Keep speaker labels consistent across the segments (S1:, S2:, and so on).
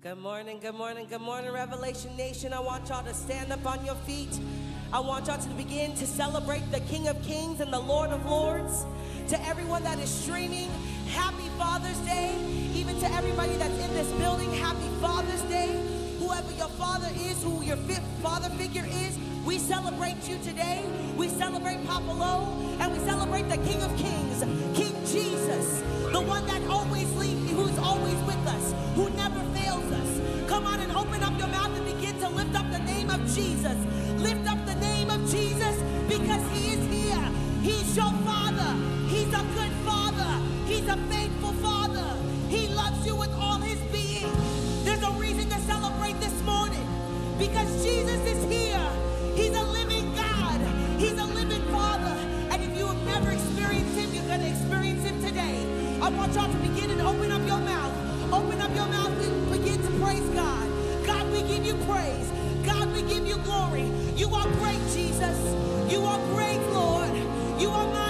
S1: Good morning, good morning, good morning, Revelation Nation. I want y'all to stand up on your feet. I want y'all to begin to celebrate the King of Kings and the Lord of Lords. To everyone that is streaming, happy Father's Day. Even to everybody that's in this building, happy Father's Day. Whoever your father is, who your father figure is, we celebrate you today. We celebrate Papa and we celebrate the King of Kings, King Jesus, the one that always leads, who's always with us, who never fails open up your mouth and begin to lift up the name of Jesus. Lift up the name of Jesus because he is here. He's your father. He's a good father. He's a faithful father. He loves you with all his being. There's a reason to celebrate this morning because Jesus is here. He's a living God. He's a living Father. And if you have never experienced Him, you're going to experience Him today. I want y'all to begin and open up your mouth. Open up your mouth and begin to praise God. You praise. God, we give you glory. You are great, Jesus. You are great, Lord. You are mighty,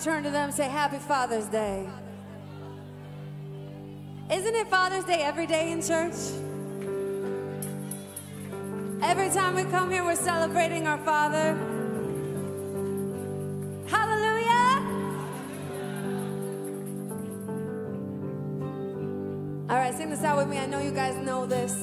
S2: turn to them and say, Happy Father's Day. Isn't it Father's Day every day in church? Every time we come here, we're celebrating our Father. Hallelujah! All right, sing this out with me. I know you guys know this.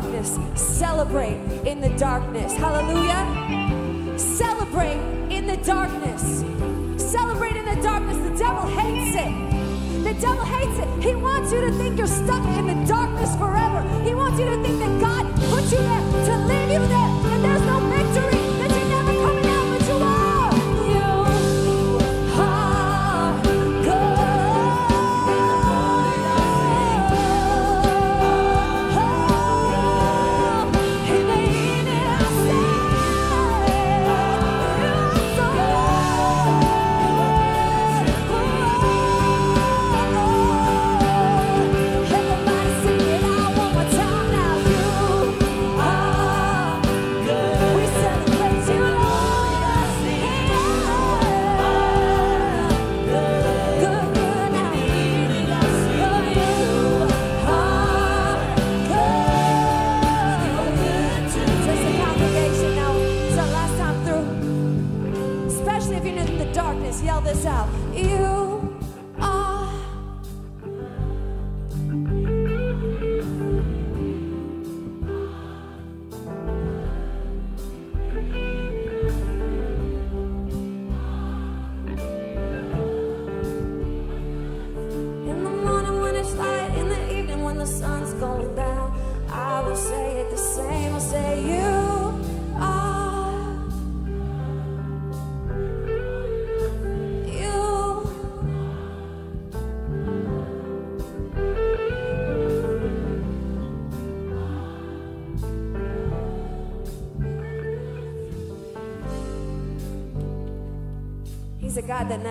S2: darkness. Celebrate in the darkness. Hallelujah. Celebrate in the darkness. Celebrate in the darkness. The devil hates it. The devil hates it. He wants you to think you're stuck in the darkness forever. He wants you to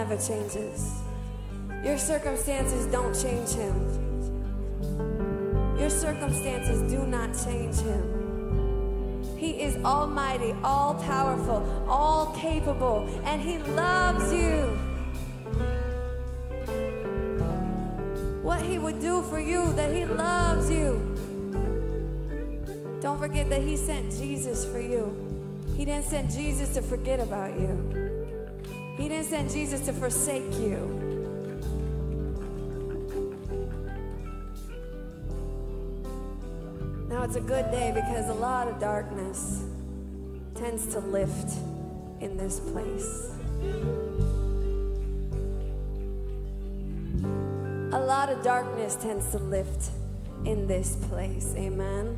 S2: never changes. Your circumstances don't change him. Your circumstances do not change him. He is almighty, all powerful, all capable, and he loves you. What he would do for you, that he loves you. Don't forget that he sent Jesus for you. He didn't send Jesus to forget about you. Send Jesus to forsake you. Now it's a good day because a lot of darkness tends to lift in this place. A lot of darkness tends to lift in this place. Amen.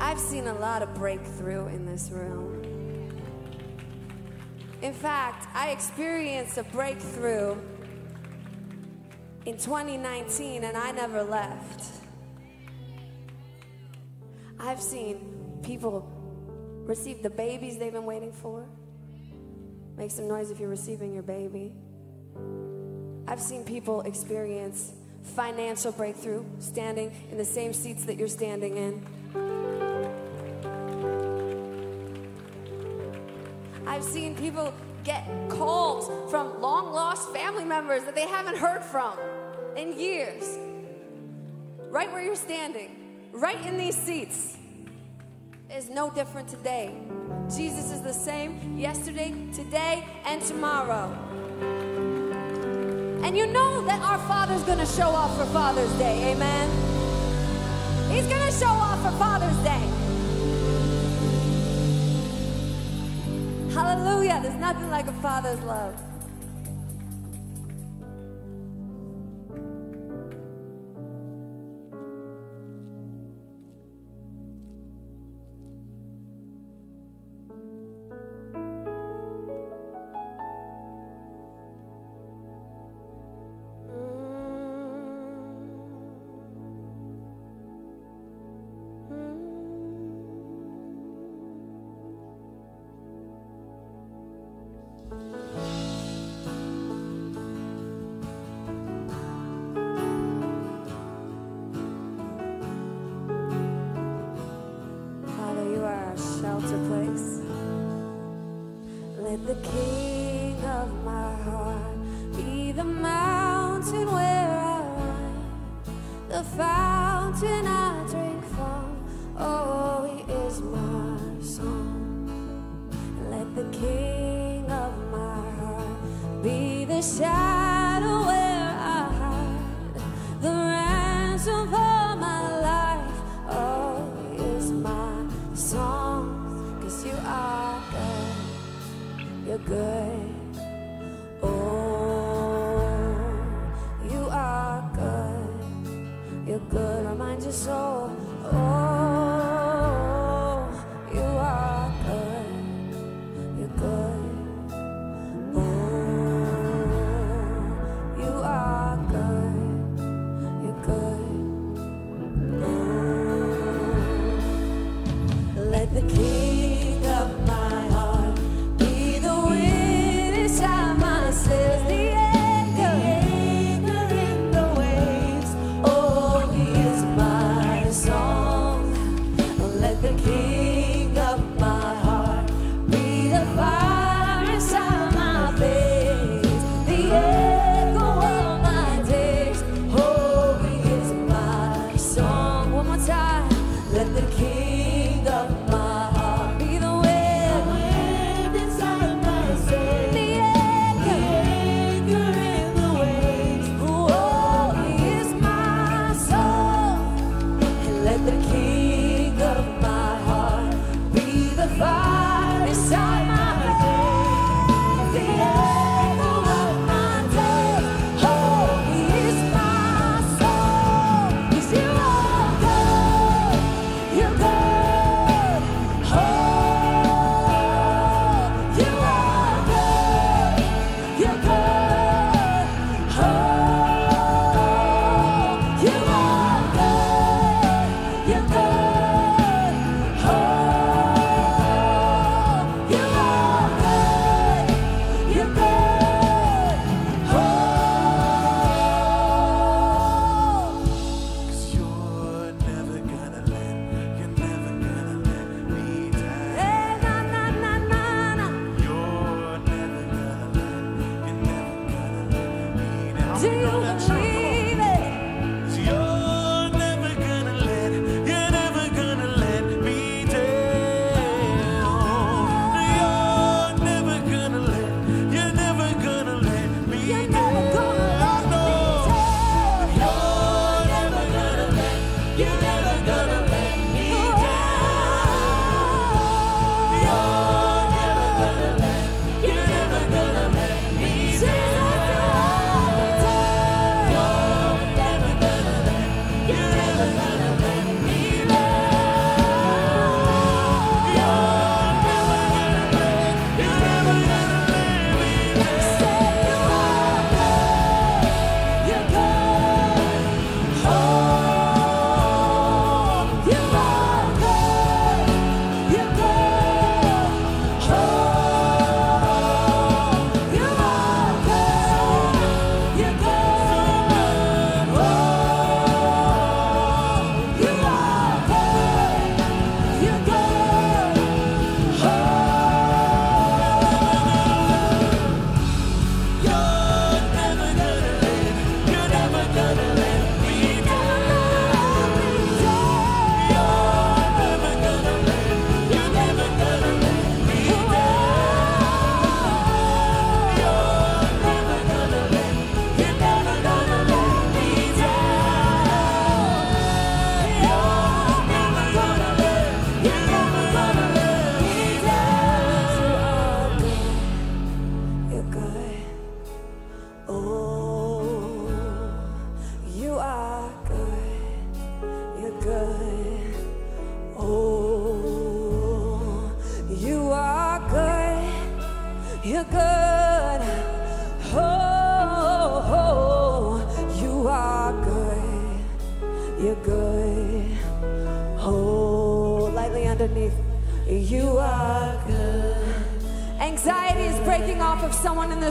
S2: I've seen a lot of breakthrough in this room. In fact, I experienced a breakthrough in 2019 and I never left. I've seen people receive the babies they've been waiting for. Make some noise if you're receiving your baby. I've seen people experience financial breakthrough standing in the same seats that you're standing in. I've seen people get calls from long lost family members that they haven't heard from in years. Right where you're standing, right in these seats, is no different today. Jesus is the same yesterday, today, and tomorrow. And you know that our Father's gonna show off for Father's Day, amen? He's gonna show off for Father's Day. Hallelujah. There's nothing like a father's love.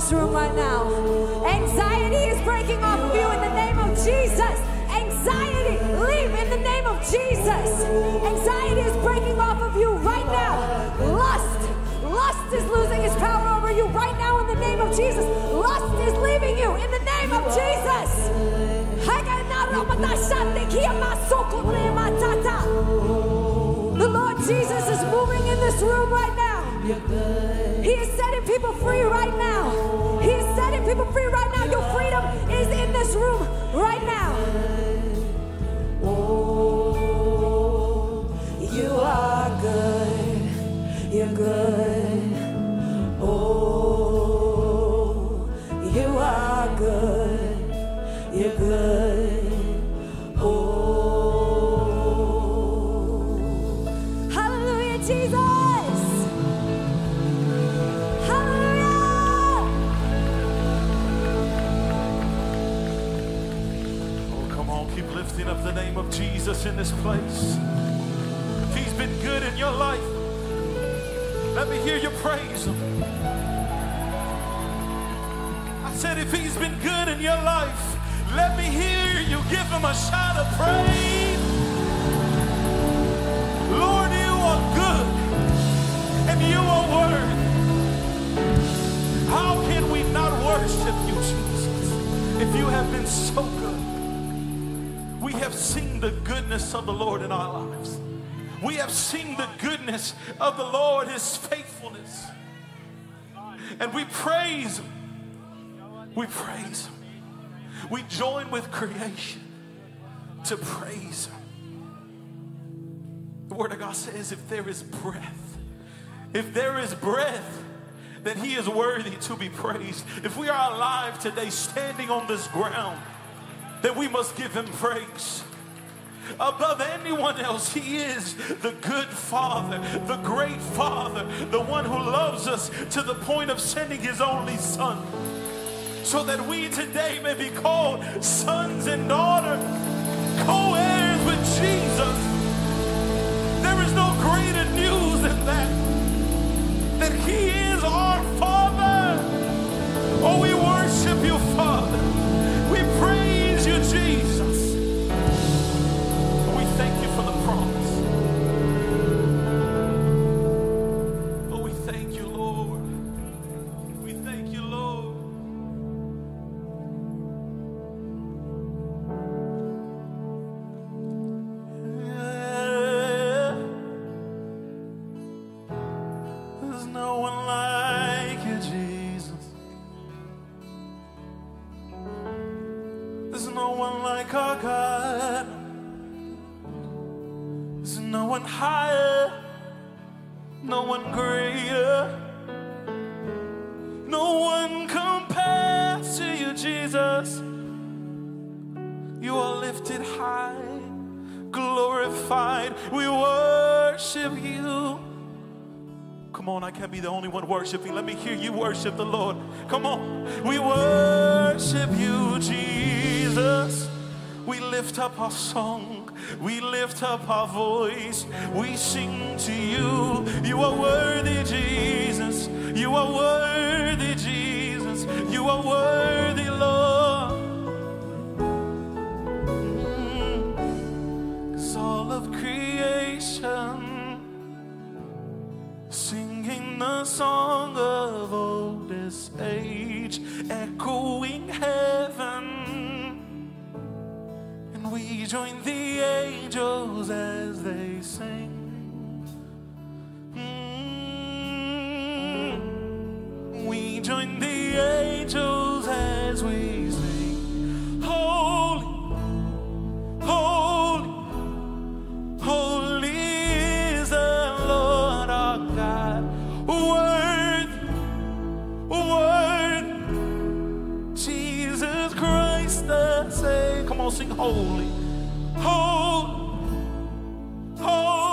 S2: This room right now. Anxiety is breaking off of you in the name of Jesus. Anxiety, leave in the name of Jesus. Anxiety is breaking off of you right now. Lust, lust is losing its power over you right now in the name of Jesus. Lust is leaving you in the name of Jesus. The Lord Jesus is moving in this room right now. He is setting people free right now. He is setting people free right now. Your freedom is in this room right now. Oh, you are good. You're good. Oh, you are good. You're good. Jesus
S3: in this place. If he's been good in your life, let me hear you praise him. I said, if he's been good in your life, let me hear you give him a shout of praise. Lord, you are good and you are worthy. How can we not worship you, Jesus, if you have been so good? We have seen the goodness of the Lord in our lives. We have seen the goodness of the Lord, His faithfulness. And we praise Him. We praise Him. We join with creation to praise Him. The Word of God says, if there is breath, if there is breath, then He is worthy to be praised. If we are alive today, standing on this ground, then we must give Him praise. Above anyone else, He is the good Father, the great Father, the one who loves us to the point of sending His only Son, so that we today may be called sons and daughters, co heirs with Jesus. There is no greater news than that, that He is our Father. Oh, we worship you, Father. One worshiping. Let me hear you worship the Lord. Come on. We worship you, Jesus. We lift up our song. We lift up our voice. We sing to you. You are worthy, Jesus. You are worthy, Jesus. You are worthy, Lord. Mm. 'Cause all of creation the song of oldest age, echoing heaven. And we join the angels as they sing. Mm. We join the angels as we Savior. Come on, sing holy, holy. Holy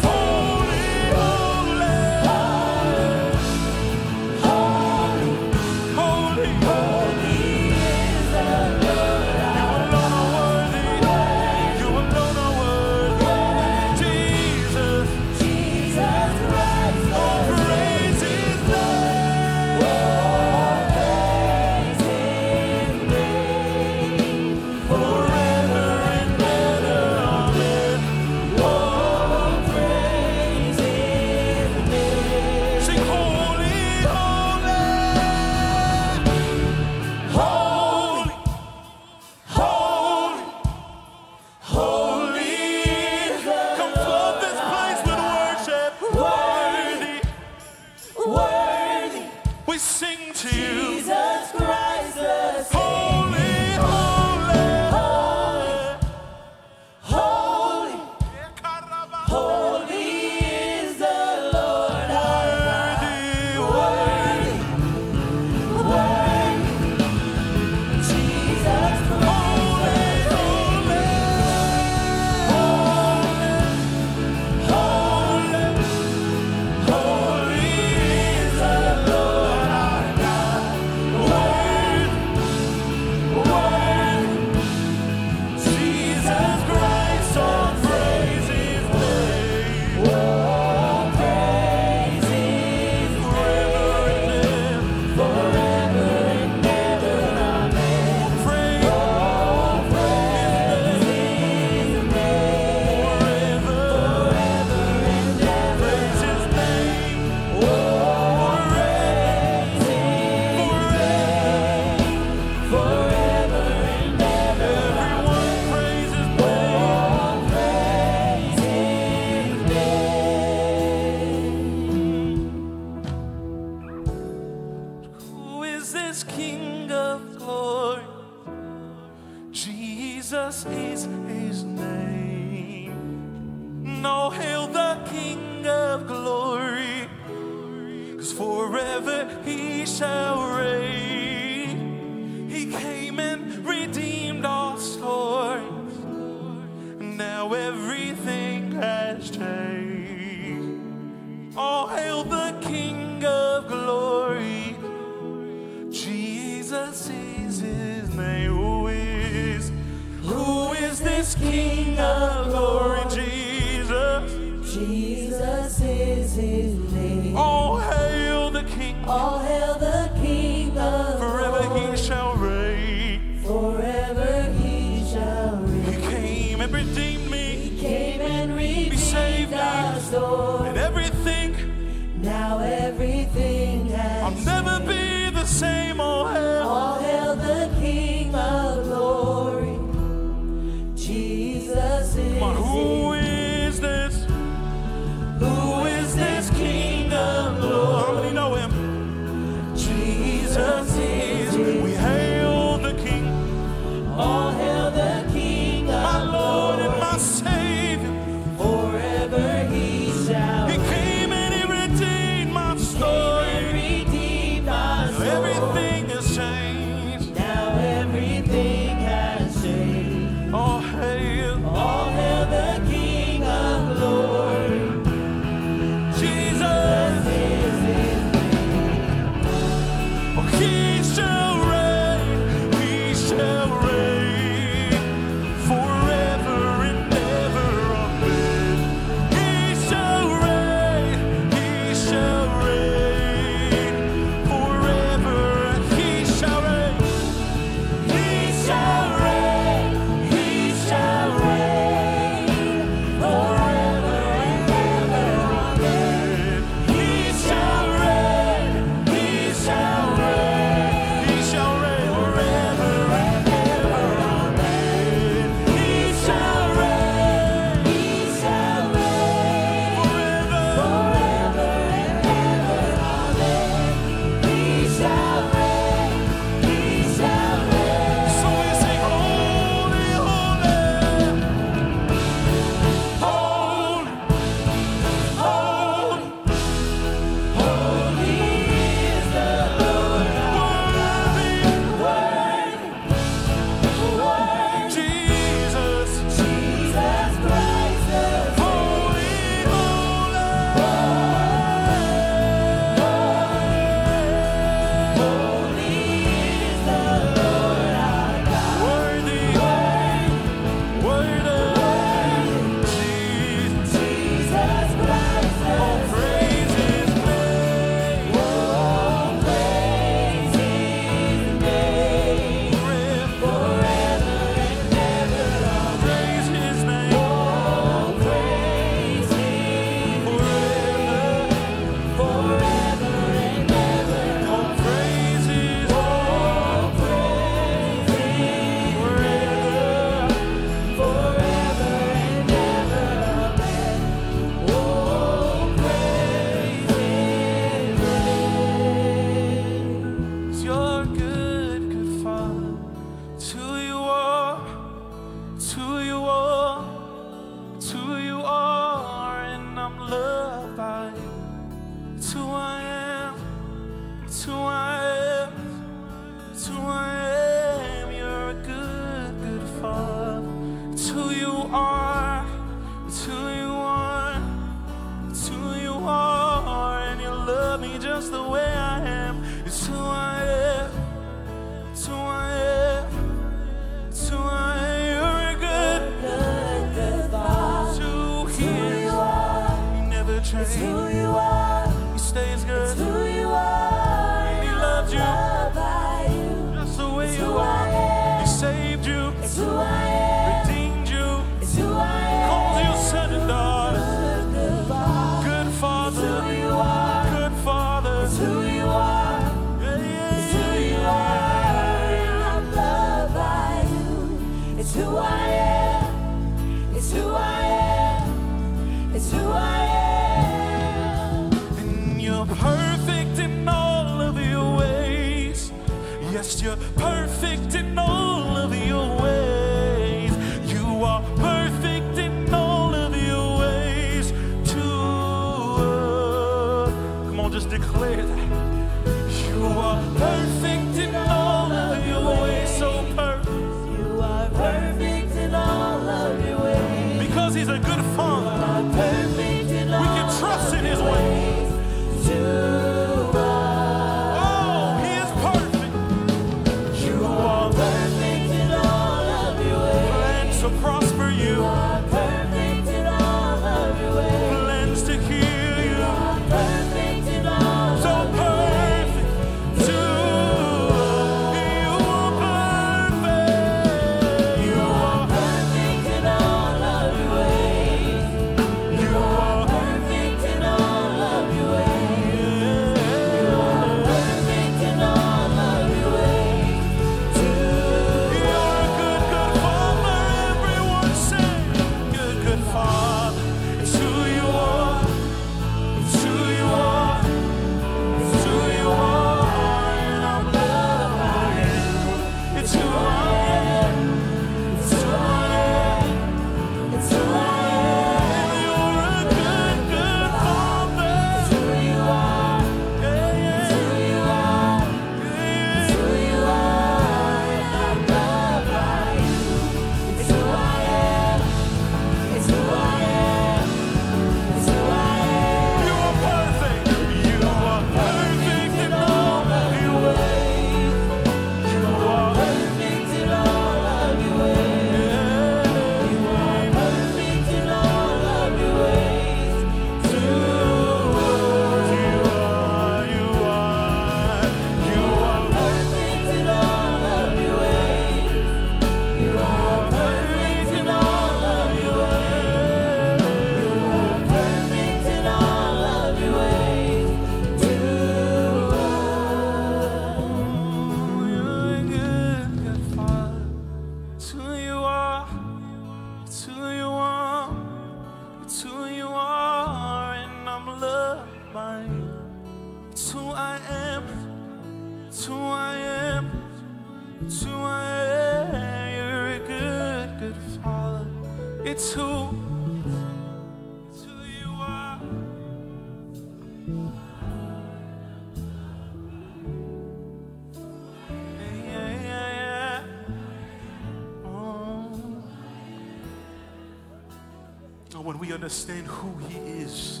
S3: understand who He is,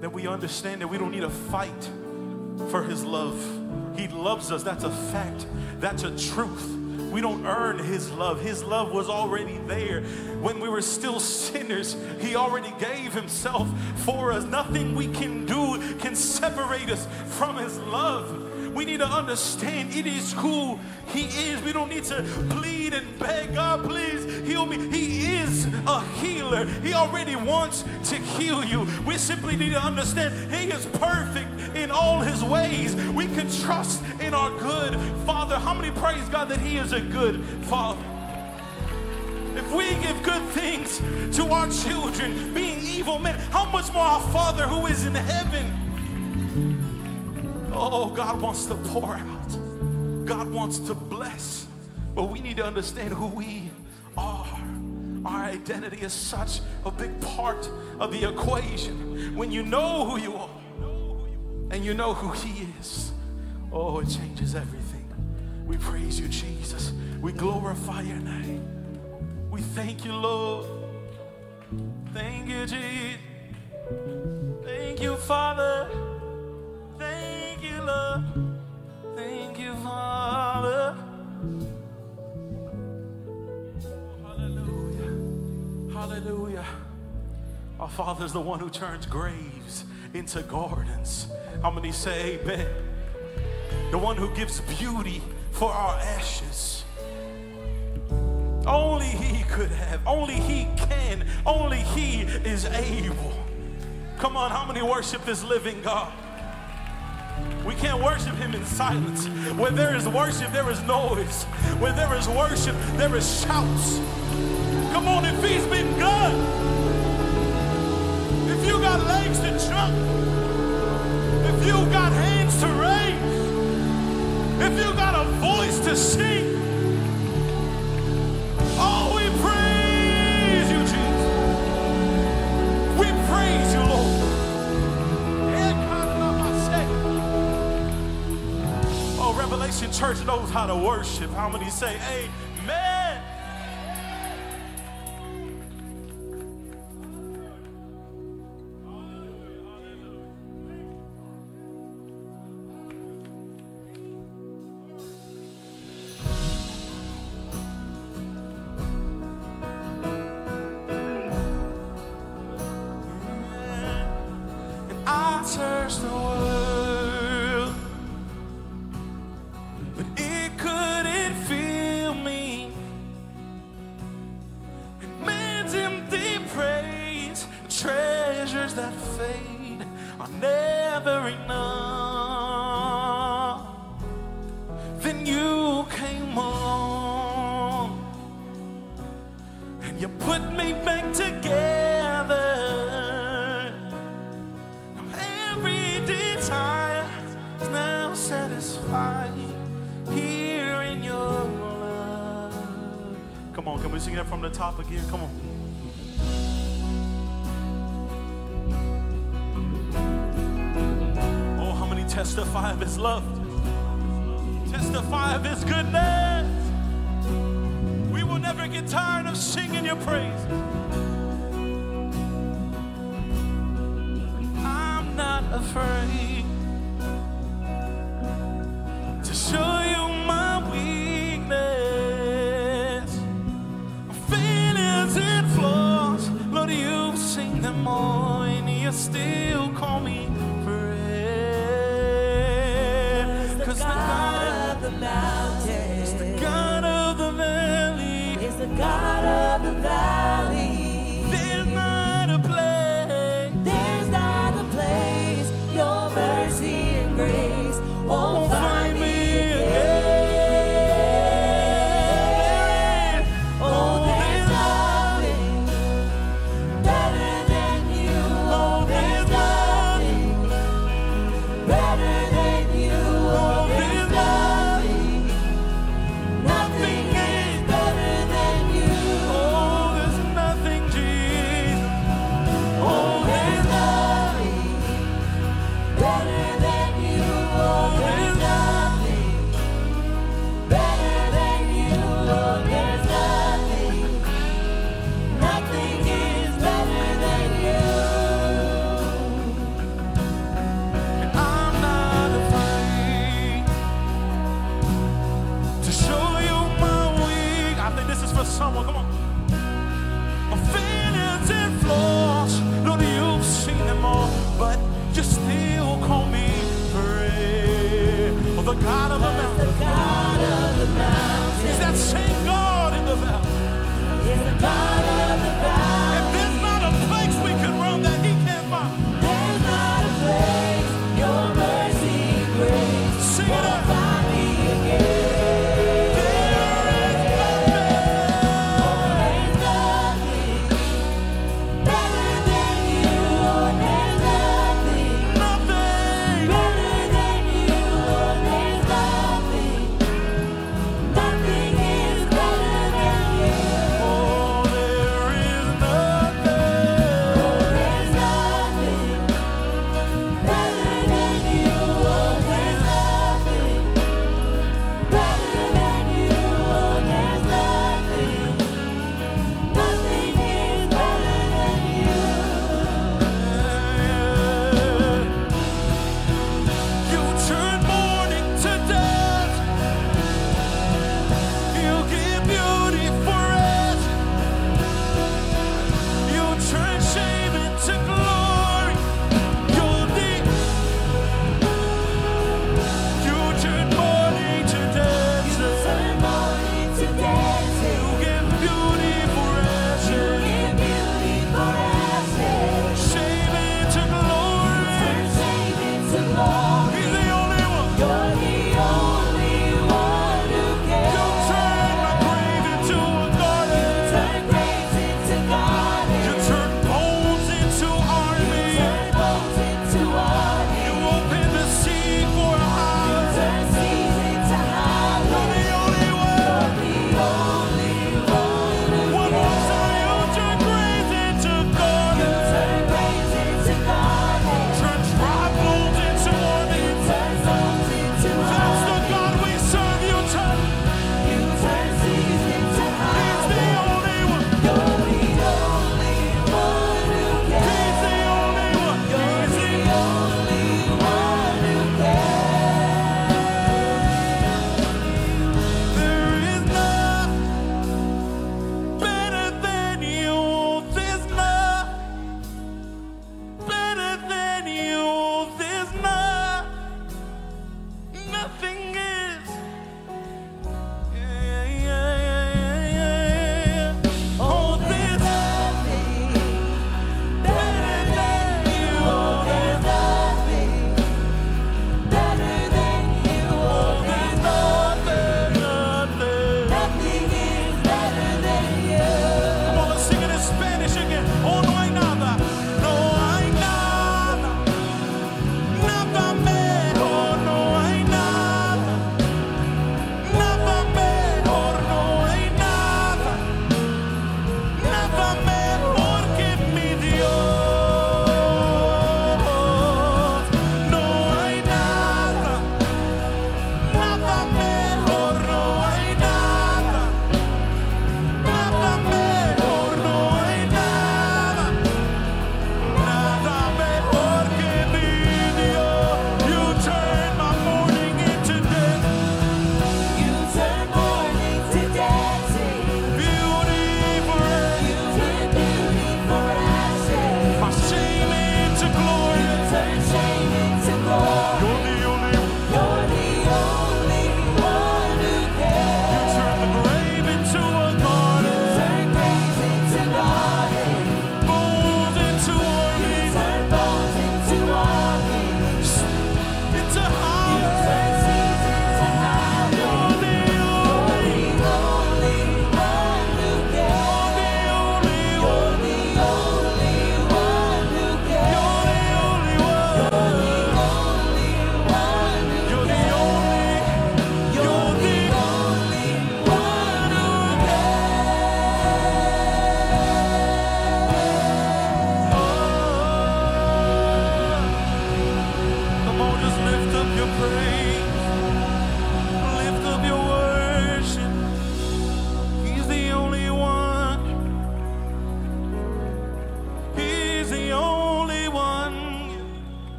S3: that we understand that we don't need to fight for His love. He loves us. That's a fact. That's a truth. We don't earn His love. His love was already there. When we were still sinners, He already gave Himself for us. Nothing we can do can separate us from His love. We need to understand it is who He is. We don't need to plead and beg God, please heal me. He is a healer. He already wants to heal you. We simply need to understand He is perfect in all His ways. We can trust in our good Father. How many praise God that He is a good Father? If we give good things to our children, being evil men, how much more our Father who is in heaven? Oh, God wants to pour out. God wants to bless. But we need to understand who we identity is such a big part of the equation. When you know who you are and you know who He is, oh, it changes everything. We praise you, Jesus. We glorify your name. We thank you, Lord. Thank you, Jesus. Thank you, Father. Hallelujah. Our Father is the one who turns graves into gardens. How many say amen? The one who gives beauty for our ashes. Only He could have, only He can, only He is able. Come on, how many worship this living God? We can't worship Him in silence. Where there is worship, there is noise. Where there is worship, there is shouts. Come on, if He's been good, if you got legs to jump, if you got hands to raise, if you got a voice to sing, oh, we praise you, Jesus. We praise you, Lord. Oh, Revelation Church knows how to worship. How many say amen?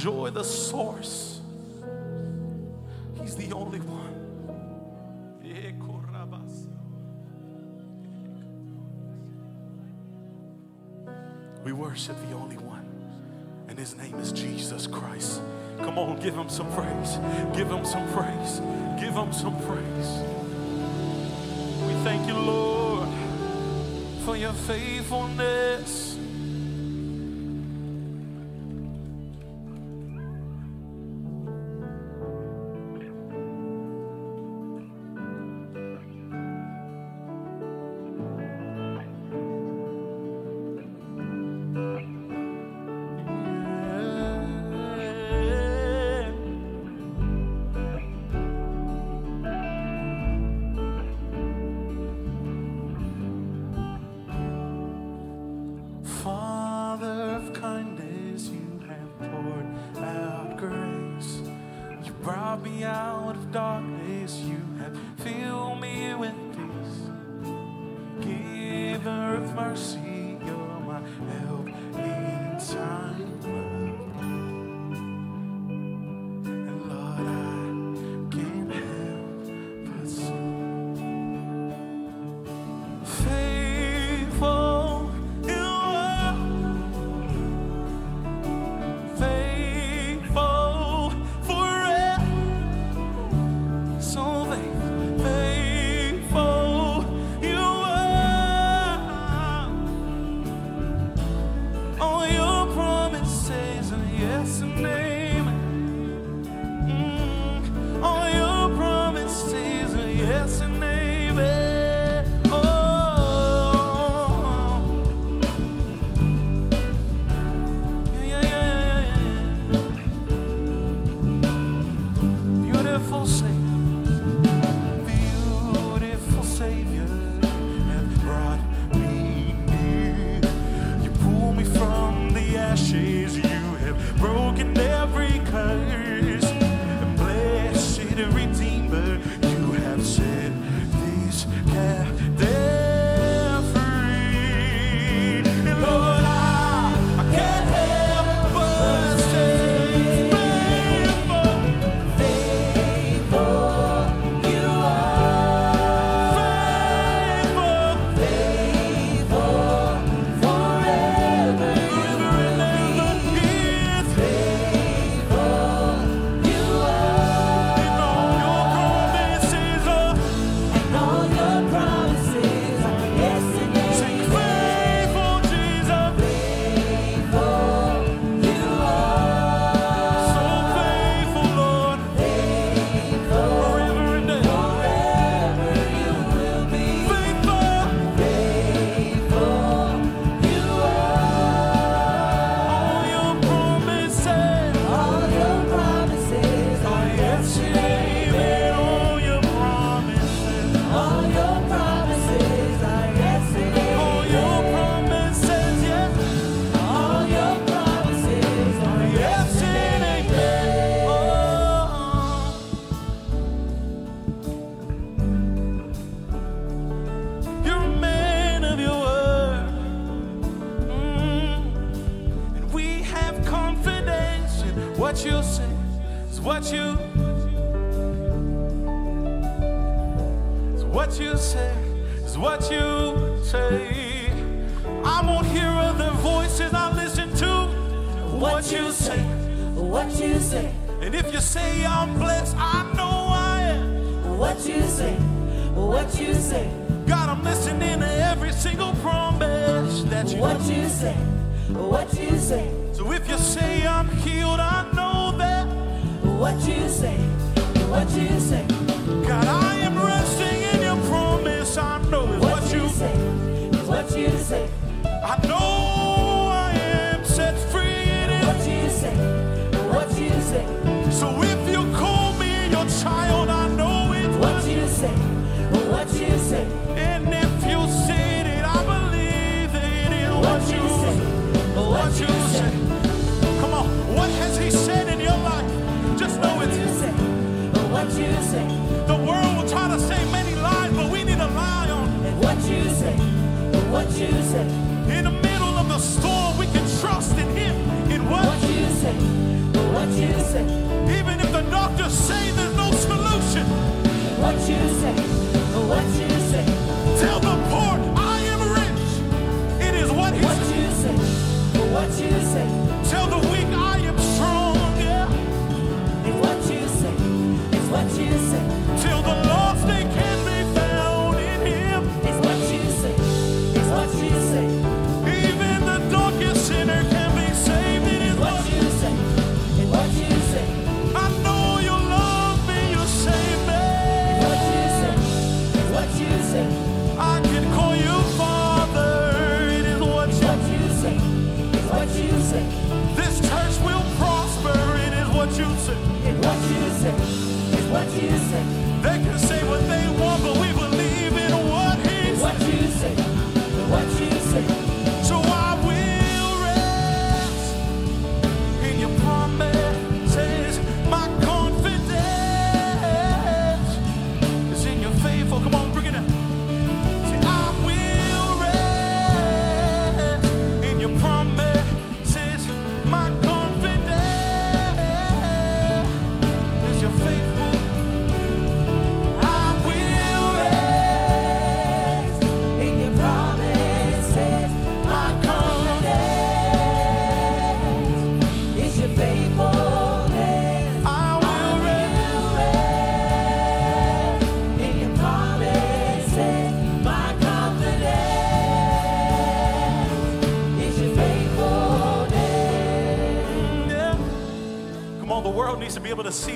S3: joy, the source. He's the only one. We worship the only one, and his name is Jesus Christ. Come on, give him some praise. Give him some praise. Give him some praise. We thank you, Lord, for your faithfulness.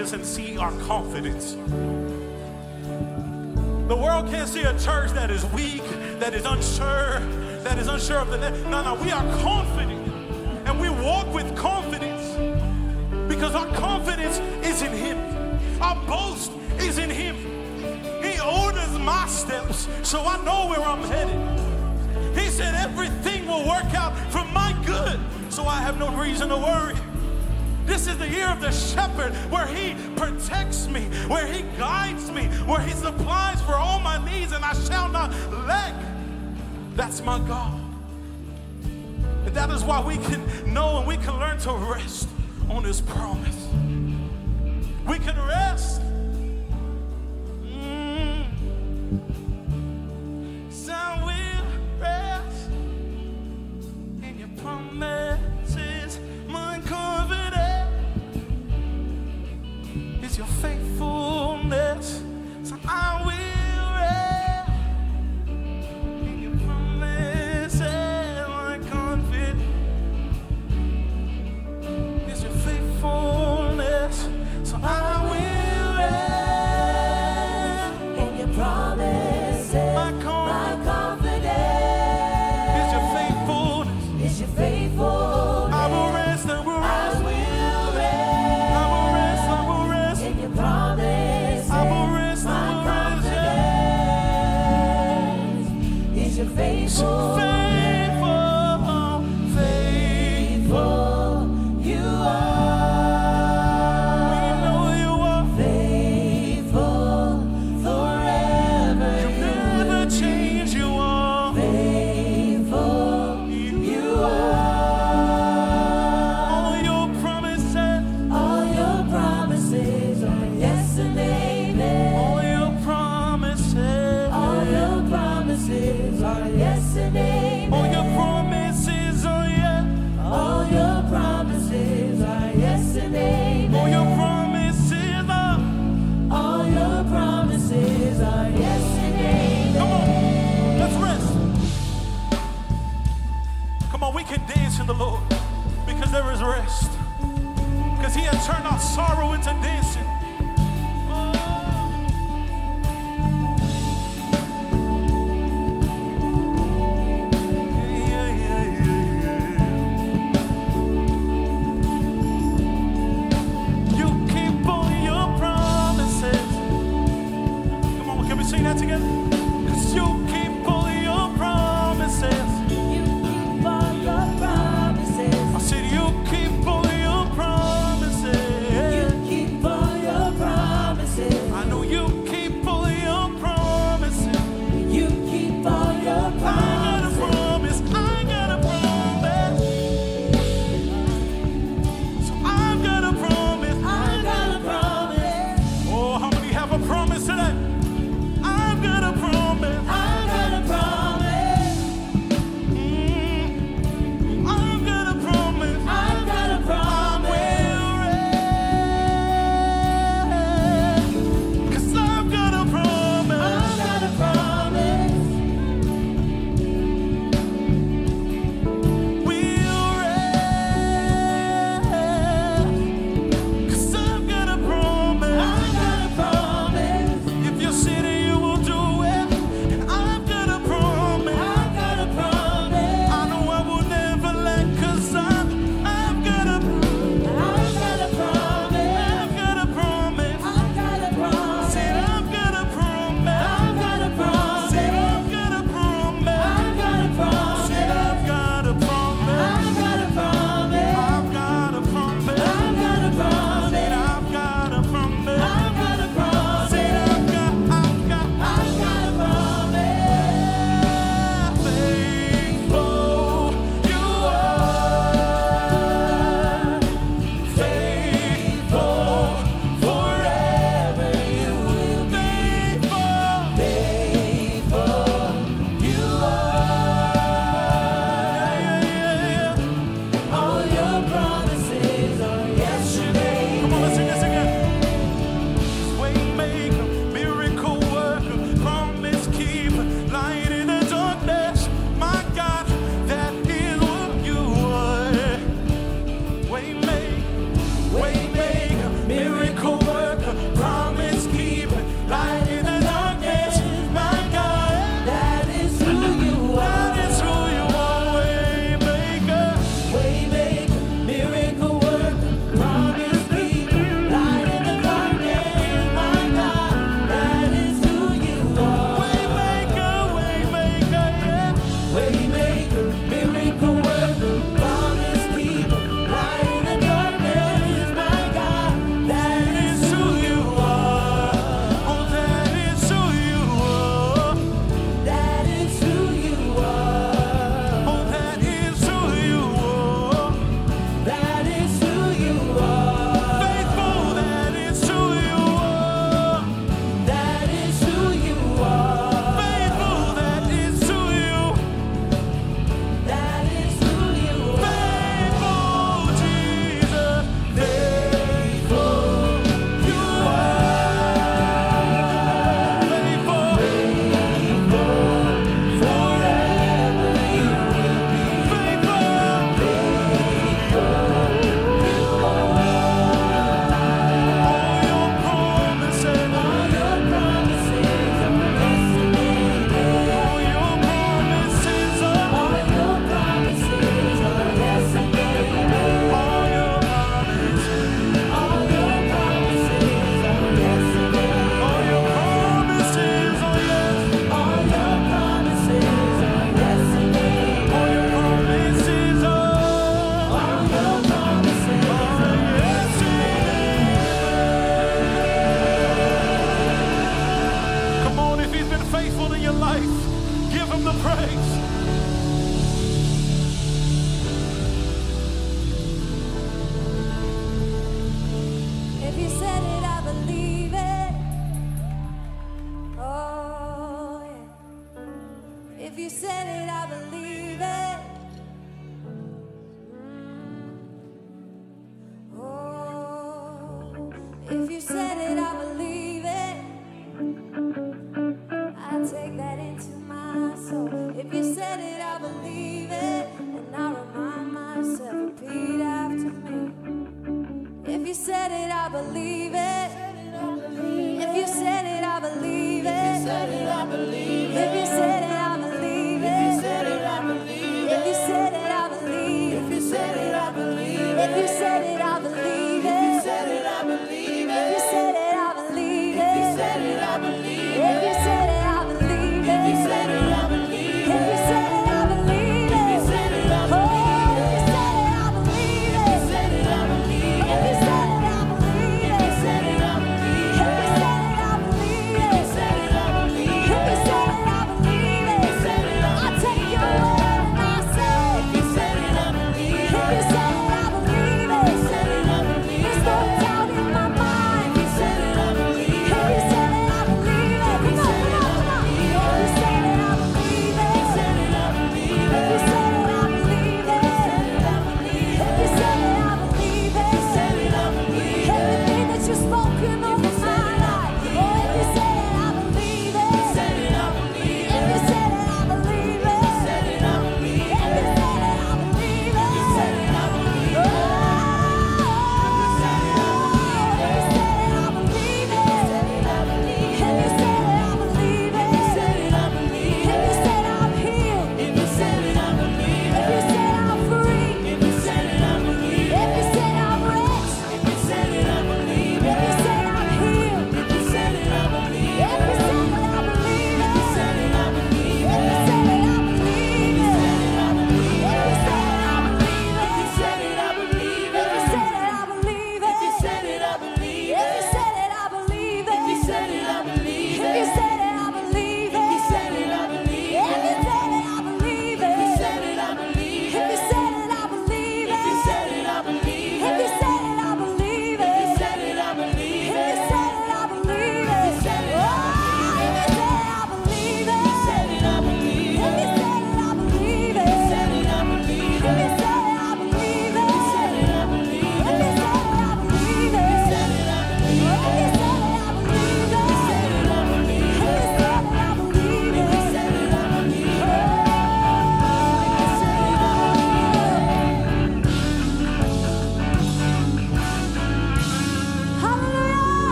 S3: and see our confidence. The world can't see a church that is weak, that is unsure, that is unsure of the next. No, no, we are confident and we walk with confidence because our confidence is in Him. Our boast is in Him. He orders my steps so I know where I'm headed. He said everything will work out for my good, so I have no reason to worry of the shepherd, where he protects me, where he guides me, where he supplies for all my needs, and I shall not lack. That's my God. And that is why we can know and we can learn to rest on his promise.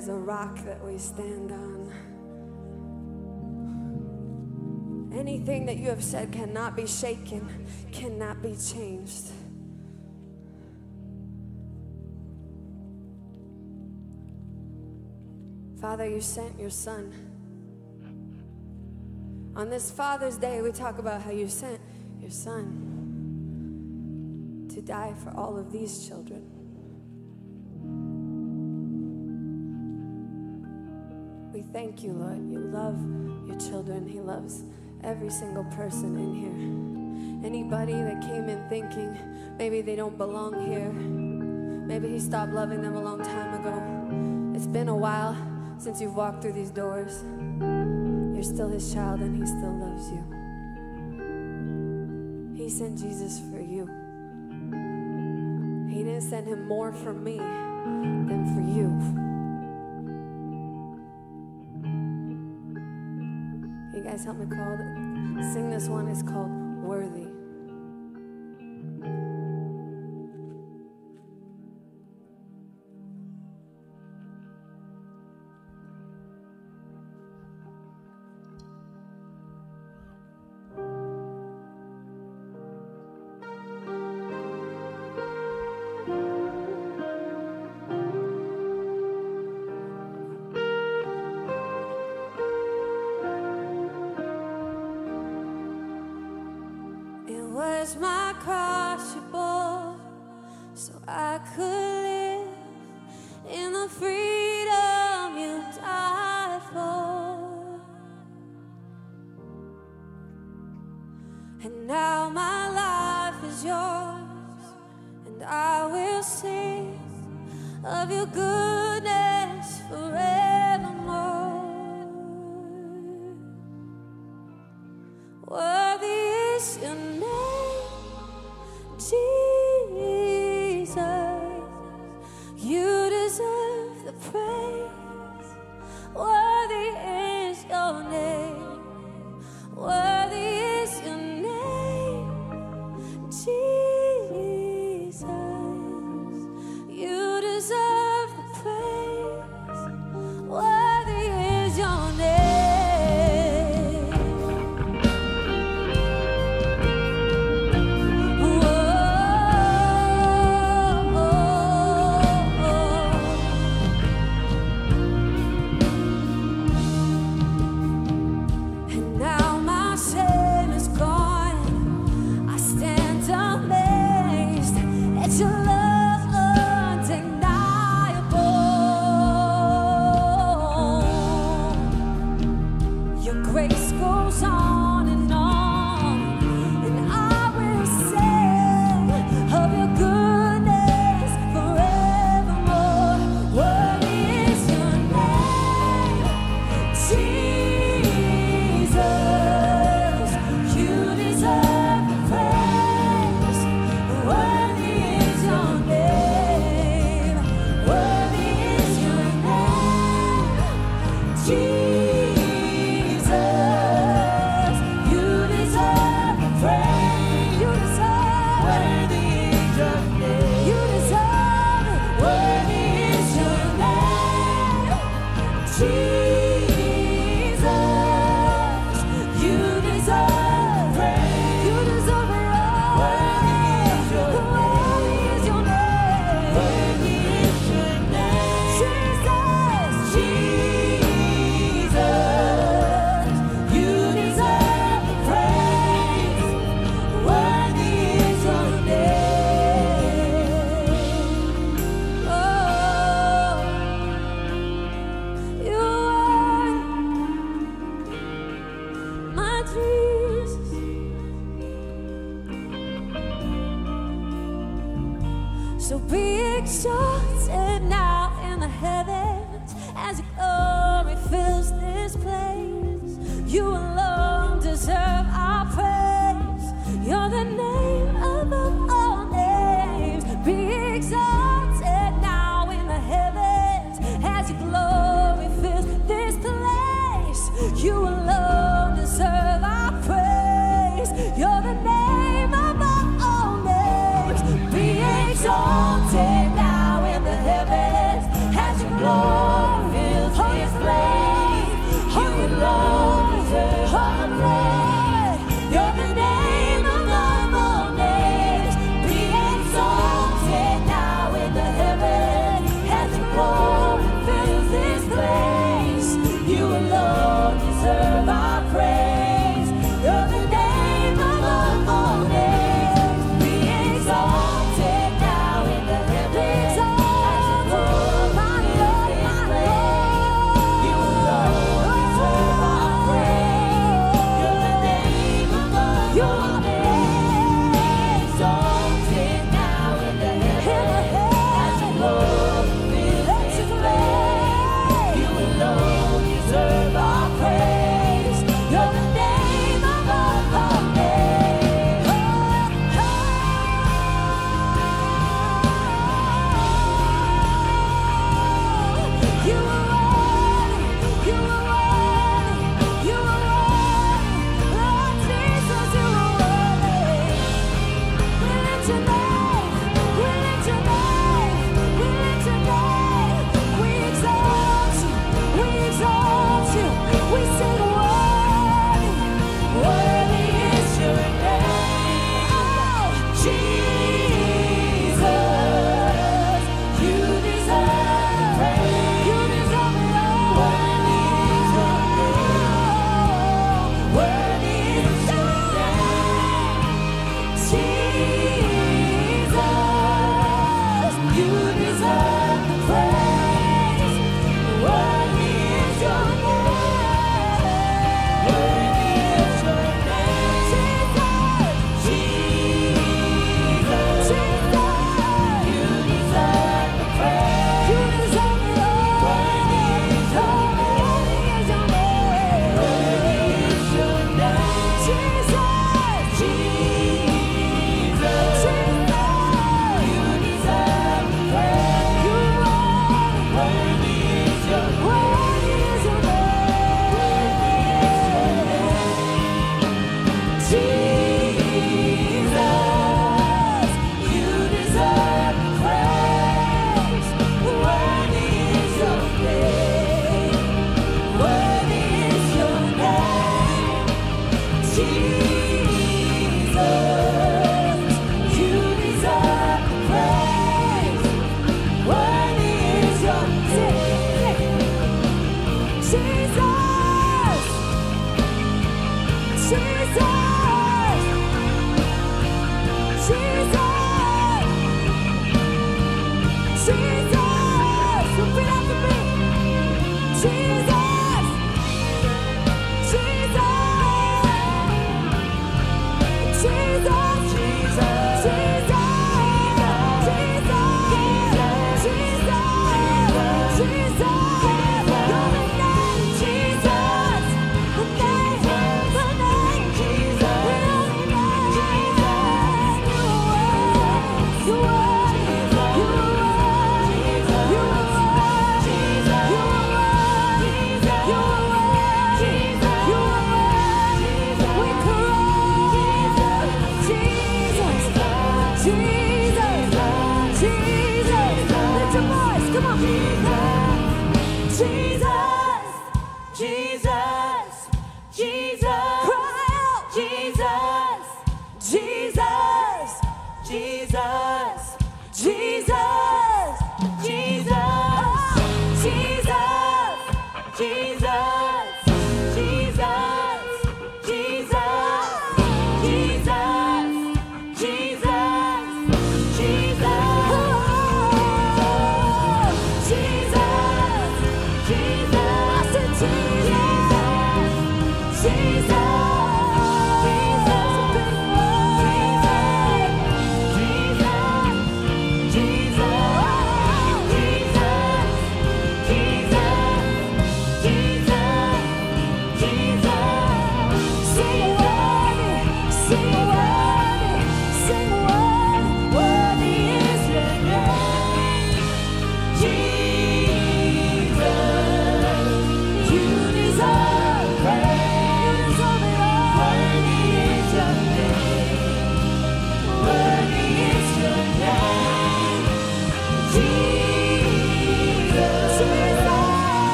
S3: is
S2: a rock that we stand on. Anything that you have said cannot be shaken, cannot be changed. Father, you sent your son. On this Father's Day, we talk about how you sent your son to die for all of these children. Thank you, Lord. You love your children. He loves every single person in here. Anybody that came in thinking maybe they don't belong here, maybe He stopped loving them a long time ago. It's been a while since you've walked through these doors. You're still His child and He still loves you. He sent Jesus for you. He didn't send him more for me than for you. guys help me call it? Sing this one. It's called Worthy.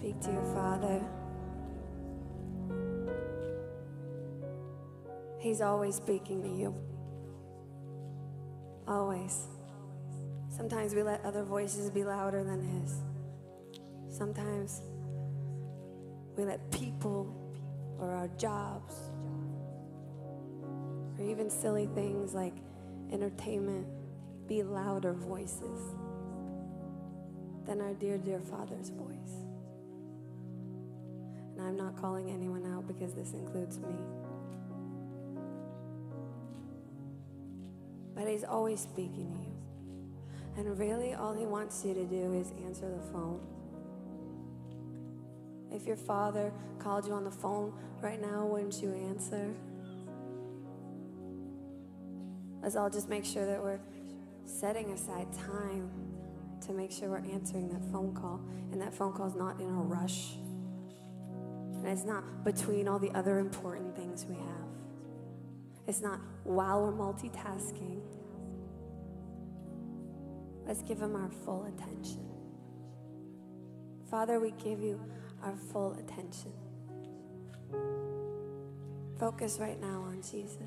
S2: Speak to your Father. He's always speaking to you. Always. Sometimes we let other voices be louder than His. Sometimes we let people or our jobs or even silly things like entertainment be louder voices than our dear, dear Father's voice. I'm not calling anyone out because this includes me. But He's always speaking to you. And really, all He wants you to do is answer the phone. If your father called you on the phone right now, wouldn't you answer? Let's all just make sure that we're setting aside time to make sure we're answering that phone call. And that phone call is not in a rush. It's not between all the other important things we have. It's not while we're multitasking. Let's give him our full attention. Father, we give you our full attention. Focus right now on Jesus.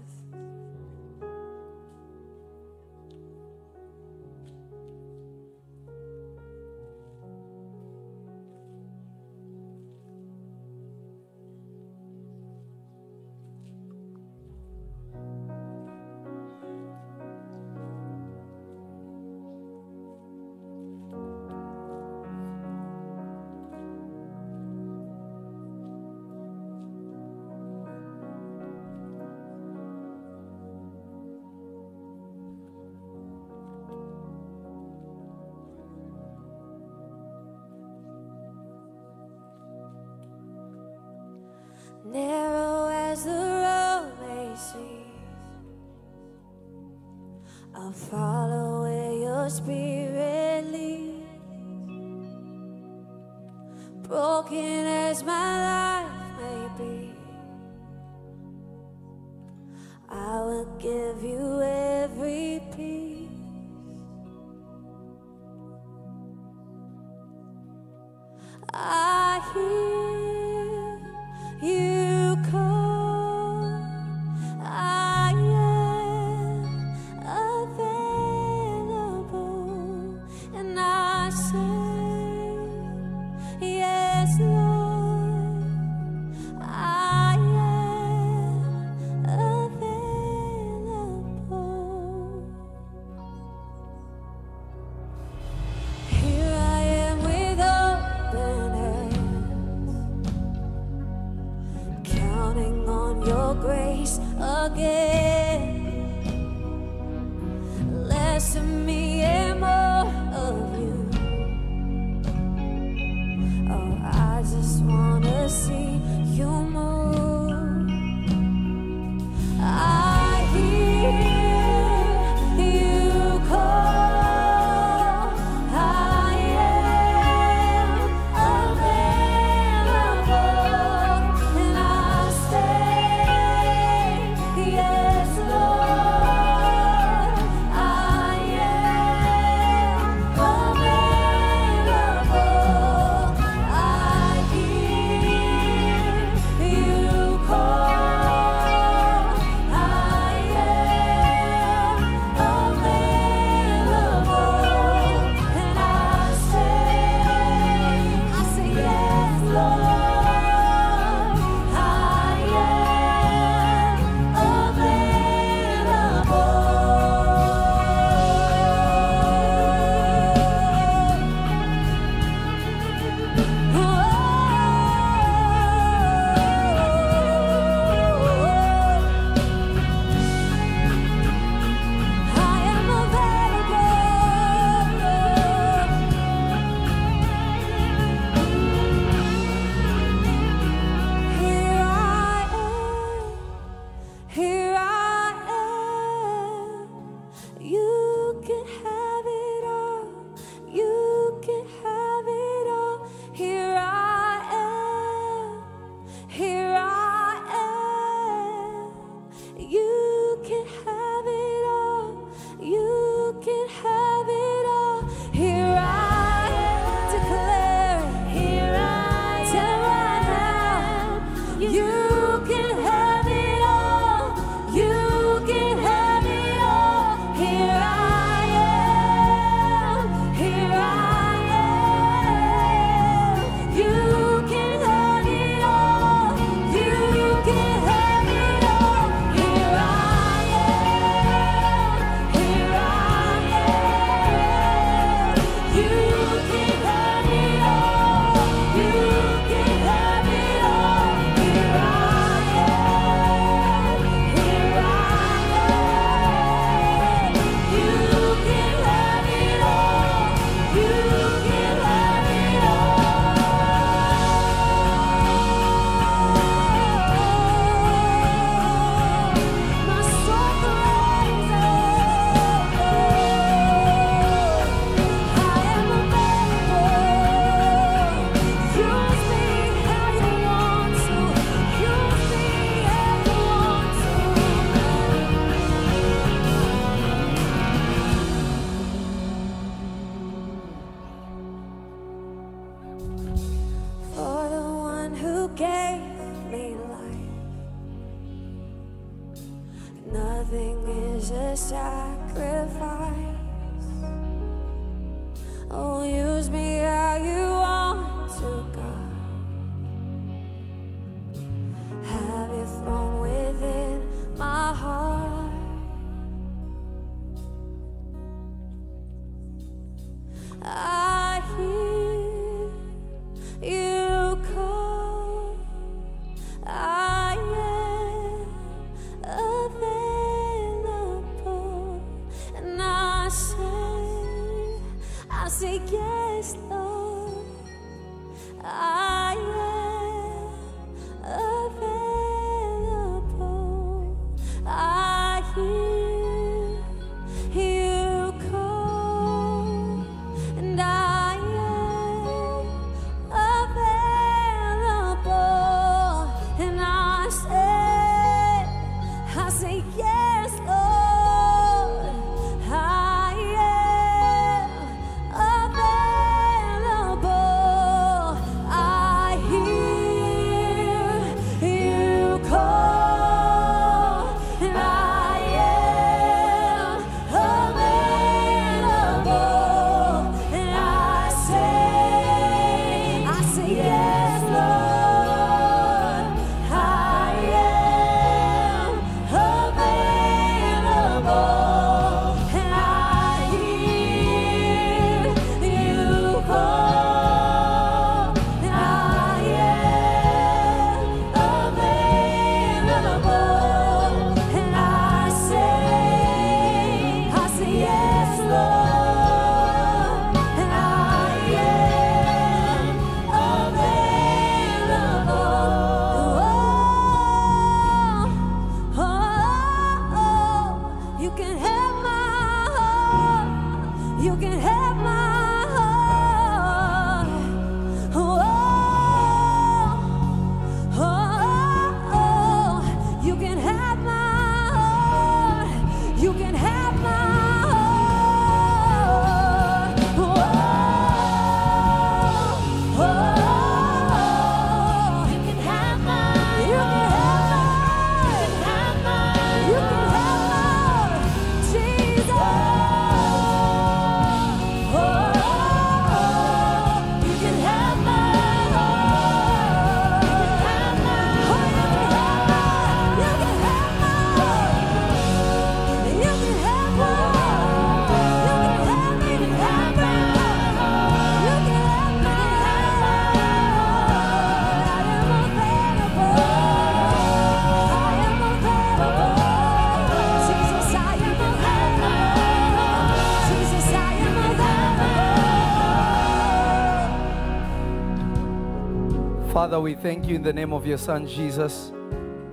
S4: Father, we thank you in the name of your Son Jesus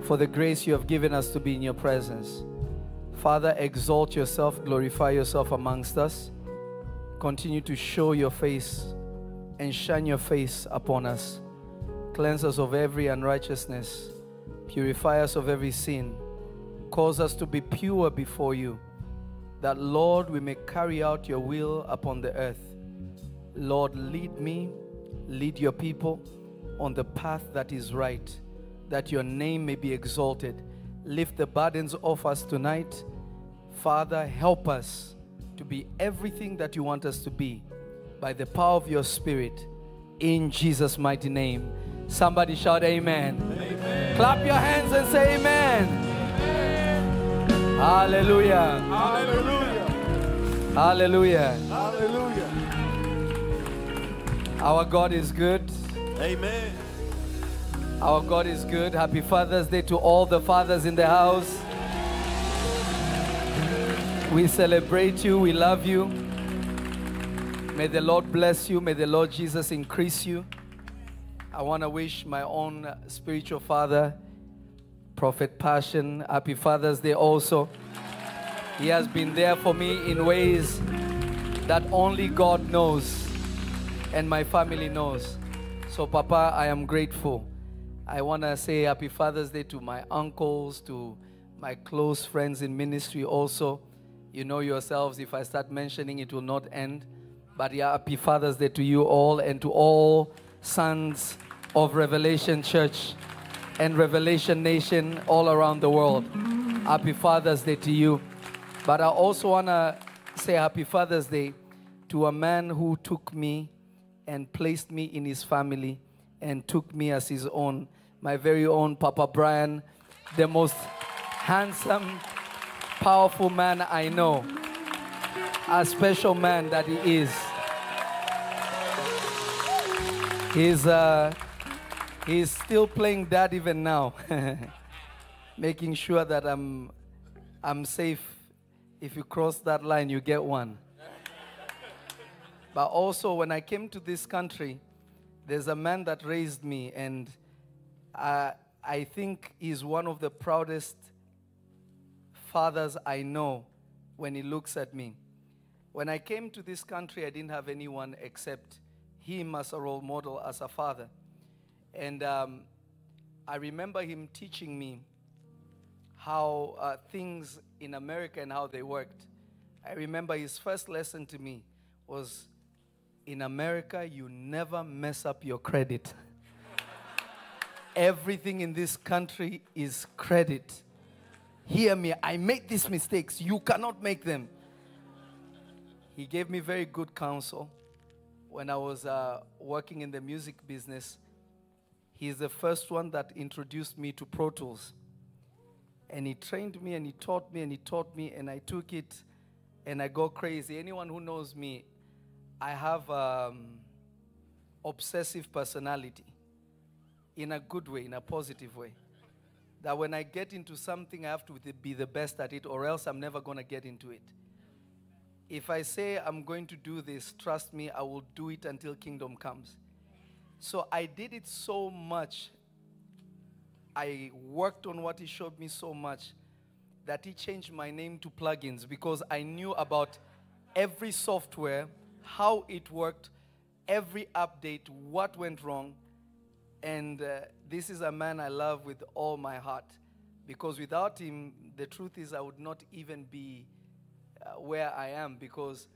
S4: for the grace you have given us to be in your presence. Father, exalt yourself, glorify yourself amongst us. Continue to show your face and shine your face upon us. Cleanse us of every unrighteousness, purify us of every sin, cause us to be pure before you, that, Lord, we may carry out your will upon the earth. Lord, lead me, lead your people on the path that is right, that your name may be exalted. Lift the burdens off us tonight. Father, help us to be everything that you want us to be by the power of your Spirit in Jesus' mighty name. Somebody shout, Amen. Clap your hands and say, Amen. Hallelujah.
S3: Hallelujah.
S4: Hallelujah.
S3: Hallelujah.
S4: Our God is good.
S3: Amen.
S4: Our God is good. Happy Father's Day to all the fathers in the house. We celebrate you. We love you. May the Lord bless you. May the Lord Jesus increase you. I want to wish my own spiritual father, Prophet Passion, happy Father's Day also. He has been there for me in ways that only God knows and my family knows. So, Papa, I am grateful. I want to say happy Father's Day to my uncles, to my close friends in ministry also. You know yourselves, if I start mentioning, it will not end. But yeah, happy Father's Day to you all and to all sons of Revelation Church and Revelation Nation all around the world. Happy Father's Day to you. But I also want to say Happy Father's Day to a man who took me and placed me in his family and took me as his own, my very own Papa Brian, the most handsome, powerful man I know, a special man that he is. He's, uh, he's still playing dad even now, making sure that I'm, I'm safe. If you cross that line, you get one. But also, when I came to this country, there's a man that raised me, and uh, I think he's one of the proudest fathers I know when he looks at me. When I came to this country, I didn't have anyone except him as a role model, as a father. And um, I remember him teaching me how uh, things in America and how they worked. I remember his first lesson to me was in America, you never mess up your credit. Everything in this country is credit. Hear me, I make these mistakes. You cannot make them. He gave me very good counsel when I was uh, working in the music business. He's the first one that introduced me to Pro Tools. And he trained me and he taught me and he taught me, and I took it and I go crazy. Anyone who knows me, I have um, obsessive personality in a good way, in a positive way. That when I get into something, I have to be the best at it, or else I'm never going to get into it. If I say I'm going to do this, trust me, I will do it until kingdom comes. So I did it so much. I worked on what he showed me so much that he changed my name to plugins because I knew about every software, how it worked, every update, what went wrong. And uh, this is a man I love with all my heart because without him, the truth is, I would not even be uh, where I am because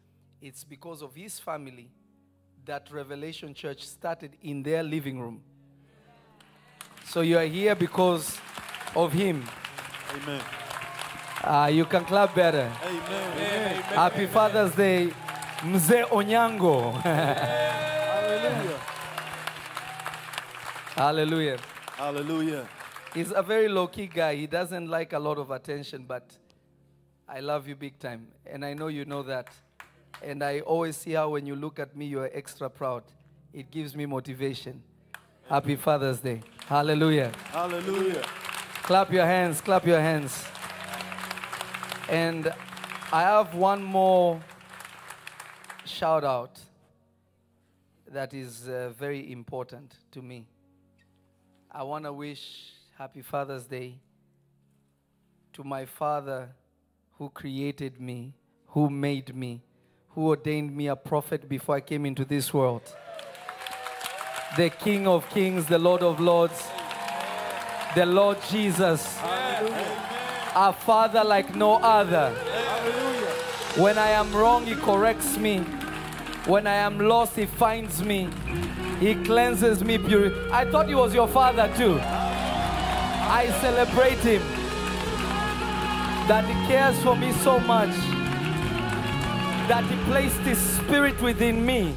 S4: it's because of his family that Revelation Church started in their living room. So you are here because of him.
S3: Amen.
S4: Uh, you can clap better.
S3: Amen.
S4: Happy Father's Day, Mzee Onyango.
S3: Hallelujah.
S4: Hallelujah.
S3: Hallelujah.
S4: He's a very low key guy. He doesn't like a lot of attention, but I love you big time. And I know you know that. And I always see how when you look at me, you're extra proud. It gives me motivation. Happy Father's Day. Hallelujah.
S3: Hallelujah.
S4: Clap your hands, clap your hands. And I have one more shout out that is uh, very important to me. I want to wish Happy Father's Day to my father who created me, who made me, who ordained me a prophet before I came into this world. The King of Kings, the Lord of Lords, the Lord Jesus, a father like no other. When I am wrong, he corrects me. When I am lost, he finds me. He cleanses me pure. I thought he was your father too. I celebrate him that he cares for me so much, that he placed his spirit within me,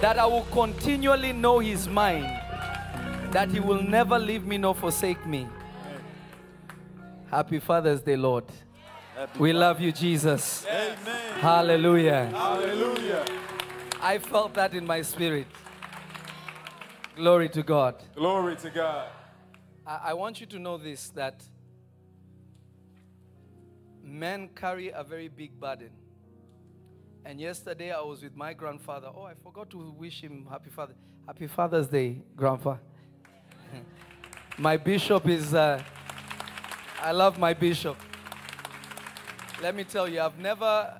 S4: that I will continually know his mind, that he will never leave me nor forsake me. Happy Father's Day, Lord.
S3: Happy
S4: We love you, Jesus.
S3: Amen.
S4: Hallelujah.
S3: Hallelujah.
S4: I felt that in my spirit. Glory to God.
S3: Glory to God.
S4: I, I want you to know this that men carry a very big burden. And yesterday I was with my grandfather. Oh, I forgot to wish him happy father, happy Father's Day, grandpa. my bishop is. Uh, I love my bishop. Let me tell you, I've never,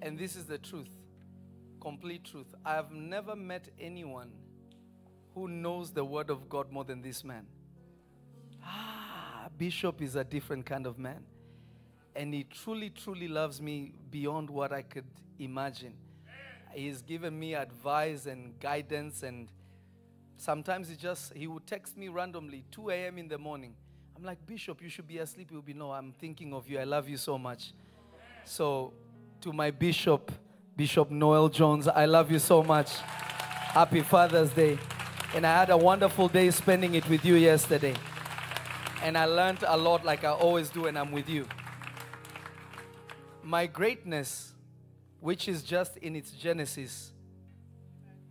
S4: and this is the truth, complete truth. I have never met anyone who knows the word of God more than this man. Ah, Bishop is a different kind of man. And he truly, truly loves me beyond what I could imagine. He's given me advice and guidance, and sometimes he just he would text me randomly, 2 a.m. in the morning. I'm like, Bishop, you should be asleep. He'll be, no, I'm thinking of you. I love you so much. So, to my bishop, Bishop Noel Jones, I love you so much. Happy Father's Day. And I had a wonderful day spending it with you yesterday. And I learned a lot, like I always do when I'm with you. My greatness, which is just in its genesis,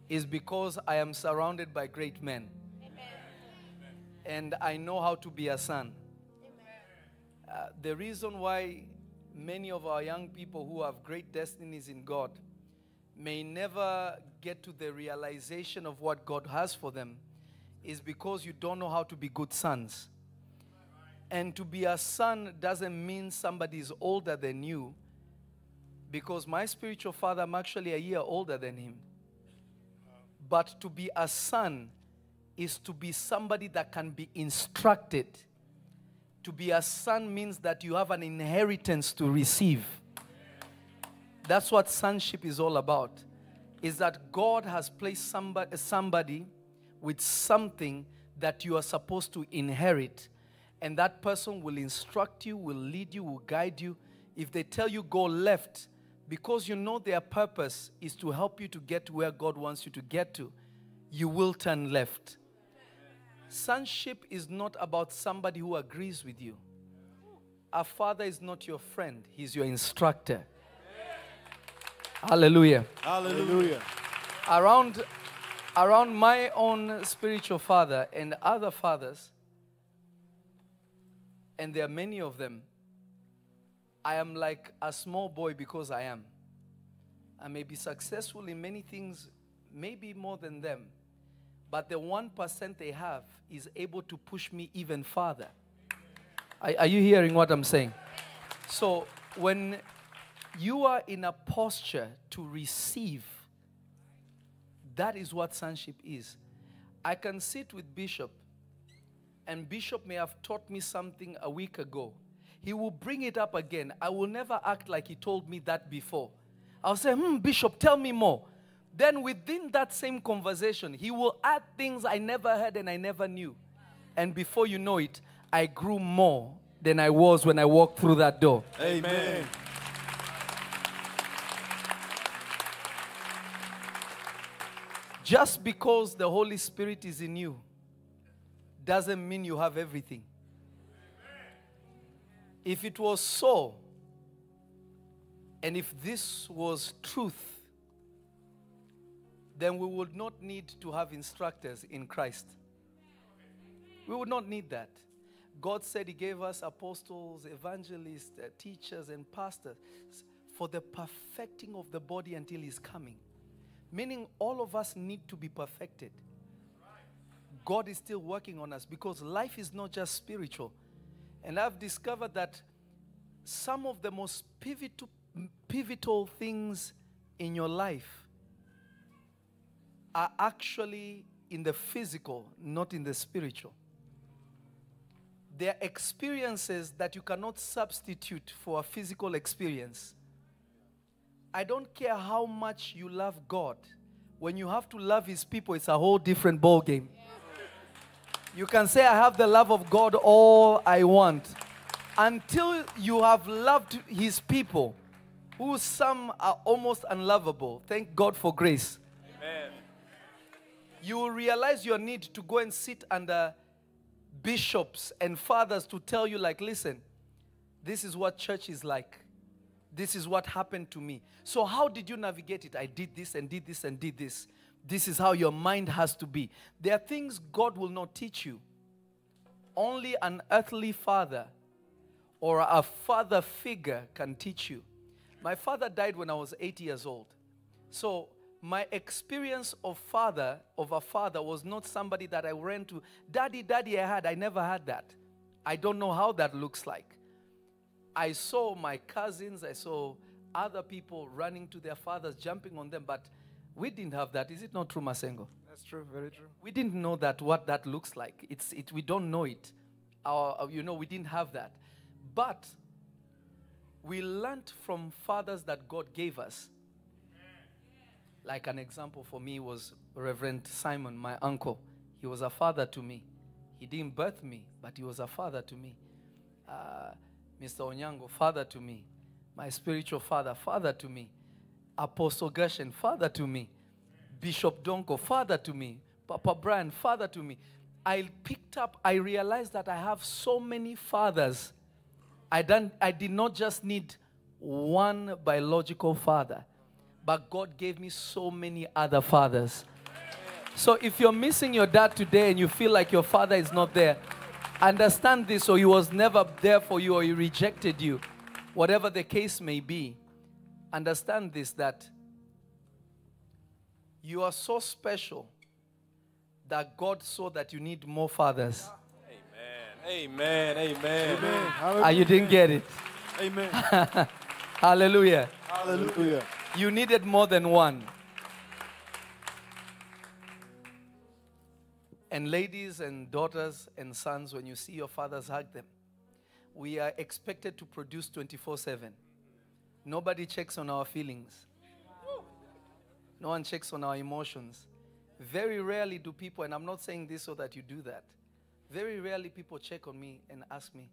S4: is because I am surrounded by great men. And I know how to be a son. Uh, the reason why many of our young people who have great destinies in God may never get to the realization of what God has for them is because you don't know how to be good sons. And to be a son doesn't mean somebody is older than you, because my spiritual father, I'm actually a year older than him. But to be a son is to be somebody that can be instructed. To be a son means that you have an inheritance to receive. That's what sonship is all about. Is that God has placed somebody, somebody with something that you are supposed to inherit. And that person will instruct you, will lead you, will guide you. If they tell you go left, because you know their purpose is to help you to get where God wants you to get to, you will turn left. Sonship is not about somebody who agrees with you. A father is not your friend, he's your instructor. Hallelujah.
S3: Hallelujah.
S4: Around, around my own spiritual father and other fathers, and there are many of them, I am like a small boy because I am. I may be successful in many things, maybe more than them, but the 1% they have is able to push me even farther. Are, are you hearing what I'm saying? So, when you are in a posture to receive, that is what sonship is. I can sit with Bishop, and Bishop may have taught me something a week ago. He will bring it up again. I will never act like he told me that before. I'll say, Hmm, Bishop, tell me more. Then within that same conversation, he will add things I never heard and I never knew. And before you know it, I grew more than I was when I walked through that door.
S3: Amen.
S4: Just because the Holy Spirit is in you doesn't mean you have everything. If it was so, and if this was truth, then we would not need to have instructors in Christ. We would not need that. God said He gave us apostles, evangelists, uh, teachers, and pastors for the perfecting of the body until His coming. Meaning, all of us need to be perfected. God is still working on us because life is not just spiritual. And I've discovered that some of the most pivotal, pivotal things in your life are actually in the physical, not in the spiritual. There are experiences that you cannot substitute for a physical experience. I don't care how much you love God. When you have to love His people, it's a whole different ball game. You can say, I have the love of God all I want. Until you have loved His people, who some are almost unlovable. Thank God for grace.
S3: Amen.
S4: You will realize your need to go and sit under bishops and fathers to tell you, like, listen, this is what church is like. This is what happened to me. So, how did you navigate it? I did this and did this and did this. This is how your mind has to be. There are things God will not teach you. Only an earthly father or a father figure can teach you. My father died when I was eight years old. So, my experience of father, of a father, was not somebody that I ran to. Daddy, daddy, I had. I never had that. I don't know how that looks like. I saw my cousins, I saw other people running to their fathers, jumping on them, but we didn't have that. Is it not true, Masengo?
S5: That's true, very true.
S4: We didn't know that what that looks like. It's it. We don't know it. Our, you know, we didn't have that, but we learned from fathers that God gave us. Like an example for me was Reverend Simon, my uncle. He was a father to me. He didn't birth me, but he was a father to me. Uh, Mr. Onyango, father to me. My spiritual father, father to me. Apostle Gershon, father to me. Bishop Donko, father to me. Papa Brian, father to me. I picked up, I realized that I have so many fathers. I, done, I did not just need one biological father, but God gave me so many other fathers. So if you're missing your dad today and you feel like your father is not there, understand this or he was never there for you or he rejected you, whatever the case may be. Understand this that you are so special that God saw that you need more fathers.
S3: Amen. Amen. Amen.
S4: Ah, you didn't get it.
S3: Amen.
S4: Hallelujah.
S3: Hallelujah.
S4: You needed more than one. And ladies and daughters and sons, when you see your fathers, hug them. We are expected to produce 24 7. Nobody checks on our feelings, no one checks on our emotions. Very rarely do people, and I'm not saying this so that you do that, very rarely people check on me and ask me,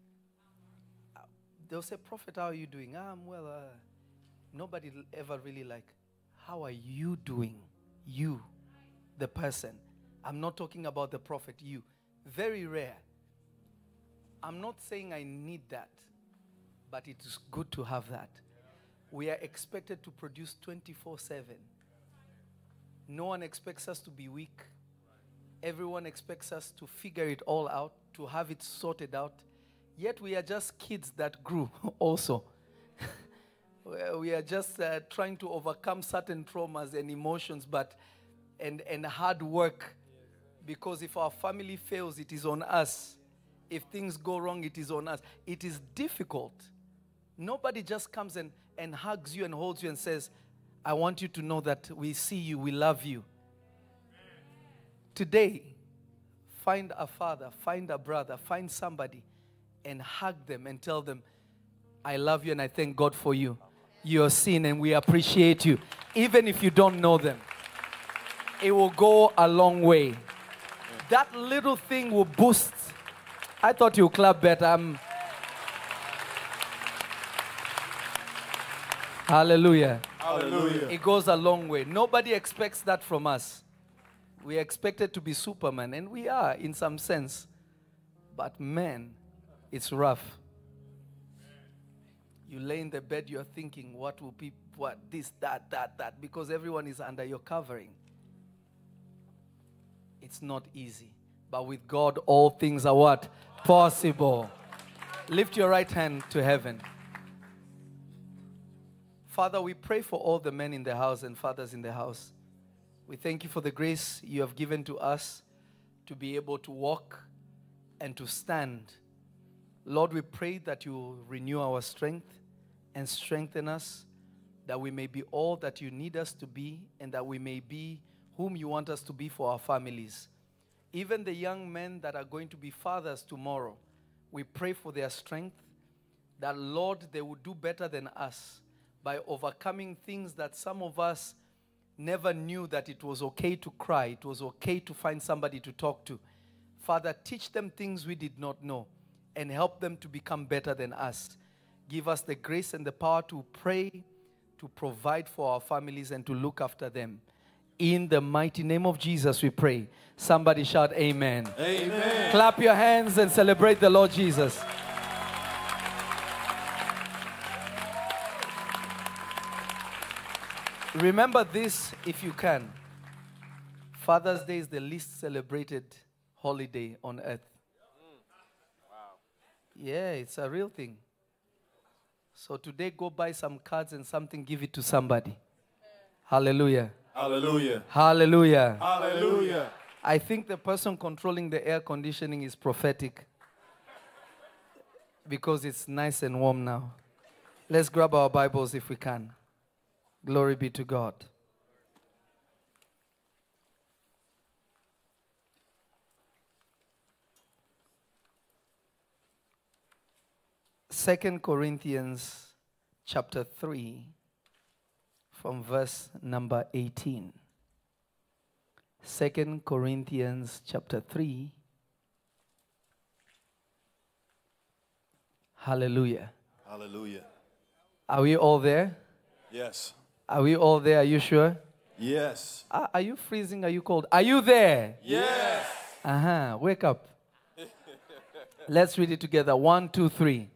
S4: uh, they'll say, Prophet, how are you doing? Ah, I'm well. Uh, nobody ever really like, how are you doing? You, the person. I'm not talking about the prophet, you. Very rare. I'm not saying I need that, but it is good to have that. We are expected to produce 24 7. No one expects us to be weak. Everyone expects us to figure it all out, to have it sorted out. Yet we are just kids that grew also. We are just uh, trying to overcome certain traumas and emotions, but and and hard work. Because if our family fails, it is on us. If things go wrong, it is on us. It is difficult. Nobody just comes and, and hugs you and holds you and says, I want you to know that we see you, we love you. Today, find a father, find a brother, find somebody, and hug them and tell them, I love you and I thank God for you. You're seen and we appreciate you. Even if you don't know them, it will go a long way. That little thing will boost. I thought you clap better. Um, hallelujah.
S3: Hallelujah.
S4: It goes a long way. Nobody expects that from us. We are expected to be Superman, and we are in some sense. But man, it's rough. You lay in the bed, you're thinking, what will people, what, this, that, that, that, because everyone is under your covering. It's not easy. But with God, all things are what? Possible. Lift your right hand to heaven. Father, we pray for all the men in the house and fathers in the house. We thank you for the grace you have given to us to be able to walk and to stand. Lord, we pray that you renew our strength and strengthen us, that we may be all that you need us to be, and that we may be whom you want us to be for our families. Even the young men that are going to be fathers tomorrow, we pray for their strength, that Lord, they will do better than us by overcoming things that some of us never knew that it was okay to cry, it was okay to find somebody to talk to. Father, teach them things we did not know and help them to become better than us. Give us the grace and the power to pray, to provide for our families, and to look after them. In the mighty name of Jesus, we pray. Somebody shout, Amen.
S3: Amen.
S4: Clap your hands and celebrate the Lord Jesus. Remember this if you can. Father's Day is the least celebrated holiday on earth. Yeah, it's a real thing. So today, go buy some cards and something, give it to somebody. Hallelujah.
S3: Hallelujah.
S4: Hallelujah.
S3: Hallelujah.
S4: I think the person controlling the air conditioning is prophetic because it's nice and warm now. Let's grab our Bibles if we can. Glory be to God. Second Corinthians chapter 3 from verse number 18. Second Corinthians chapter 3. Hallelujah.
S5: Hallelujah.
S4: Are we all there?
S5: Yes.
S4: Are we all there? Are you sure?
S5: Yes.
S4: Are, are you freezing? Are you cold? Are you there?
S5: Yes.
S4: Uh huh. Wake up. Let's read it together. One, two, three.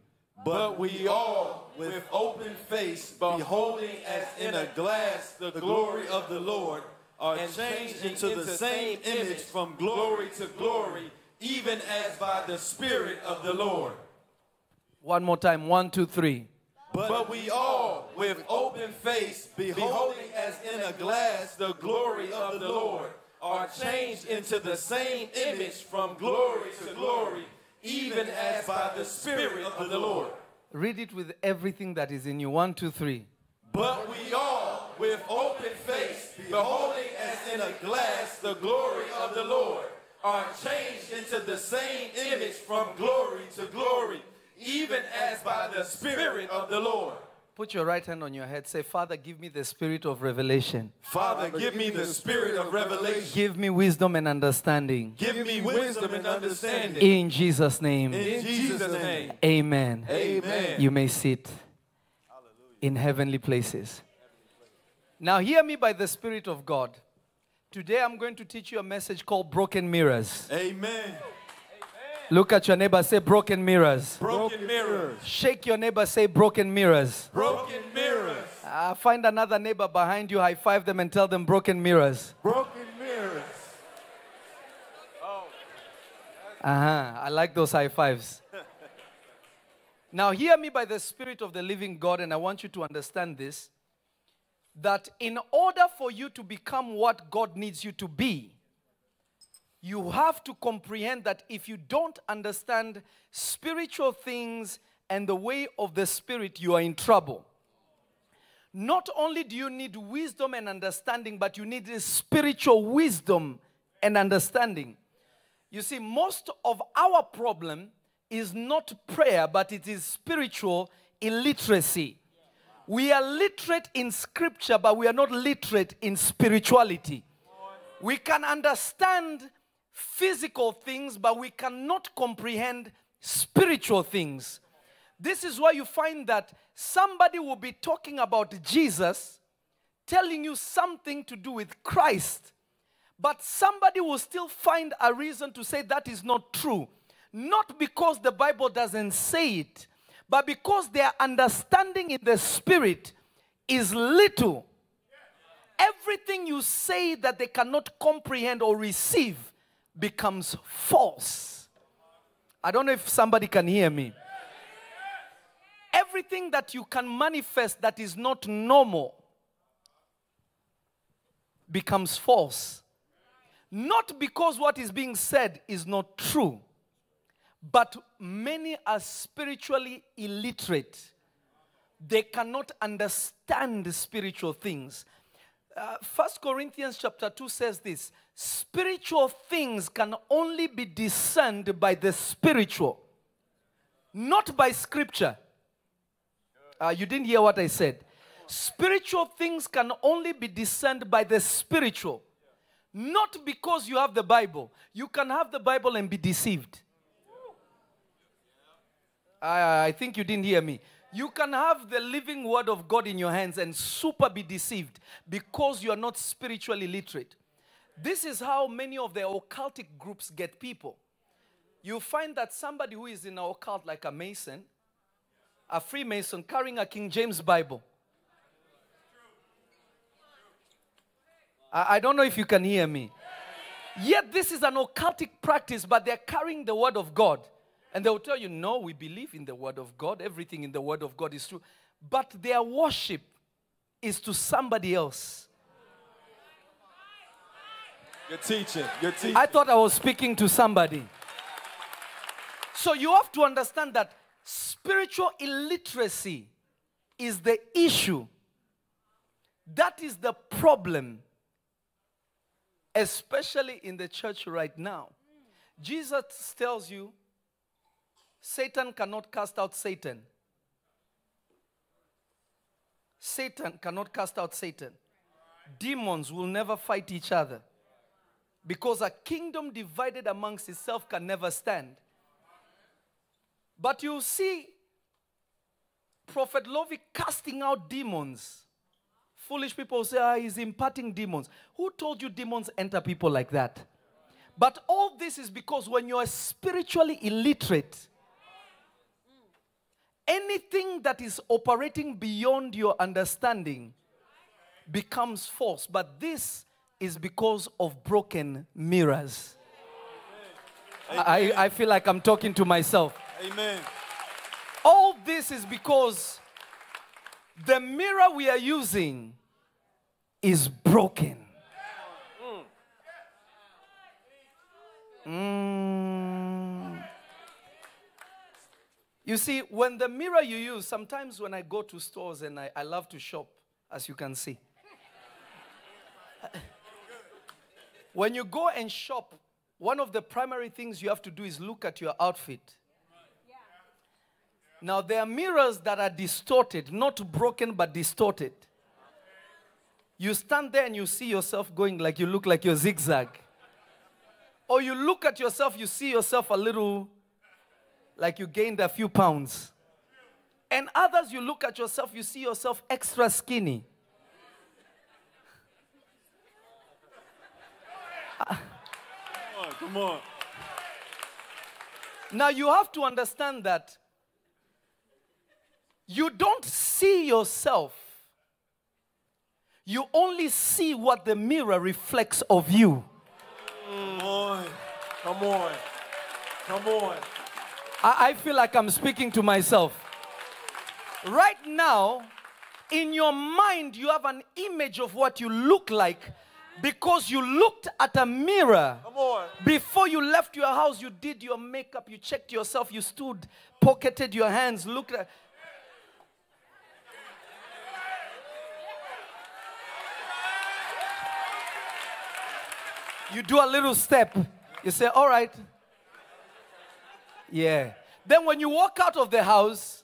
S5: But we all, with open face, beholding as in a glass the glory of the Lord, are changed into the same image from glory to glory, even as by the Spirit of the Lord.
S4: One more time. One, two, three.
S5: But we all, with open face, beholding as in a glass the glory of the Lord, are changed into the same image from glory to glory, even as by the Spirit of the Lord.
S4: Read it with everything that is in you. One, two, three.
S5: But we all, with open face, beholding as in a glass the glory of the Lord, are changed into the same image from glory to glory, even as by the Spirit of the Lord.
S4: Put your right hand on your head. Say, Father, give me the spirit of revelation.
S5: Father, give me the spirit of revelation.
S4: Give me wisdom and understanding.
S5: Give me wisdom and understanding.
S4: In Jesus' name.
S5: In Jesus' name.
S4: Amen.
S5: Amen.
S4: You may sit in heavenly places. Now, hear me by the Spirit of God. Today, I'm going to teach you a message called Broken Mirrors.
S5: Amen.
S4: Look at your neighbor, say, Broken mirrors.
S5: Broken mirrors.
S4: Shake your neighbor, say, Broken mirrors.
S5: Broken mirrors.
S4: Uh, find another neighbor behind you, high five them, and tell them, Broken mirrors.
S5: Broken mirrors.
S4: Uh huh. I like those high fives. now, hear me by the Spirit of the living God, and I want you to understand this that in order for you to become what God needs you to be, you have to comprehend that if you don't understand spiritual things and the way of the Spirit, you are in trouble. Not only do you need wisdom and understanding, but you need spiritual wisdom and understanding. You see, most of our problem is not prayer, but it is spiritual illiteracy. We are literate in scripture, but we are not literate in spirituality. We can understand physical things, but we cannot comprehend spiritual things. This is why you find that somebody will be talking about Jesus, telling you something to do with Christ, but somebody will still find a reason to say that is not true. Not because the Bible doesn't say it, but because their understanding in the spirit is little. Everything you say that they cannot comprehend or receive becomes false. I don't know if somebody can hear me. Everything that you can manifest that is not normal becomes false. Not because what is being said is not true, but many are spiritually illiterate. They cannot understand spiritual things. Uh, First Corinthians chapter 2 says this spiritual things can only be discerned by the spiritual, not by scripture. Uh, you didn't hear what I said. Spiritual things can only be discerned by the spiritual, not because you have the Bible. You can have the Bible and be deceived. I, I think you didn't hear me. You can have the living word of God in your hands and super be deceived because you are not spiritually literate. This is how many of the occultic groups get people. You find that somebody who is in an occult, like a Mason, a Freemason, carrying a King James Bible. I, I don't know if you can hear me. Yet, this is an occultic practice, but they're carrying the word of God. And they'll tell you, no, we believe in the word of God. Everything in the word of God is true. But their worship is to somebody else.
S5: You're teaching. You're teaching.
S4: I thought I was speaking to somebody. So you have to understand that spiritual illiteracy is the issue. That is the problem, especially in the church right now. Jesus tells you Satan cannot cast out Satan. Satan cannot cast out Satan. Demons will never fight each other. Because a kingdom divided amongst itself can never stand. But you see, Prophet Lovy casting out demons. Foolish people say, ah, he's imparting demons. Who told you demons enter people like that? But all this is because when you are spiritually illiterate, anything that is operating beyond your understanding becomes false. But this is because of broken mirrors. I, I feel like I'm talking to myself.
S3: Amen.
S4: All this is because the mirror we are using is broken. Mm. You see, when the mirror you use, sometimes when I go to stores and I, I love to shop, as you can see. when you go and shop, one of the primary things you have to do is look at your outfit. Now, there are mirrors that are distorted, not broken, but distorted. You stand there and you see yourself going like you look like you're zigzag. Or you look at yourself, you see yourself a little like you gained a few pounds. And others, you look at yourself, you see yourself extra skinny.
S3: Come on, come on.
S4: Now you have to understand that you don't see yourself. You only see what the mirror reflects of you.
S3: Come on. Come on. Come on.
S4: I, I feel like I'm speaking to myself. Right now, in your mind, you have an image of what you look like because you looked at a mirror. Before you left your house, you did your makeup, you checked yourself, you stood, pocketed your hands, looked at. You do a little step. You say, all right. Yeah. Then when you walk out of the house,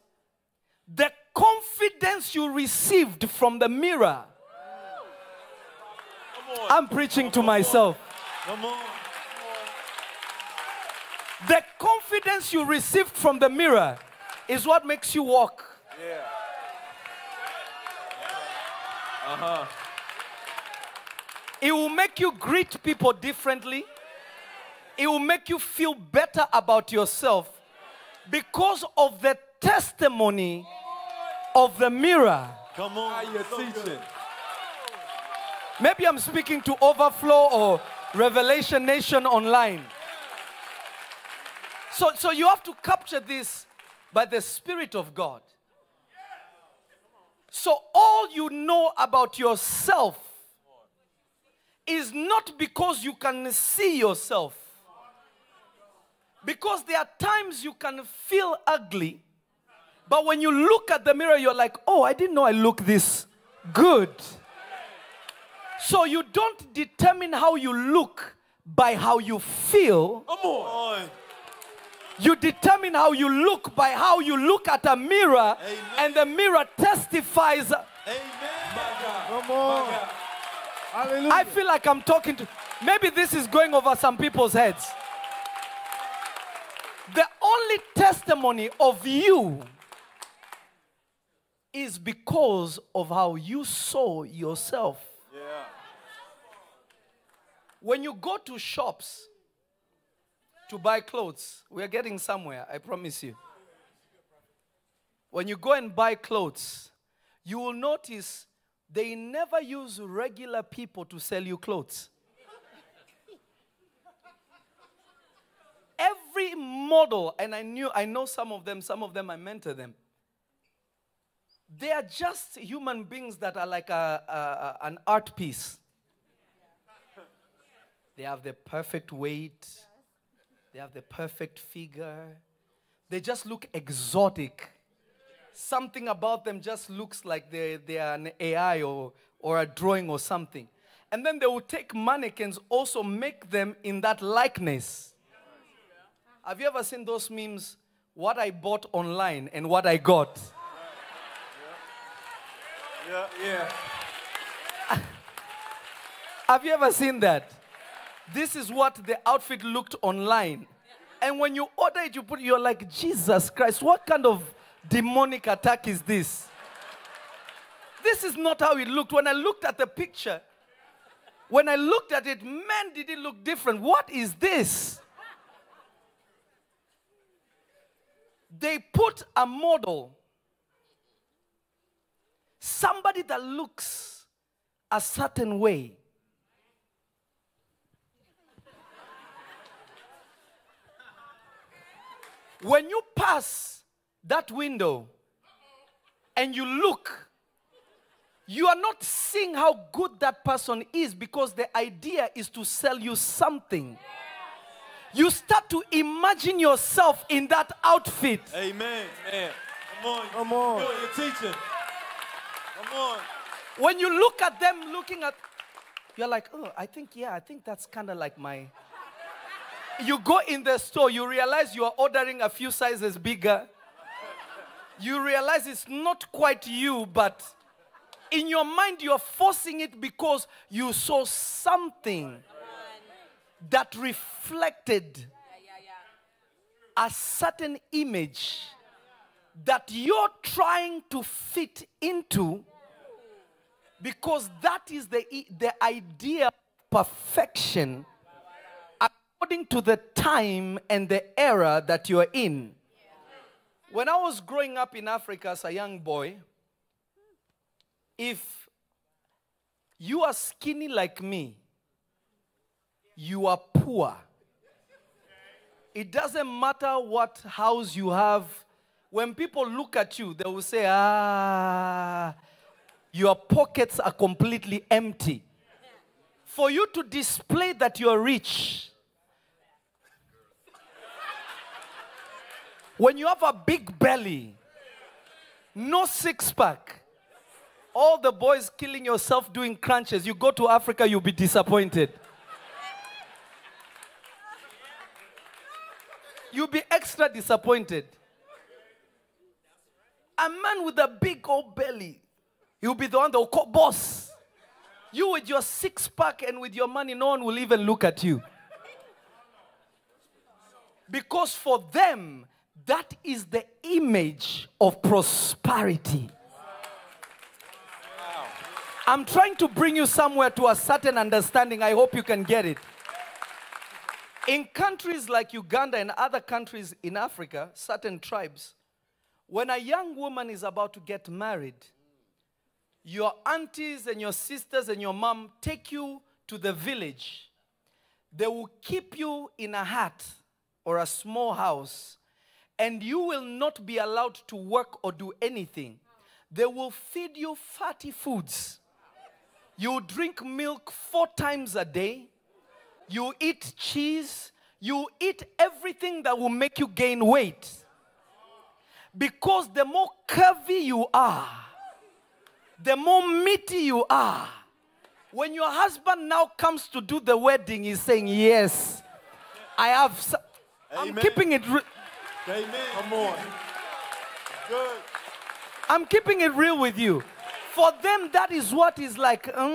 S4: the confidence you received from the mirror. I'm preaching to myself.
S3: Come on.
S4: The confidence you received from the mirror is what makes you walk.
S3: Yeah. Uh-huh.
S4: It will make you greet people differently. It will make you feel better about yourself because of the testimony of the mirror.
S3: Come on. You're teaching.
S4: Maybe I'm speaking to Overflow or Revelation Nation online. So, so you have to capture this by the Spirit of God. So all you know about yourself is not because you can see yourself. Because there are times you can feel ugly, but when you look at the mirror, you're like, oh, I didn't know I look this good. So you don't determine how you look by how you feel.
S3: Come on.
S4: You determine how you look by how you look at a mirror,
S3: Amen.
S4: and the mirror testifies.
S3: Amen.
S5: Come on. Hallelujah.
S4: I feel like I'm talking to. Maybe this is going over some people's heads. The only testimony of you is because of how you saw yourself.
S3: Yeah.
S4: When you go to shops to buy clothes, we're getting somewhere, I promise you. When you go and buy clothes, you will notice they never use regular people to sell you clothes. Every model, and I knew I know some of them, some of them I mentor them. They are just human beings that are like a, a- an art piece. They have the perfect weight. They have the perfect figure. They just look exotic. Something about them just looks like they, they are an AI or, or a drawing or something. And then they will take mannequins, also make them in that likeness. Have you ever seen those memes? What I bought online and what I got.
S3: Yeah. Yeah.
S4: Have you ever seen that? This is what the outfit looked online. And when you order it, you put you're like, Jesus Christ, what kind of demonic attack is this? This is not how it looked. When I looked at the picture, when I looked at it, man, did it look different. What is this? They put a model, somebody that looks a certain way. When you pass that window and you look, you are not seeing how good that person is because the idea is to sell you something. You start to imagine yourself in that outfit.
S3: Amen. Man. Come on.
S5: Come on.
S3: Yo, you're teaching. Come on.
S4: When you look at them looking at, you're like, oh, I think, yeah, I think that's kind of like my. You go in the store, you realize you are ordering a few sizes bigger. You realize it's not quite you, but in your mind, you're forcing it because you saw something that reflected a certain image that you're trying to fit into because that is the, the idea of perfection according to the time and the era that you're in. When I was growing up in Africa as a young boy, if you are skinny like me, you are poor. It doesn't matter what house you have. When people look at you, they will say, ah, your pockets are completely empty. For you to display that you're rich, when you have a big belly, no six pack, all the boys killing yourself doing crunches, you go to Africa, you'll be disappointed. You'll be extra disappointed. A man with a big old belly, he'll be the one that will call boss. You with your six pack and with your money, no one will even look at you. Because for them, that is the image of prosperity. I'm trying to bring you somewhere to a certain understanding. I hope you can get it. In countries like Uganda and other countries in Africa, certain tribes, when a young woman is about to get married, your aunties and your sisters and your mom take you to the village. They will keep you in a hut or a small house, and you will not be allowed to work or do anything. They will feed you fatty foods. You drink milk four times a day. You eat cheese. You eat everything that will make you gain weight. Because the more curvy you are, the more meaty you are. When your husband now comes to do the wedding, he's saying, Yes, I have. s- I'm
S3: Amen.
S4: keeping it. Re-
S3: Amen. Come on. Good.
S4: I'm keeping it real with you. For them, that is what is like. mm,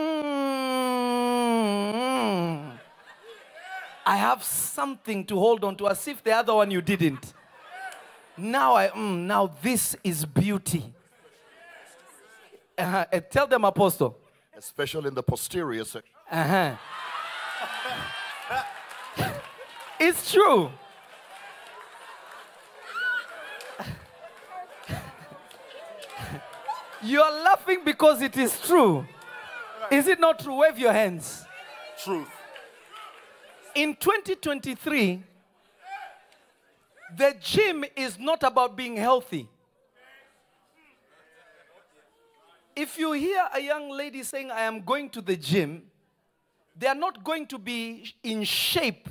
S4: I have something to hold on to, as if the other one you didn't. Now I, mm, now this is beauty. Uh-huh. Uh, tell them, Apostle.
S6: especially in the posterior section.
S4: Uh-huh. it's true. You're laughing because it is true. Is it not true? Wave your hands.
S3: Truth.
S4: In 2023, the gym is not about being healthy. If you hear a young lady saying, I am going to the gym, they are not going to be in shape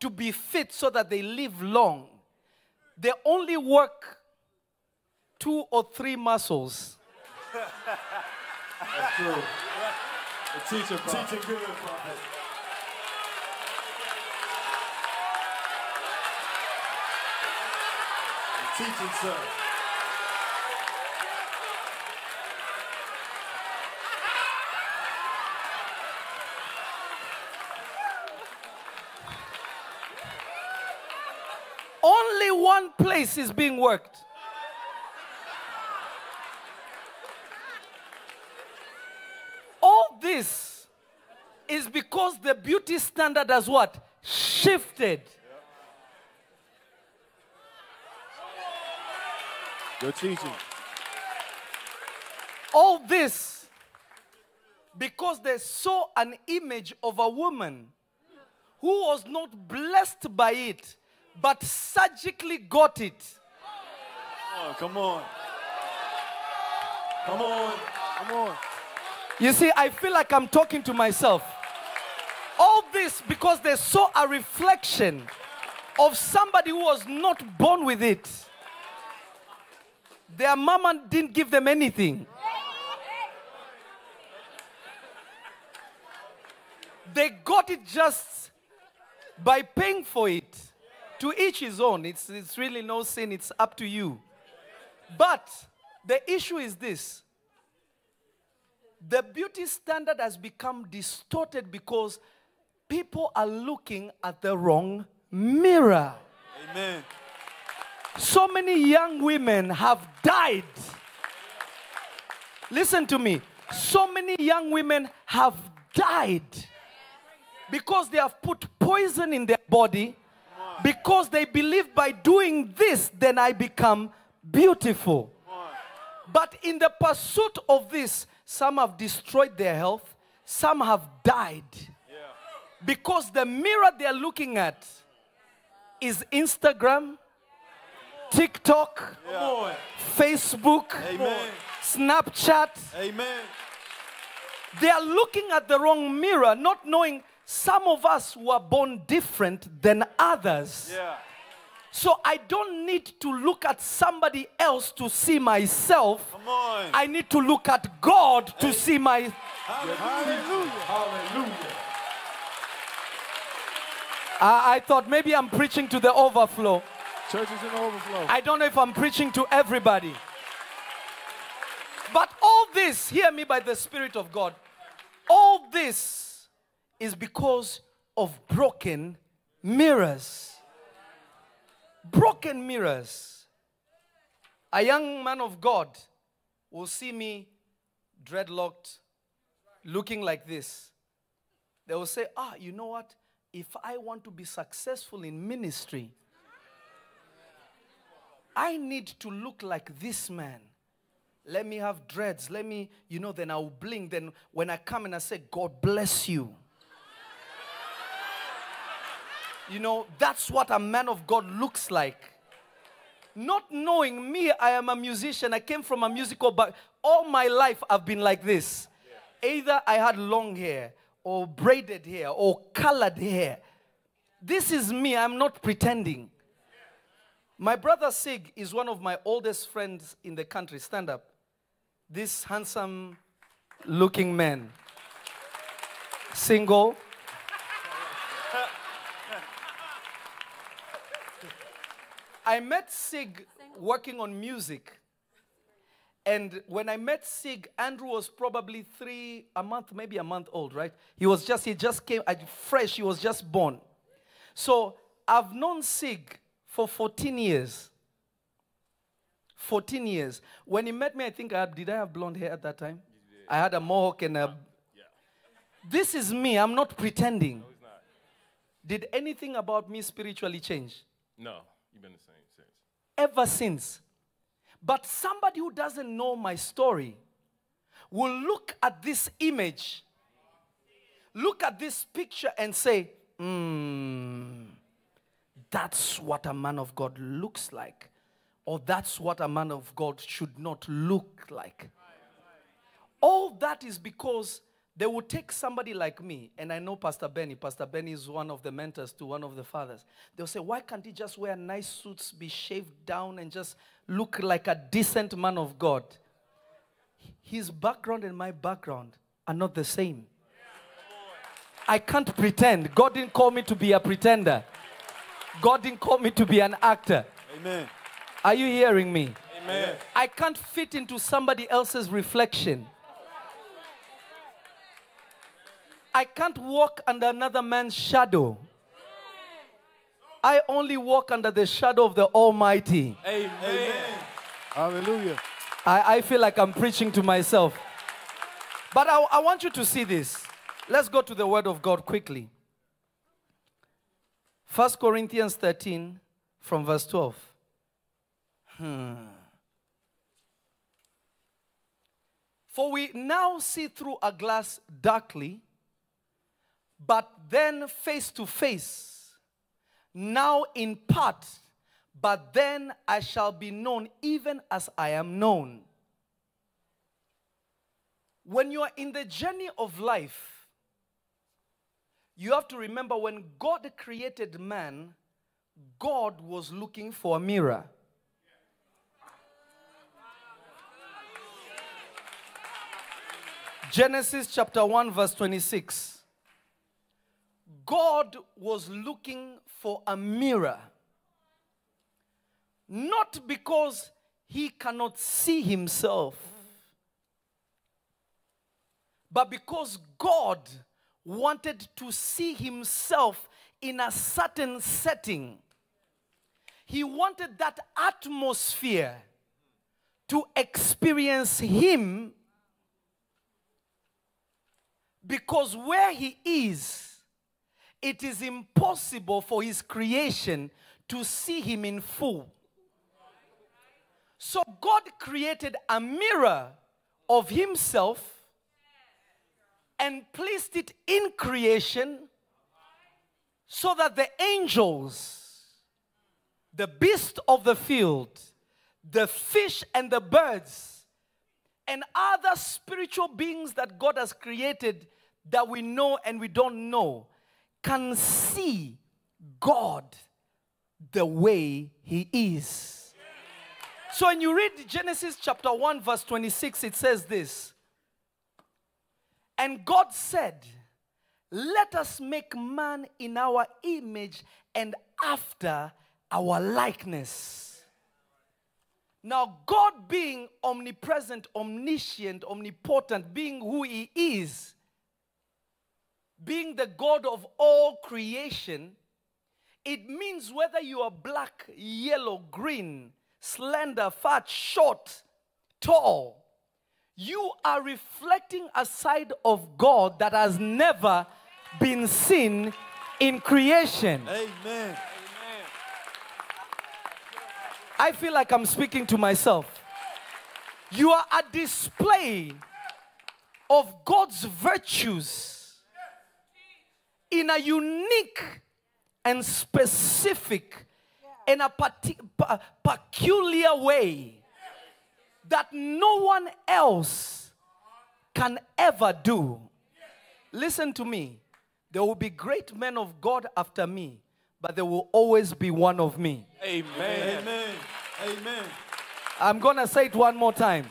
S4: to be fit so that they live long. They only work two or three muscles.
S3: That's true. The teacher, prophet. Teaching good, prophet. teaching service.
S4: Only one place is being worked. All this is because the beauty standard has what? Shifted.
S5: Good teaching.
S4: All this because they saw an image of a woman who was not blessed by it, but surgically got it.
S5: Oh, come on. Come on. Come on.
S4: You see, I feel like I'm talking to myself. All this because they saw a reflection of somebody who was not born with it. Their mama didn't give them anything. They got it just by paying for it. To each his own. It's, it's really no sin, it's up to you. But the issue is this the beauty standard has become distorted because people are looking at the wrong mirror.
S5: Amen.
S4: So many young women have died. Listen to me. So many young women have died because they have put poison in their body because they believe by doing this, then I become beautiful. But in the pursuit of this, some have destroyed their health, some have died. Because the mirror they're looking at is Instagram, TikTok,
S5: on.
S4: Facebook,
S5: Amen.
S4: Snapchat.
S5: Amen.
S4: They are looking at the wrong mirror, not knowing some of us were born different than others.
S5: Yeah.
S4: So I don't need to look at somebody else to see myself.
S5: Come on.
S4: I need to look at God to see my.
S5: Hallelujah.
S4: I, I thought maybe I'm preaching to the overflow.
S5: Church is overflow.
S4: I don't know if I'm preaching to everybody. But all this, hear me by the Spirit of God, all this is because of broken mirrors. Broken mirrors. A young man of God will see me dreadlocked, looking like this. They will say, Ah, you know what? If I want to be successful in ministry, I need to look like this man. Let me have dreads. Let me, you know, then I'll blink. Then when I come and I say, God bless you. You know, that's what a man of God looks like. Not knowing me, I am a musician. I came from a musical back. All my life, I've been like this. Either I had long hair, or braided hair, or colored hair. This is me. I'm not pretending. My brother Sig is one of my oldest friends in the country. Stand up. This handsome looking man. Single. I met Sig working on music. And when I met Sig, Andrew was probably three, a month, maybe a month old, right? He was just, he just came fresh, he was just born. So I've known Sig for 14 years. 14 years. When he met me, I think I had, did I have blonde hair at that time? I had a mohawk and a. Yeah. This is me, I'm not pretending. No, not. Did anything about me spiritually change?
S7: No, you've been the same since.
S4: ever since. But somebody who doesn't know my story will look at this image, look at this picture, and say, hmm, that's what a man of God looks like. Or that's what a man of God should not look like. All that is because they will take somebody like me, and I know Pastor Benny. Pastor Benny is one of the mentors to one of the fathers. They'll say, Why can't he just wear nice suits, be shaved down, and just look like a decent man of God? His background and my background are not the same. I can't pretend. God didn't call me to be a pretender, God didn't call me to be an actor.
S5: Amen.
S4: Are you hearing me?
S5: Amen.
S4: I can't fit into somebody else's reflection. I can't walk under another man's shadow. I only walk under the shadow of the Almighty.
S5: Amen. Hallelujah.
S4: I, I feel like I'm preaching to myself. But I, I want you to see this. Let's go to the Word of God quickly. 1 Corinthians 13 from verse 12. Hmm. For we now see through a glass darkly, but then face to face. Now in part, but then I shall be known even as I am known. When you are in the journey of life, you have to remember when God created man, God was looking for a mirror. Genesis chapter 1, verse 26. God was looking for a mirror. Not because he cannot see himself, but because God wanted to see himself in a certain setting. He wanted that atmosphere to experience him because where he is, it is impossible for his creation to see him in full. So God created a mirror of himself and placed it in creation so that the angels, the beast of the field, the fish and the birds, and other spiritual beings that God has created that we know and we don't know can see God the way He is. So when you read Genesis chapter 1, verse 26, it says this And God said, Let us make man in our image and after our likeness. Now, God being omnipresent, omniscient, omnipotent, being who He is, being the God of all creation, it means whether you are black, yellow, green, slender, fat, short, tall, you are reflecting a side of God that has never been seen in creation.
S5: Amen.
S4: I feel like I'm speaking to myself. You are a display of God's virtues in a unique and specific in a peculiar way that no one else can ever do. Listen to me. There will be great men of God after me, but there will always be one of me.
S3: Amen.
S5: Amen. Amen.
S4: I'm going to say it one more time.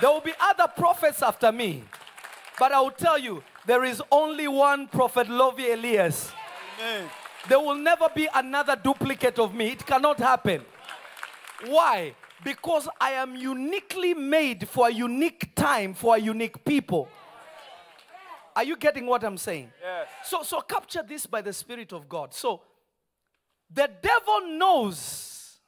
S4: There will be other prophets after me, but I will tell you, there is only one prophet, Lovy Elias.
S5: Amen.
S4: There will never be another duplicate of me. It cannot happen. Why? Because I am uniquely made for a unique time, for a unique people. Are you getting what I'm saying?
S5: Yes.
S4: So, so capture this by the Spirit of God. So, the devil knows,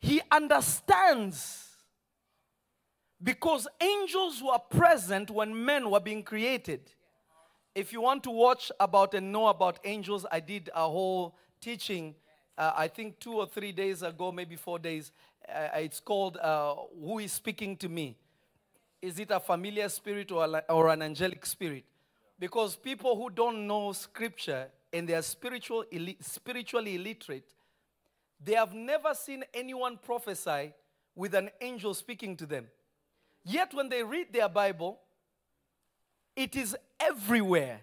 S4: he understands because angels were present when men were being created. If you want to watch about and know about angels, I did a whole teaching, uh, I think two or three days ago, maybe four days. Uh, it's called uh, Who is Speaking to Me? Is it a familiar spirit or, or an angelic spirit? Because people who don't know scripture and they are spiritual, spiritually illiterate, they have never seen anyone prophesy with an angel speaking to them. Yet when they read their Bible, it is everywhere.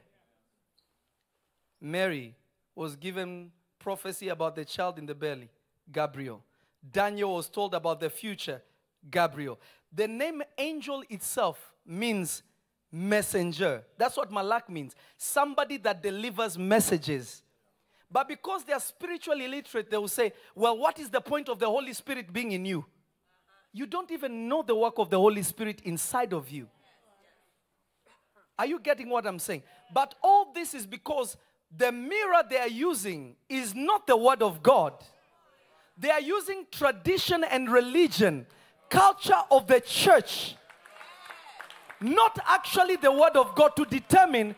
S4: Mary was given prophecy about the child in the belly, Gabriel. Daniel was told about the future, Gabriel. The name angel itself means messenger. That's what Malak means somebody that delivers messages. But because they are spiritually illiterate, they will say, Well, what is the point of the Holy Spirit being in you? You don't even know the work of the Holy Spirit inside of you. Are you getting what I'm saying? But all this is because the mirror they are using is not the Word of God. They are using tradition and religion culture of the church, not actually the word of God, to determine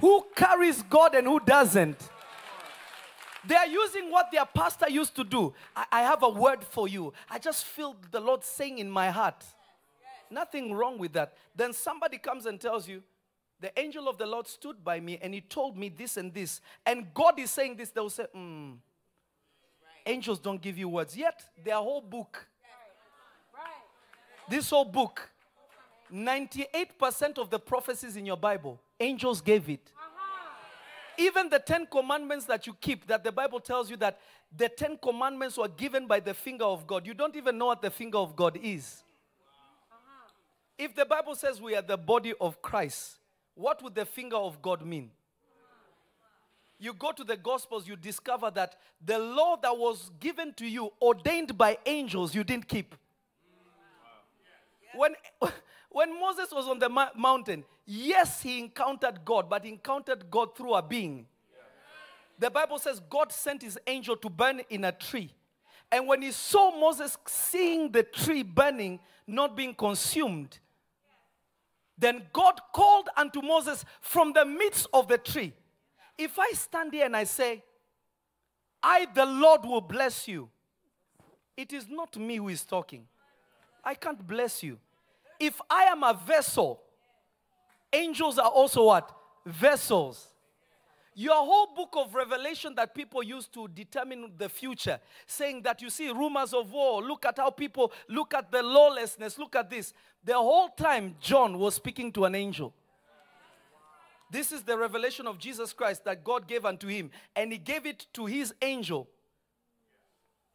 S4: who carries God and who doesn't. They are using what their pastor used to do. I, I have a word for you. I just feel the Lord saying in my heart. Nothing wrong with that. Then somebody comes and tells you, the angel of the Lord stood by me and he told me this and this. And God is saying this. They will say, hmm. Angels don't give you words. Yet, their whole book, this whole book, 98% of the prophecies in your Bible, angels gave it. Even the Ten Commandments that you keep, that the Bible tells you that the Ten Commandments were given by the finger of God. You don't even know what the finger of God is. If the Bible says we are the body of Christ, what would the finger of God mean? You go to the Gospels, you discover that the law that was given to you, ordained by angels, you didn't keep. When, when Moses was on the ma- mountain, yes, he encountered God, but he encountered God through a being. The Bible says God sent his angel to burn in a tree. And when he saw Moses seeing the tree burning, not being consumed, then God called unto Moses from the midst of the tree. If I stand here and I say, I, the Lord, will bless you, it is not me who is talking. I can't bless you. If I am a vessel, angels are also what? Vessels. Your whole book of Revelation that people use to determine the future, saying that you see rumors of war, look at how people look at the lawlessness, look at this. The whole time, John was speaking to an angel. This is the revelation of Jesus Christ that God gave unto him, and he gave it to his angel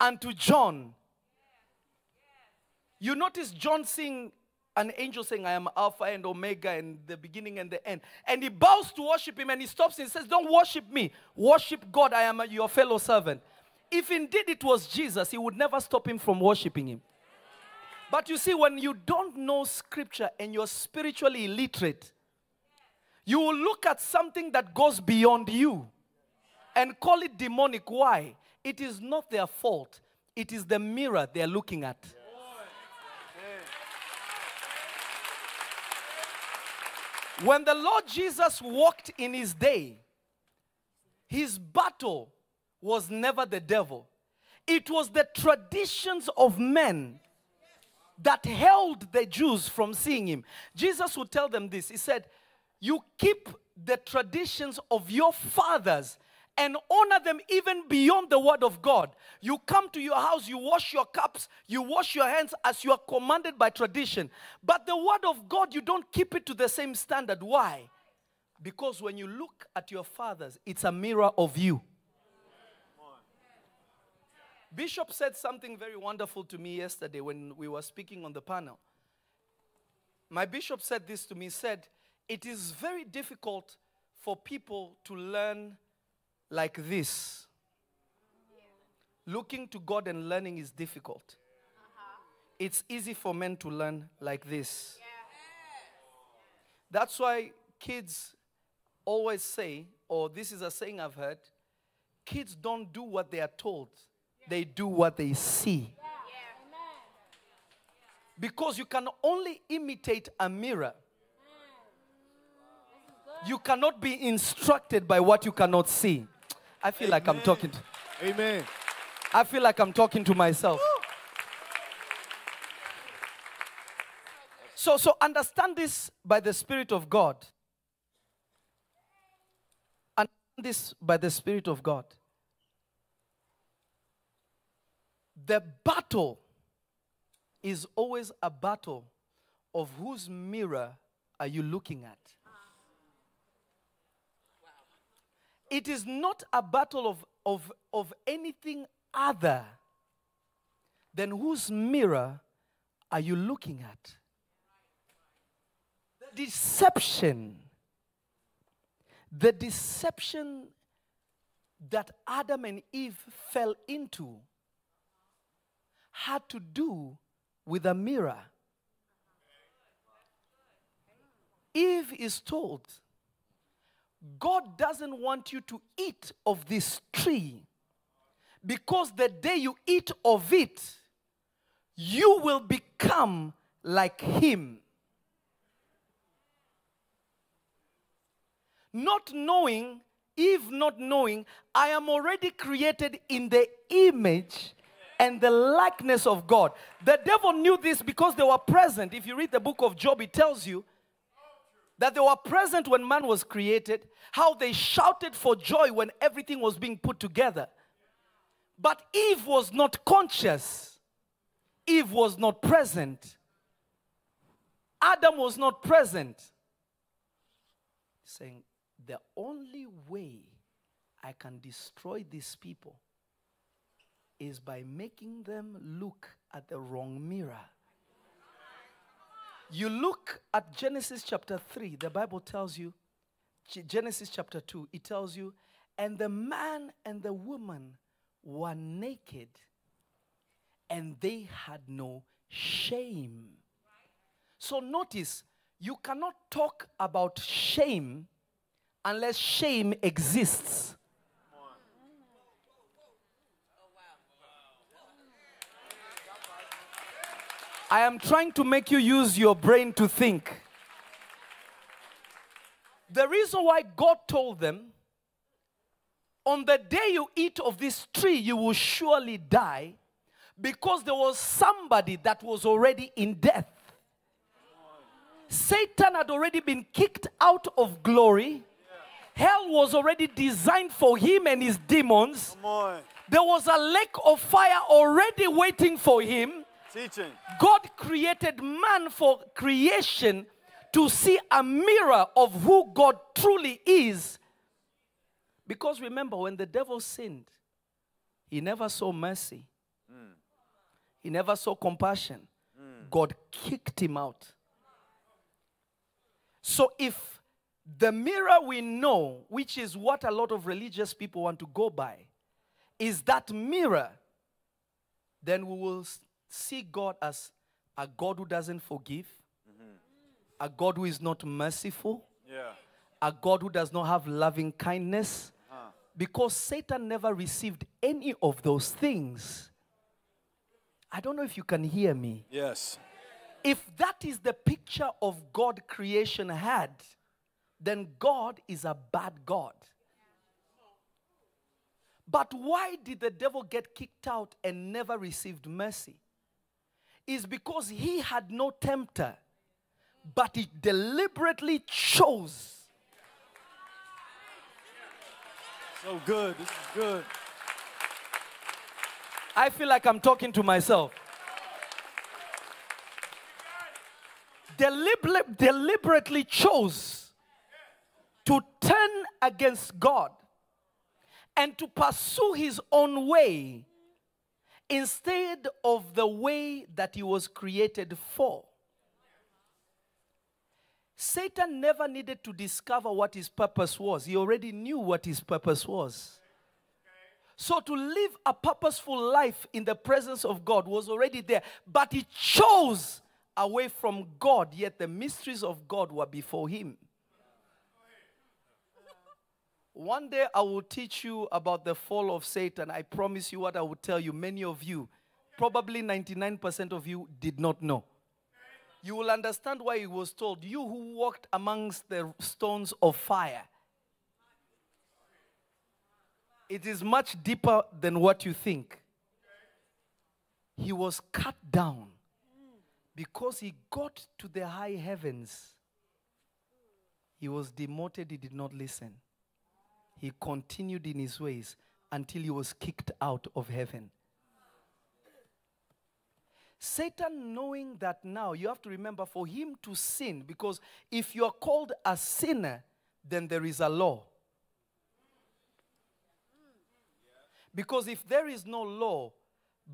S4: and to John. You notice John seeing an angel saying, I am Alpha and Omega and the beginning and the end. And he bows to worship him and he stops and says, Don't worship me, worship God. I am your fellow servant. If indeed it was Jesus, he would never stop him from worshiping him. But you see, when you don't know scripture and you're spiritually illiterate, you will look at something that goes beyond you and call it demonic. Why? It is not their fault, it is the mirror they're looking at. When the Lord Jesus walked in his day, his battle was never the devil, it was the traditions of men that held the Jews from seeing him. Jesus would tell them this He said, You keep the traditions of your fathers and honor them even beyond the word of God. You come to your house, you wash your cups, you wash your hands as you are commanded by tradition. But the word of God, you don't keep it to the same standard. Why? Because when you look at your fathers, it's a mirror of you. Bishop said something very wonderful to me yesterday when we were speaking on the panel. My bishop said this to me, said, It is very difficult for people to learn like this. Looking to God and learning is difficult. It's easy for men to learn like this. That's why kids always say, or this is a saying I've heard kids don't do what they are told, they do what they see. Because you can only imitate a mirror. You cannot be instructed by what you cannot see. I feel like I'm talking to,
S5: Amen.
S4: I feel like I'm talking to myself. So so understand this by the spirit of God. Understand this by the spirit of God. The battle is always a battle of whose mirror are you looking at? It is not a battle of, of, of anything other than whose mirror are you looking at? The deception, the deception that Adam and Eve fell into had to do with a mirror. Eve is told, God doesn't want you to eat of this tree because the day you eat of it, you will become like him. Not knowing, if not knowing, I am already created in the image and the likeness of God. The devil knew this because they were present. If you read the book of Job, it tells you that they were present when man was created, how they shouted for joy when everything was being put together. But Eve was not conscious, Eve was not present, Adam was not present. Saying, the only way I can destroy these people is by making them look at the wrong mirror. You look at Genesis chapter 3, the Bible tells you, Genesis chapter 2, it tells you, and the man and the woman were naked and they had no shame. So notice, you cannot talk about shame unless shame exists. I am trying to make you use your brain to think. The reason why God told them, on the day you eat of this tree, you will surely die, because there was somebody that was already in death. Satan had already been kicked out of glory. Hell was already designed for him and his demons. There was a lake of fire already waiting for him.
S5: Teaching.
S4: God created man for creation to see a mirror of who God truly is. Because remember, when the devil sinned, he never saw mercy, he never saw compassion. God kicked him out. So, if the mirror we know, which is what a lot of religious people want to go by, is that mirror, then we will see God as a God who doesn't forgive, a God who is not merciful,
S5: Yeah.
S4: a God who does not have loving kindness, because Satan never received any of those things. I don't know if you can hear me.
S5: Yes.
S4: If that is the picture of God creation had, then God is a bad God. But why did the devil get kicked out and never received mercy? Is because he had no tempter, but he deliberately chose.
S5: So good. This is good.
S4: I feel like I'm talking to myself. Delibera- deliberately chose to turn against God and to pursue his own way instead of the way that he was created for. Satan never needed to discover what his purpose was, he already knew what his purpose was. So to live a purposeful life in the presence of God was already there, but he chose away from God, yet the mysteries of God were before him. One day I will teach you about the fall of Satan. I promise you what I will tell you. Many of you, probably 99% of you, did not know. You will understand why he was told, You who walked amongst the stones of fire. It is much deeper than what you think. He was cut down because he got to the high heavens. He was demoted, he did not listen. He continued in his ways until he was kicked out of heaven. Satan, knowing that now, you have to remember for him to sin, because if you are called a sinner, then there is a law. Because if there is no law,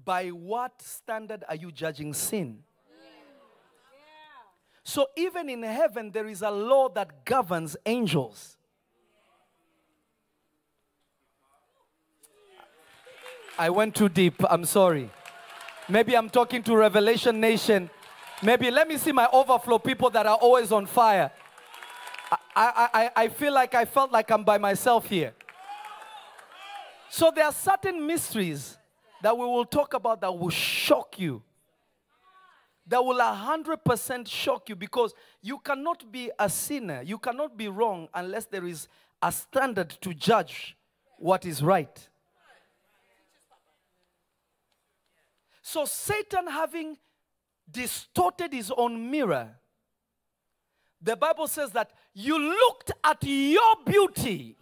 S4: by what standard are you judging sin? So even in heaven, there is a law that governs angels. I went too deep. I'm sorry. Maybe I'm talking to Revelation Nation. Maybe let me see my overflow people that are always on fire. I, I, I, feel like I felt like I'm by myself here. So there are certain mysteries that we will talk about that will shock you. that will 100% shock you because you cannot be a sinner. You cannot be wrong unless there is a standard to judge what is right. So, Satan having distorted his own mirror, the Bible says that you looked at your beauty.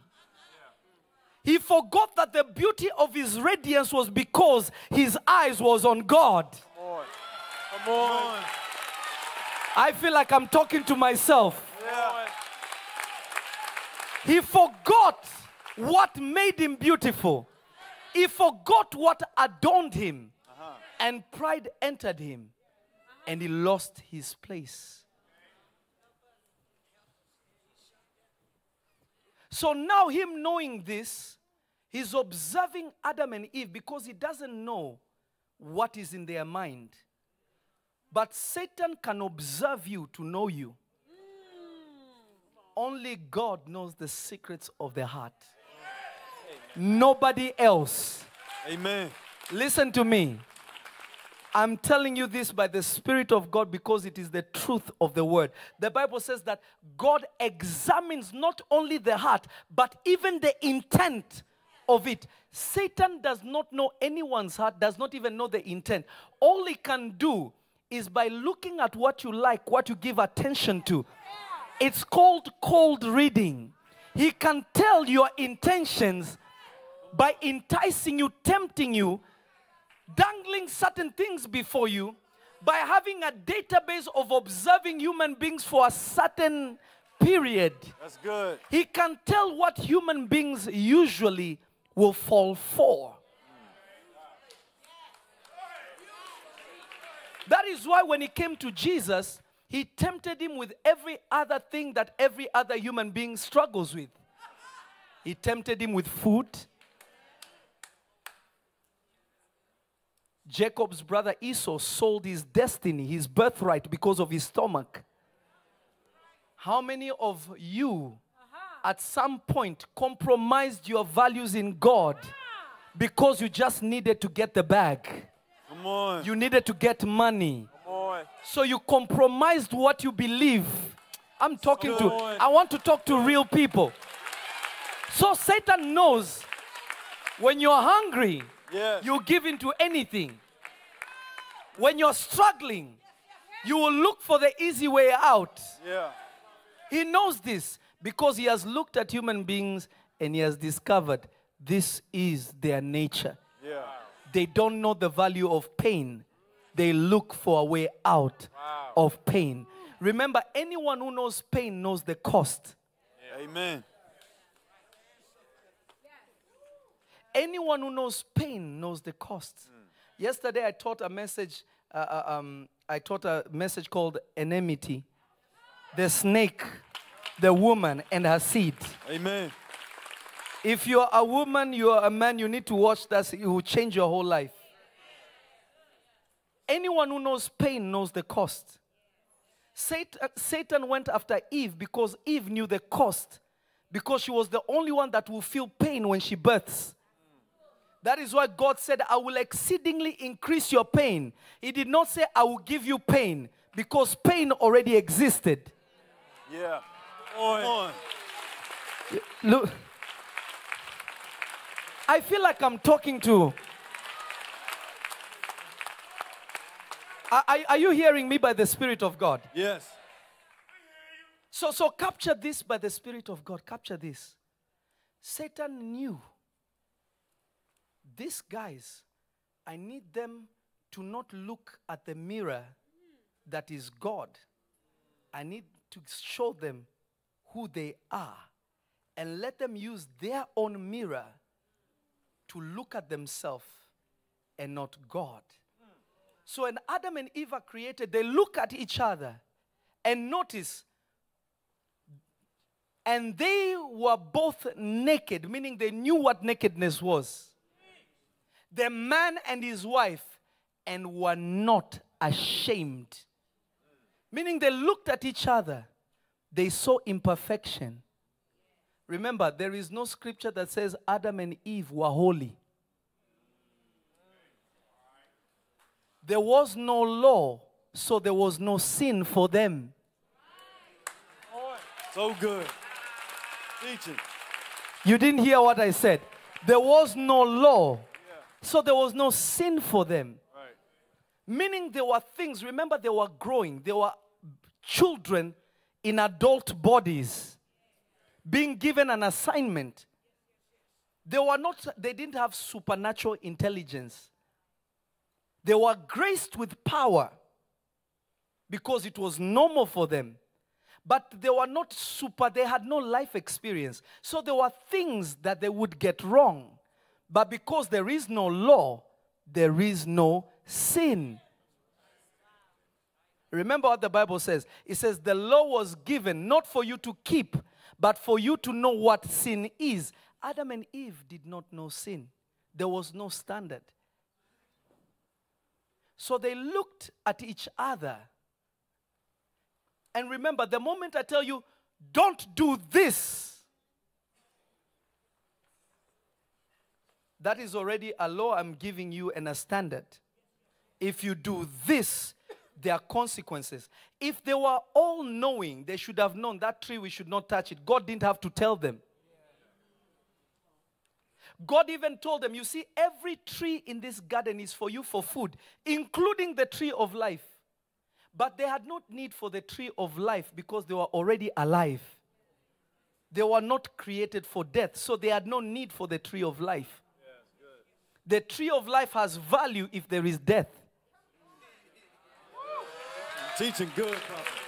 S4: He forgot that the beauty of his radiance was because his eyes was on God.
S5: Come on. Come on.
S4: I feel like I'm talking to myself.
S5: Yeah.
S4: He forgot what made him beautiful. He forgot what adorned him. And pride entered him. And he lost his place. So now, him knowing this, he's observing Adam and Eve because he doesn't know what is in their mind. But Satan can observe you to know you. Only God knows the secrets of the heart. Nobody else.
S5: Amen.
S4: Listen to me. I'm telling you this by the Spirit of God because it is the truth of the word. The Bible says that God examines not only the heart, but even the intent of it. Satan does not know anyone's heart, does not even know the intent. All he can do is by looking at what you like, what you give attention to. It's called cold reading. He can tell your intentions by enticing you, tempting you, dangling certain things before you, by having a database of observing human beings for a certain period.
S5: That's good.
S4: He can tell what human beings usually will fall for. That is why when he came to Jesus, he tempted him with every other thing that every other human being struggles with. He tempted him with food. Jacob's brother Esau sold his destiny, his birthright, because of his stomach. How many of you at some point compromised your values in God because you just needed to get the bag?
S5: Come on.
S4: You needed to get money.
S5: Come on.
S4: So you compromised what you believe. I'm talking to,
S5: on.
S4: I want to talk to real people. So Satan knows when you're hungry,
S5: Yes.
S4: you give into anything. When you're struggling, you will look for the easy way out.
S5: Yeah.
S4: He knows this because he has looked at human beings and he has discovered this is their nature.
S5: Yeah.
S4: They don't know the value of pain. They look for a way out of pain. Remember, anyone who knows pain knows the cost.
S5: Amen.
S4: Anyone who knows pain knows the cost. Yesterday, I taught a message. Uh, uh, um, I taught a message called enmity. The snake, the woman, and her seed.
S5: Amen.
S4: If you're a woman, you're a man, you need to watch that. It will change your whole life. Anyone who knows pain knows the cost. Satan, Satan went after Eve because Eve knew the cost, because she was the only one that will feel pain when she births. That is why God said, I will exceedingly increase your pain. He did not say, I will give you pain, because pain already existed.
S5: Yeah. Come on.
S4: Look, I feel like I'm talking to. Are, are- are you hearing me by the Spirit of God?
S5: Yes.
S4: So, so capture this by the Spirit of God. Capture this. Satan knew these guys, I need them to not look at the mirror that is God. I need to show them who they are and let them use their own mirror to look at themselves and not God. So when Adam and Eve are created, they look at each other and notice and they were both naked, meaning they knew what nakedness was. The man and his wife, and were not ashamed. Meaning they looked at each other, they saw imperfection. Remember, there is no scripture that says Adam and Eve were holy. There was no law so there was no sin for them.
S5: So good. Teaching.
S4: You didn't hear what I said. There was no law, so there was no sin for them.
S5: Right.
S4: Meaning there were things, remember, they were growing. They were children in adult bodies being given an assignment. They were not, they didn't have supernatural intelligence. They were graced with power because it was normal for them. But they were not super, they had no life experience. So there were things that they would get wrong. But because there is no law, there is no sin. Remember what the Bible says? It says, The law was given not for you to keep, but for you to know what sin is. Adam and Eve did not know sin, there was no standard. So they looked at each other. And remember, the moment I tell you, don't do this, that is already a law I'm giving you and a standard. If you do this, there are consequences. If they were all knowing, they should have known that tree we should not touch it. God didn't have to tell them. God even told them, You see, every tree in this garden is for you for food, including the tree of life. But they had no need for the tree of life because they were already alive. They were not created for death, so they had no need for the tree of life. The tree of life has value if there is death.
S5: Teaching good, prophet.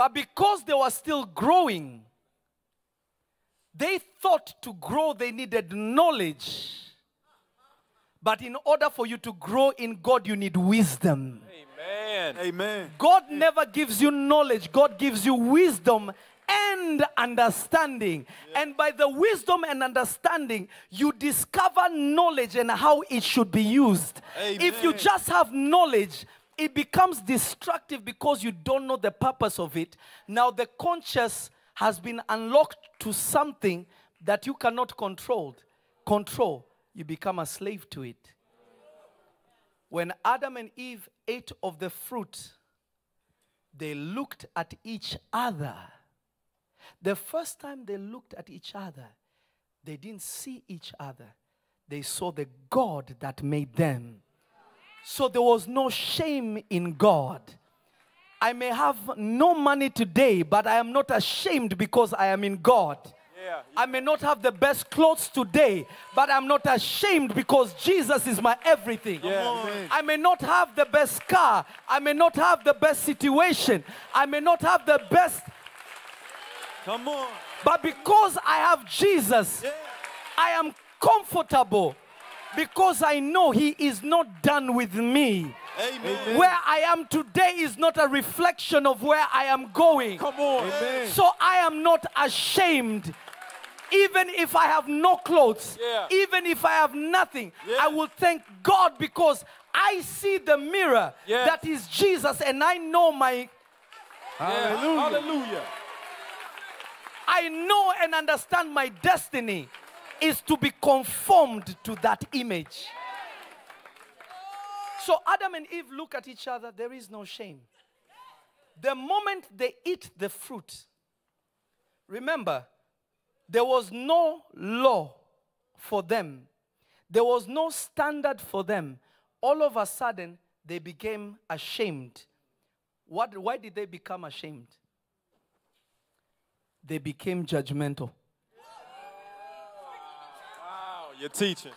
S4: But because they were still growing, they thought to grow they needed knowledge. But in order for you to grow in God, you need wisdom.
S5: Amen. Amen.
S4: God never gives you knowledge, God gives you wisdom and understanding. And by the wisdom and understanding, you discover knowledge and how it should be used. If you just have knowledge, it becomes destructive because you don't know the purpose of it. Now, the conscious has been unlocked to something that you cannot control. Control. You become a slave to it. When Adam and Eve ate of the fruit, they looked at each other. The first time they looked at each other, they didn't see each other. They saw the God that made them. So there was no shame in God. I may have no money today, but I am not ashamed because I am in God.
S5: Yeah.
S4: I may not have the best clothes today, but I'm not ashamed because Jesus is my everything.
S5: Yeah.
S4: I may not have the best car. I may not have the best situation. I may not have the best,
S5: Come on.
S4: but because I have Jesus,
S5: Yeah.
S4: I am comfortable because I know He is not done with me.
S5: Amen.
S4: Where I am today is not a reflection of where I am going.
S5: Come on. Amen.
S4: So I am not ashamed. Even if I have no clothes,
S5: Yeah.
S4: even if I have nothing,
S5: Yeah.
S4: I will thank God because I see the mirror
S5: Yeah.
S4: that is Jesus and I know my
S5: Hallelujah. Hallelujah.
S4: I know and understand my destiny is to be conformed to that image. So Adam and Eve look at each other, there is no shame. The moment they eat the fruit, remember, there was no law for them, there was no standard for them. All of a sudden, they became ashamed. What, why did they become ashamed? They became judgmental.
S5: Wow. You're teaching.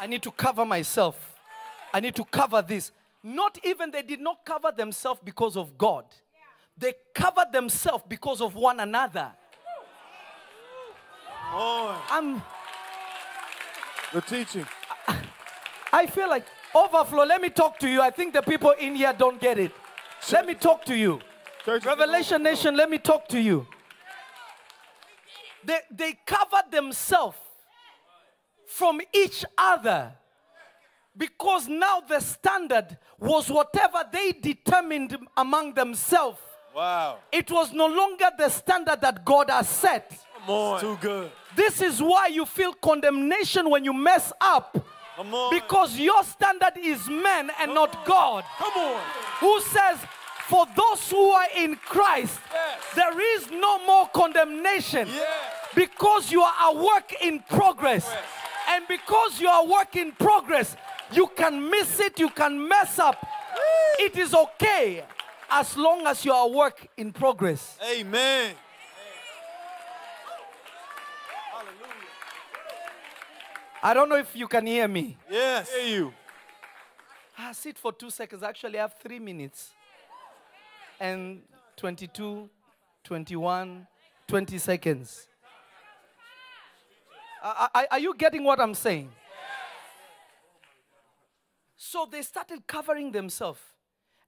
S4: I need to cover myself. I need to cover this. Not even they did not cover themselves because of God. They covered themselves because of one another.
S5: On.
S4: I'm
S5: You're teaching.
S4: I feel like overflow. Let me talk to you. I think the people in here don't get it. Let me talk to you.
S5: Church
S4: Revelation Nation, let me talk to you. They, they covered themselves from each other because now the standard was whatever they determined among themselves.
S5: Wow.
S4: It was no longer the standard that God has set.
S5: Come on. Too good.
S4: This is why you feel condemnation when you mess up.
S5: Come on.
S4: Because your standard is man and not God.
S5: Come on.
S4: Who says, For those who are in Christ,
S5: Yes.
S4: there is no more condemnation.
S5: Yes.
S4: Because you are a work in progress.
S5: Yes.
S4: And because you are a work in progress, you can miss it, you can mess up. It is okay as long as you are a work in progress.
S5: Amen.
S4: I don't know if you can hear me.
S5: Yes. Hear you.
S4: Ah, sit for two seconds. Actually, I have three minutes. And 22, 21, 20 seconds. Are- Are, are you getting what I'm saying? So they started covering themselves.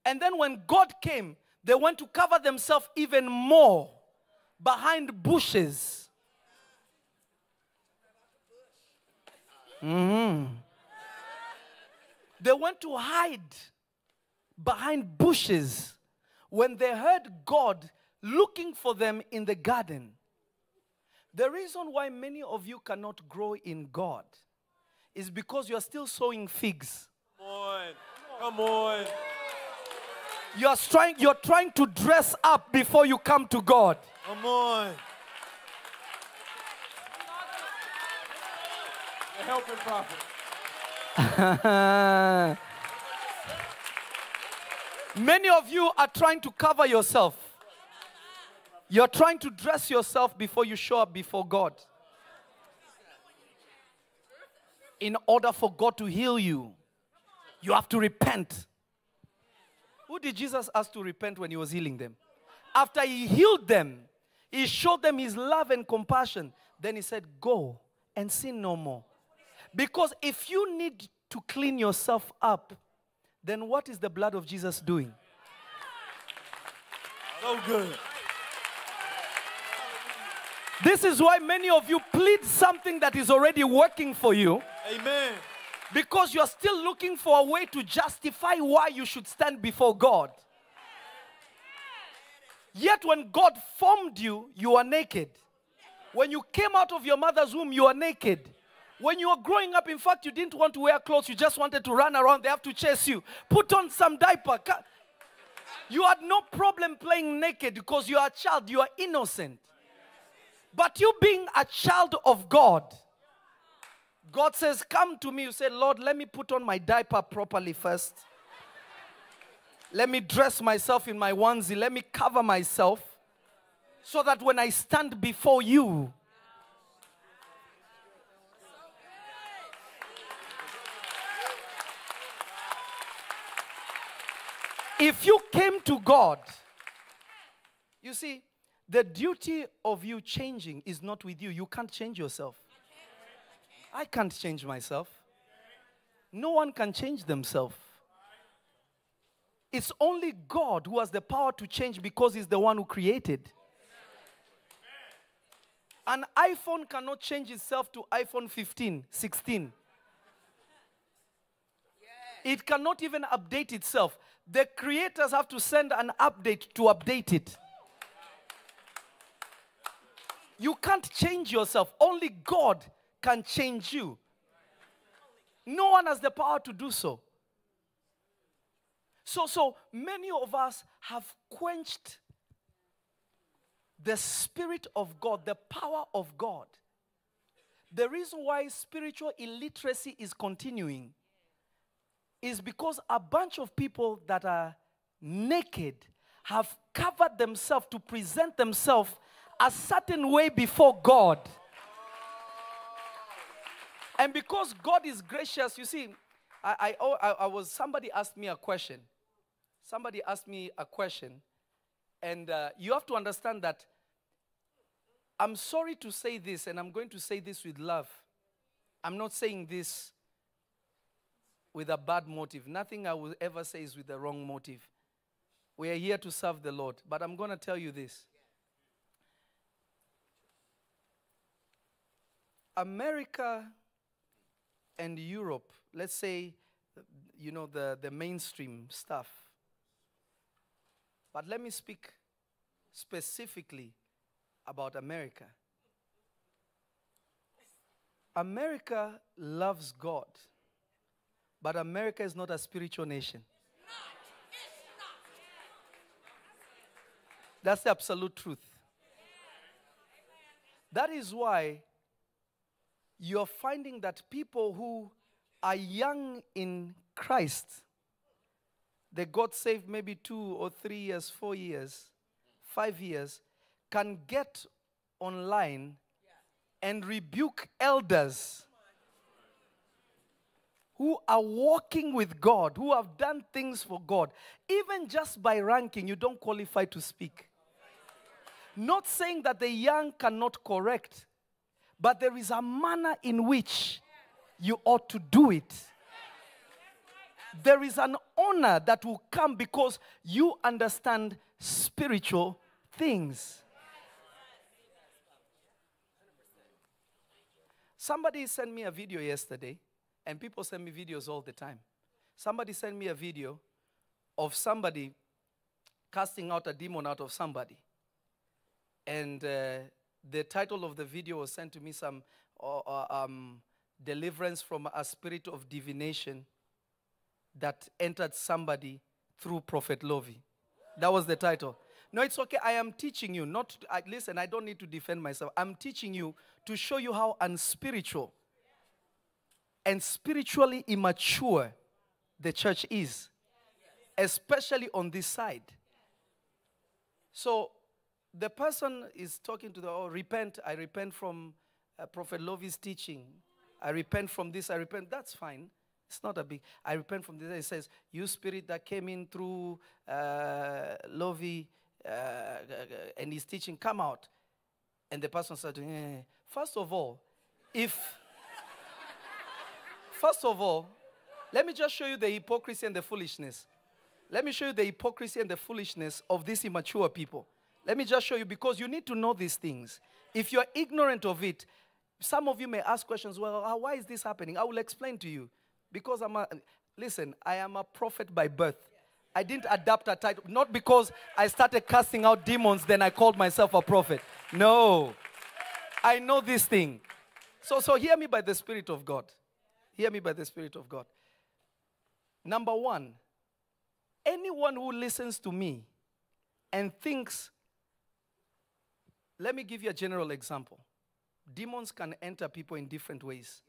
S4: And then when God came, they went to cover themselves even more behind bushes. Mm-hmm. They went to hide behind bushes when they heard God looking for them in the garden. The reason why many of you cannot grow in God is because you are still sewing figs.
S5: Come on. Come on.
S4: You are trying, you're trying to dress up before you come to God.
S5: Come on. The helping prophet.
S4: Many of you are trying to cover yourself. You're trying to dress yourself before you show up before God. In order for God to heal you, you have to repent. Who did Jesus ask to repent when he was healing them? After he healed them, he showed them his love and compassion. Then he said, Go and sin no more. Because if you need to clean yourself up, then what is the blood of Jesus doing?
S5: So good.
S4: This is why many of you plead something that is already working for you
S5: Amen.
S4: because you're still looking for a way to justify why you should stand before God. Yet when God formed you, you are naked. When you came out of your mother's womb, you are naked. When you were growing up, in fact, you didn't want to wear clothes, you just wanted to run around, they have to chase you. Put on some diaper. You had no problem playing naked because you are a child, you are innocent. But you being a child of God, God says, Come to me. You say, Lord, let me put on my diaper properly first. Let me dress myself in my onesie. Let me cover myself so that when I stand before you, if you came to God, you see, the duty of you changing is not with you. You can't change yourself. I can't change myself. No one can change themselves. It's only God who has the power to change because He's the one who created. An iPhone cannot change itself to iPhone 15, 16. It cannot even update itself. The creators have to send an update to update it. You can't change yourself. Only God can change you. No one has the power to do so. So, so many of us have quenched the Spirit of God, the power of God. The reason why spiritual illiteracy is continuing is because a bunch of people that are naked have covered themselves to present themselves a certain way before God. And because God is gracious, you see, I, I, oh, I, I was, somebody asked me a question. Somebody asked me a question. And uh, you have to understand that I'm sorry to say this, and I'm going to say this with love. I'm not saying this with a bad motive. Nothing I will ever say is with the wrong motive. We are here to serve the Lord. But I'm going to tell you this America and Europe, let's say, you know, the, the mainstream stuff. But let me speak specifically about America. America loves God, but America is not a spiritual nation. That's the absolute truth. That is why you're finding that people who are young in Christ, they got saved maybe two or three years, four years, five years, can get online and rebuke elders who are walking with God, who have done things for God. Even just by ranking, you don't qualify to speak. Not saying that the young cannot correct, but there is a manner in which you ought to do it. There is an honor that will come because you understand spiritual things. Somebody sent me a video yesterday, and people send me videos all the time. Somebody sent me a video of somebody casting out a demon out of somebody. And uh, the title of the video was sent to me some uh, uh, um, deliverance from a spirit of divination that entered somebody through Prophet Lovy. That was the title. No, it's okay. I am teaching you, not I, listen, I don't need to defend myself. I'm teaching you to show you how unspiritual and spiritually immature the church is, especially on this side. So the person is talking to the, oh, repent. I repent from uh, Prophet Lovy's teaching. I repent from this. I repent. That's fine. It's not a big. I repent from this. It says, "You spirit that came in through uh, Lovy uh, and his teaching, come out." And the person said, eh. First of all, if first of all, let me just show you the hypocrisy and the foolishness. Let me show you the hypocrisy and the foolishness of these immature people. Let me just show you because you need to know these things. If you're ignorant of it, some of you may ask questions, well, uh, why is this happening? I will explain to you. Because I'm a, listen, I am a prophet by birth. I didn't adapt a title, not because I started casting out demons, then I called myself a prophet. No. I know this thing. So, so hear me by the Spirit of God. Hear me by the Spirit of God. Number one, anyone who listens to me and thinks, let me give you a general example. Demons can enter people in different ways.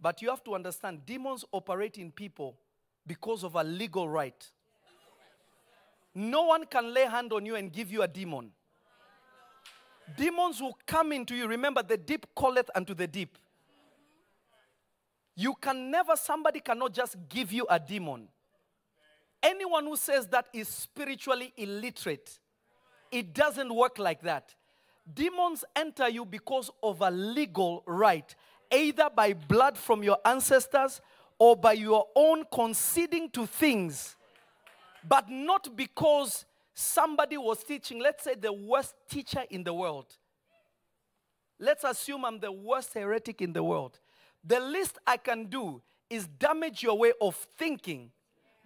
S4: But you have to understand demons operate in people because of a legal right. No one can lay hand on you and give you a demon. Demons will come into you. Remember, the deep calleth unto the deep. You can never, somebody cannot just give you a demon. Anyone who says that is spiritually illiterate. It doesn't work like that. Demons enter you because of a legal right, either by blood from your ancestors or by your own conceding to things, but not because somebody was teaching, let's say, the worst teacher in the world. Let's assume I'm the worst heretic in the world. The least I can do is damage your way of thinking,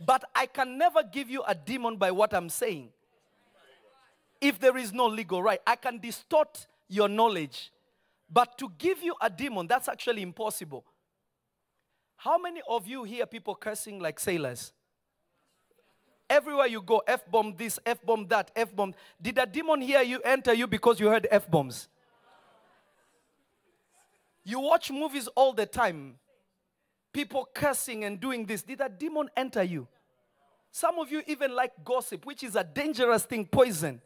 S4: but I can never give you a demon by what I'm saying. If there is no legal right, I can distort your knowledge. But to give you a demon, that's actually impossible. How many of you hear people cursing like sailors? Everywhere you go, F bomb this, F bomb that, F bomb. Did a demon hear you enter you because you heard F bombs? You watch movies all the time. People cursing and doing this. Did a demon enter you? Some of you even like gossip, which is a dangerous thing, poison.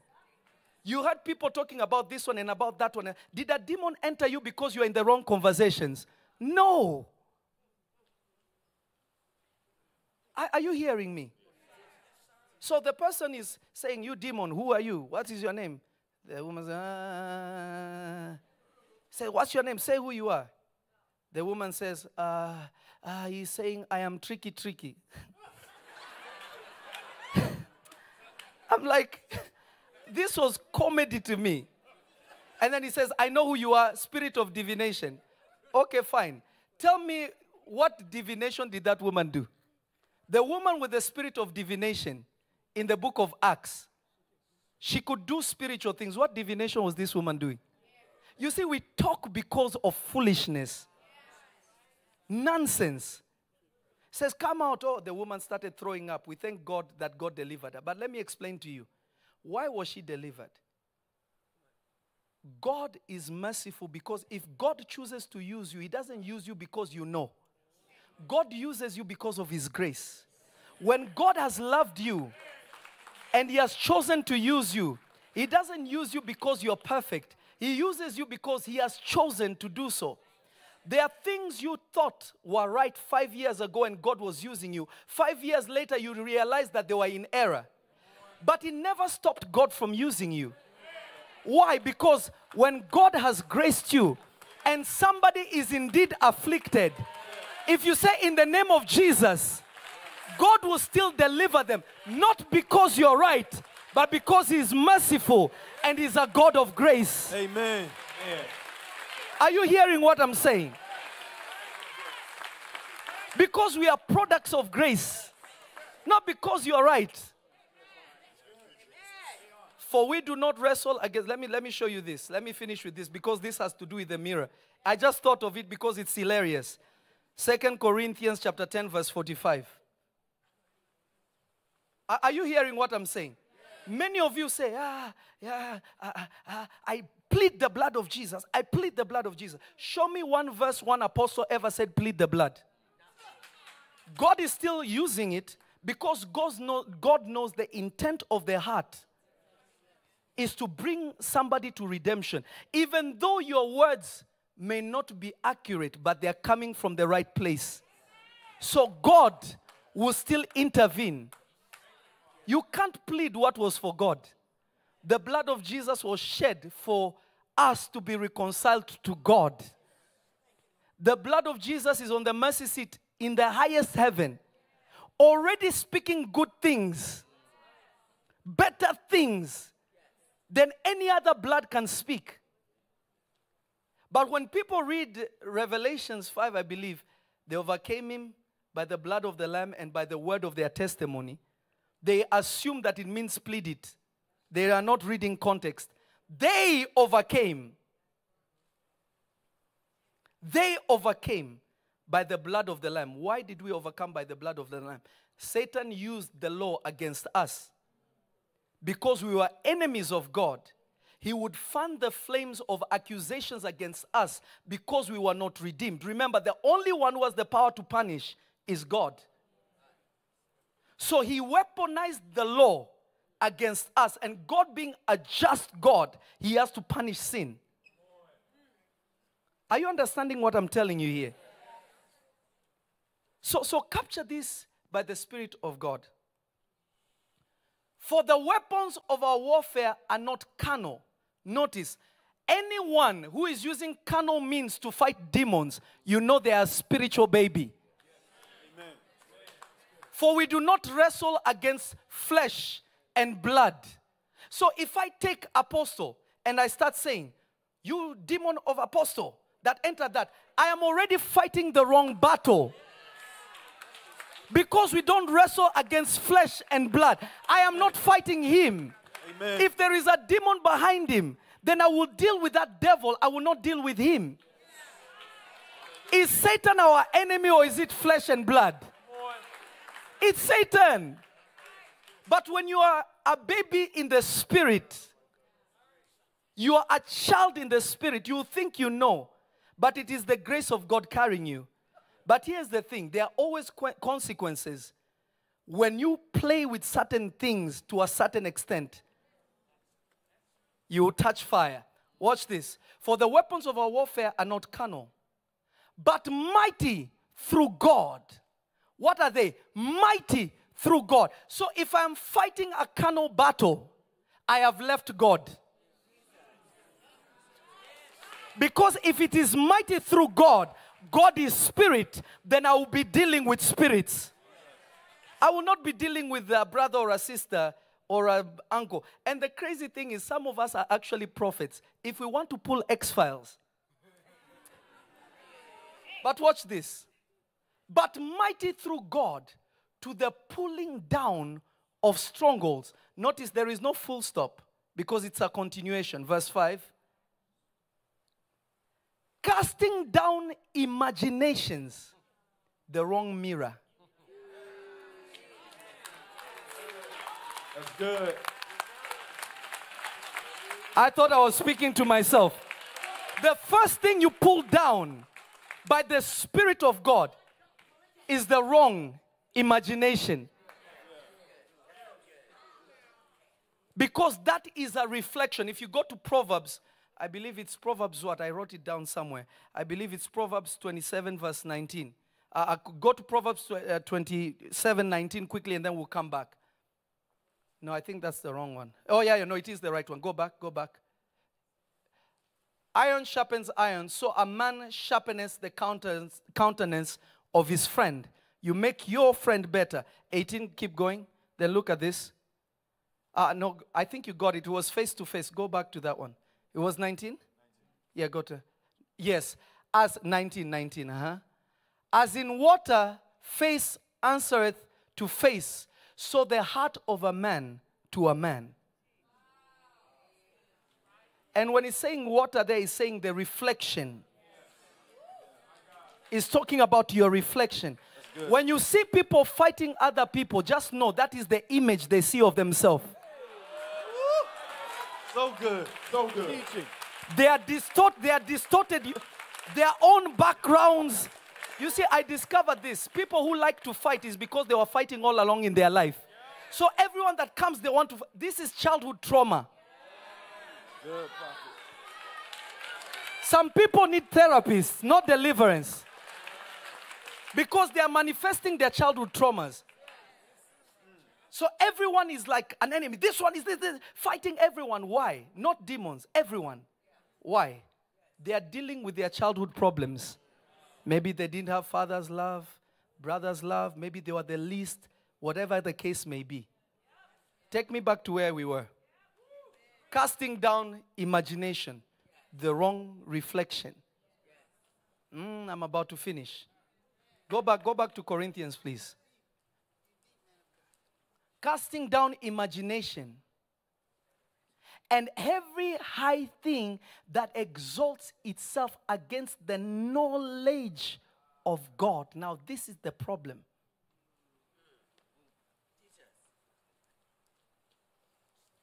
S4: You heard people talking about this one and about that one. Did a demon enter you because you're in the wrong conversations? No. Are, are you hearing me? So the person is saying, You demon, who are you? What is your name? The woman says, ah. Say, What's your name? Say who you are. The woman says, uh, uh, He's saying, I am tricky, tricky. I'm like, This was comedy to me. And then he says, I know who you are, spirit of divination. Okay, fine. Tell me, what divination did that woman do? The woman with the spirit of divination in the book of Acts, she could do spiritual things. What divination was this woman doing? You see, we talk because of foolishness. Nonsense. Says, come out. Oh, the woman started throwing up. We thank God that God delivered her. But let me explain to you why was she delivered? God is merciful because if God chooses to use you, He doesn't use you because you know. God uses you because of His grace. When God has loved you and He has chosen to use you, He doesn't use you because you're perfect. He uses you because He has chosen to do so. There are things you thought were right five years ago and God was using you. Five years later, you realize that they were in error. But it never stopped God from using you. Why? Because when God has graced you and somebody is indeed afflicted, if you say in the name of Jesus, God will still deliver them. Not because you're right, but because He's merciful and He's a God of grace.
S5: Amen. Yeah.
S4: Are you hearing what I'm saying? Because we are products of grace, not because you're right. For we do not wrestle against. Let me let me show you this. Let me finish with this because this has to do with the mirror. I just thought of it because it's hilarious. Second Corinthians chapter 10, verse 45. Are, are you hearing what I'm saying? Many of you say, ah, yeah, ah, ah, I plead the blood of Jesus. I plead the blood of Jesus. Show me one verse one apostle ever said, plead the blood. God is still using it because God, God knows the intent of their heart is to bring somebody to redemption. Even though your words may not be accurate, but they're coming from the right place. So God will still intervene. You can't plead what was for God. The blood of Jesus was shed for us to be reconciled to God. The blood of Jesus is on the mercy seat in the highest heaven, already speaking good things, better things than any other blood can speak. But when people read Revelations 5, I believe, they overcame him by the blood of the Lamb and by the word of their testimony. They assume that it means plead it. They are not reading context. They overcame. They overcame by the blood of the Lamb. Why did we overcome by the blood of the Lamb? Satan used the law against us because we were enemies of God. He would fan the flames of accusations against us because we were not redeemed. Remember, the only one who has the power to punish is God. So he weaponized the law against us, and God being a just God, he has to punish sin. Are you understanding what I'm telling you here? So, so capture this by the Spirit of God. For the weapons of our warfare are not carnal. Notice, anyone who is using carnal means to fight demons, you know they are spiritual baby. For we do not wrestle against flesh and blood. So if I take apostle and I start saying, You demon of apostle that entered that, I am already fighting the wrong battle. Because we don't wrestle against flesh and blood. I am not fighting him.
S5: Amen.
S4: If there is a demon behind him, then I will deal with that devil. I will not deal with him. Is Satan our enemy or is it flesh and blood? It's Satan. But when you are a baby in the spirit, you are a child in the spirit, you think you know, but it is the grace of God carrying you. But here's the thing there are always qu- consequences when you play with certain things to a certain extent. You will touch fire. Watch this. For the weapons of our warfare are not carnal, but mighty through God. What are they? Mighty through God. So if I'm fighting a carnal battle, I have left God. Because if it is mighty through God, God is spirit, then I will be dealing with spirits. I will not be dealing with a brother or a sister or an uncle. And the crazy thing is, some of us are actually prophets. If we want to pull X Files, but watch this. But mighty through God to the pulling down of strongholds. Notice there is no full stop because it's a continuation. Verse 5. casting down imaginations, the wrong mirror.
S5: That's good.
S4: I thought I was speaking to myself. The first thing you pull down by the Spirit of God is the wrong imagination. Because that is a reflection. If you go to Proverbs, I believe it's Proverbs what? I wrote it down somewhere. I believe it's Proverbs 27, verse 19. Uh, I go to Proverbs uh, 27, 19 quickly and then we'll come back. No, I think that's the wrong one. Oh, yeah, yeah, no, it is the right one. Go back, go back. Iron sharpens iron, so a man sharpeneth the countenance of his friend. You make your friend better. 18, keep going. Then look at this. Uh, no, I think you got it. It was face to face. Go back to that one. It was 19? Yeah, go to. Yes, as 19, 19, uh-huh. As in water, face answereth to face, so the heart of a man to a man. And when he's saying water, there he's saying the reflection. He's talking about your reflection. When you see people fighting other people, just know that is the image they see of themselves.
S5: So good. So good. Teaching.
S4: They are distort, they are distorted their own backgrounds. You see, I discovered this. People who like to fight is because they were fighting all along in their life. So everyone that comes, they want to. This is childhood trauma.
S5: Good.
S4: Some people need therapists, not deliverance. Because they are manifesting their childhood traumas. So everyone is like an enemy. This one is this, this, fighting everyone. Why? Not demons, everyone. Why? They are dealing with their childhood problems. Maybe they didn't have father's love, brother's love, maybe they were the least, whatever the case may be. Take me back to where we were. Casting down imagination, the wrong reflection. Mm, I'm about to finish. Go back, go back to Corinthians, please. Casting down imagination and every high thing that exalts itself against the knowledge of God. Now, this is the problem.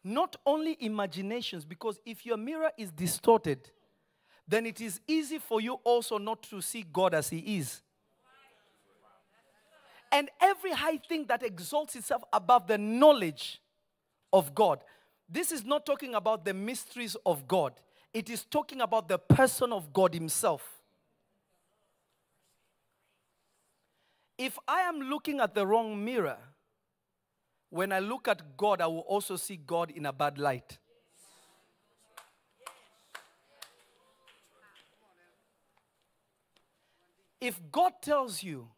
S4: Not only imaginations, because if your mirror is distorted, then it is easy for you also not to see God as He is. And every high thing that exalts itself above the knowledge of God. This is not talking about the mysteries of God, it is talking about the person of God Himself. If I am looking at the wrong mirror, when I look at God, I will also see God in a bad light. If God tells you,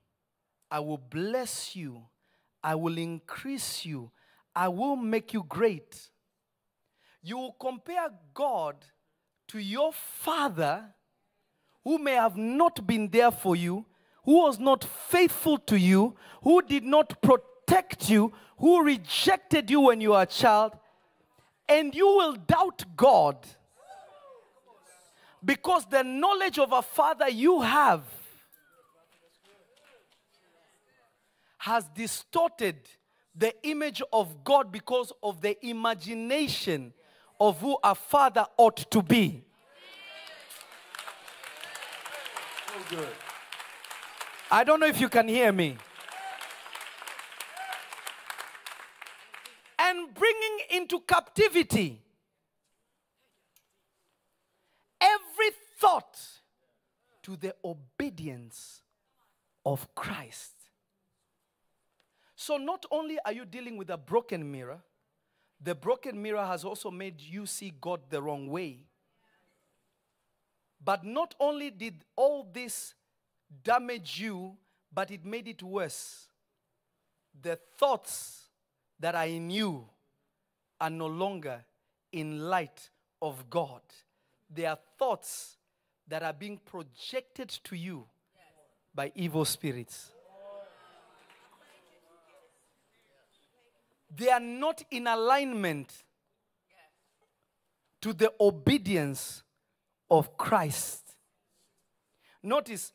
S4: I will bless you, I will increase you, I will make you great, you will compare God to your father who may have not been there for you, who was not faithful to you, who did not protect you, who rejected you when you were a child, and you will doubt God because the knowledge of a father you have has distorted the image of God because of the imagination of who a father ought to be.
S5: So good.
S4: I don't know if you can hear me. And bringing into captivity every thought to the obedience of Christ. So, not only are you dealing with a broken mirror, the broken mirror has also made you see God the wrong way. But not only did all this damage you, but it made it worse. The thoughts that are in you are no longer in light of God. They are thoughts that are being projected to you by evil spirits. They are not in alignment to the obedience of Christ. Notice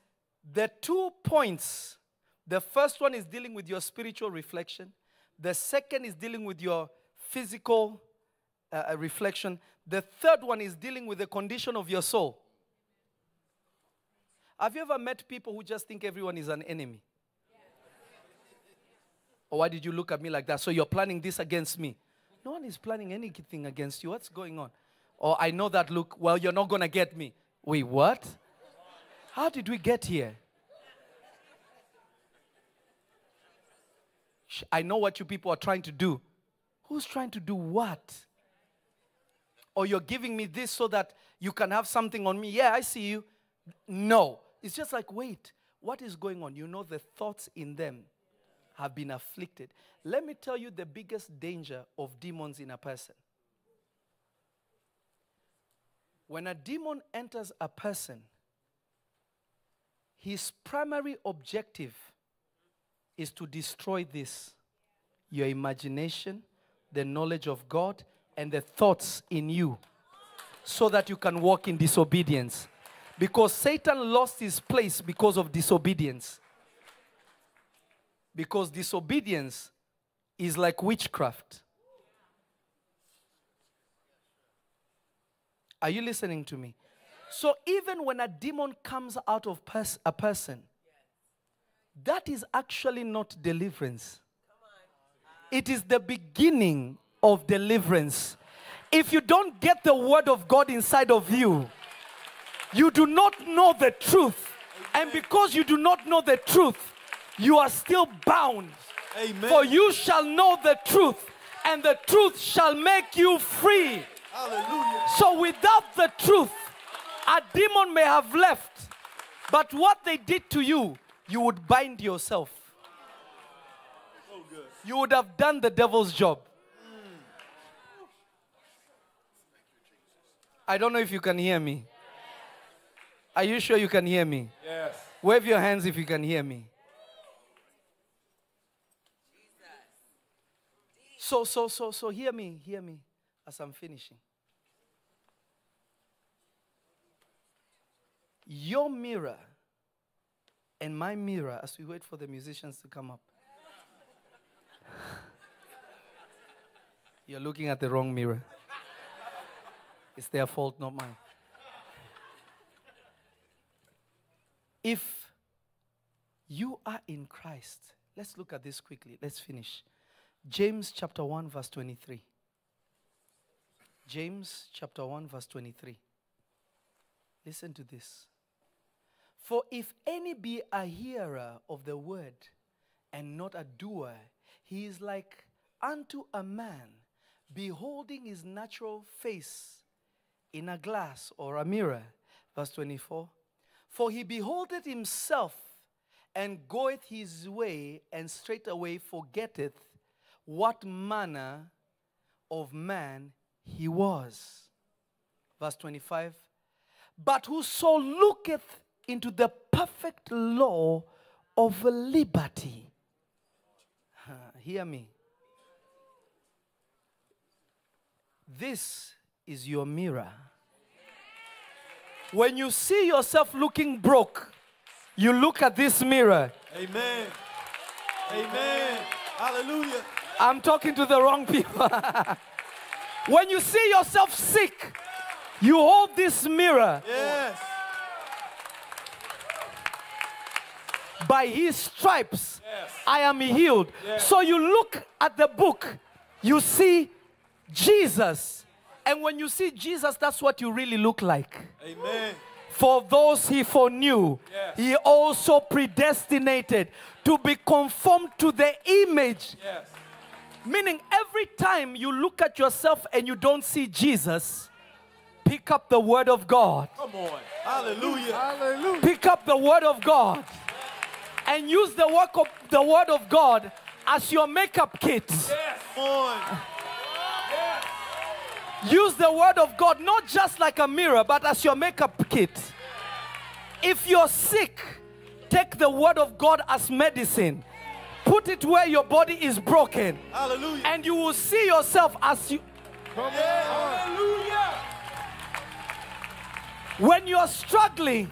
S4: the two points. The first one is dealing with your spiritual reflection. The second is dealing with your physical uh, uh, reflection. The third one is dealing with the condition of your soul. Have you ever met people who just think everyone is an enemy? Or why did you look at me like that? So you're planning this against me. No one is planning anything against you. What's going on? Or I know that look, well, you're not going to get me. Wait, what? How did we get here? I know what you people are trying to do. Who's trying to do what? Or you're giving me this so that you can have something on me. Yeah, I see you. No. It's just like, wait, what is going on? You know, the thoughts in them have been afflicted. Let me tell you the biggest danger of demons in a person. When a demon enters a person, his primary objective is to destroy this your imagination, the knowledge of God, and the thoughts in you so that you can walk in disobedience. Because Satan lost his place because of disobedience. Because disobedience is like witchcraft. Are you listening to me? So even when a demon comes out of pers- a person, that is actually not deliverance. It is the beginning of deliverance. If you don't get the word of God inside of you, you do not know the truth. And because you do not know the truth, you are still bound.
S3: Amen.
S4: For you shall know the truth, and the truth shall make you free.
S3: Hallelujah.
S4: So without the truth, a demon may have left, but what they did to you, you would bind yourself. You would have done the devil's job. I don't know if you can hear me. Are you sure you can hear me?
S5: Yes.
S4: Wave your hands if you can hear me. So, so, so, so, hear me, hear me as I'm finishing. Your mirror and my mirror, as we wait for the musicians to come up. You're looking at the wrong mirror. It's their fault, not mine. If you are in Christ, let's look at this quickly. Let's finish. James chapter 1, verse 23. James chapter 1, verse 23. Listen to this. For if any be a hearer of the word and not a doer, he is like unto a man beholding his natural face in a glass or a mirror. Verse 24. For he beholdeth himself and goeth his way, and straightway forgetteth what manner of man he was. Verse 25. But whoso looketh into the perfect law of liberty. Huh, Hear me. This is your mirror. When you see yourself looking broke, you look at this mirror.
S3: Amen. Amen. Hallelujah.
S4: I'm talking to the wrong people. when you see yourself sick, you hold this mirror.
S3: Yes.
S4: By his stripes, I am healed. So you look at the book, you see Jesus. And when you see Jesus, that's what you really look like.
S3: Amen.
S4: For those he foreknew,
S3: Yes.
S4: he also predestinated to be conformed to the image.
S3: Yes.
S4: Meaning, every time you look at yourself and you don't see Jesus, pick up the word of God.
S3: Come on. Hallelujah.
S5: Hallelujah.
S4: Pick up the word of God and use the work of the word of God as your makeup kit.
S3: Come on.
S4: Use the word of God not just like a mirror, but as your makeup kit. If you're sick, take the word of God as medicine. Put it where your body is broken,
S3: Hallelujah.
S4: and you will see yourself as you.
S3: Hallelujah.
S4: When you're struggling,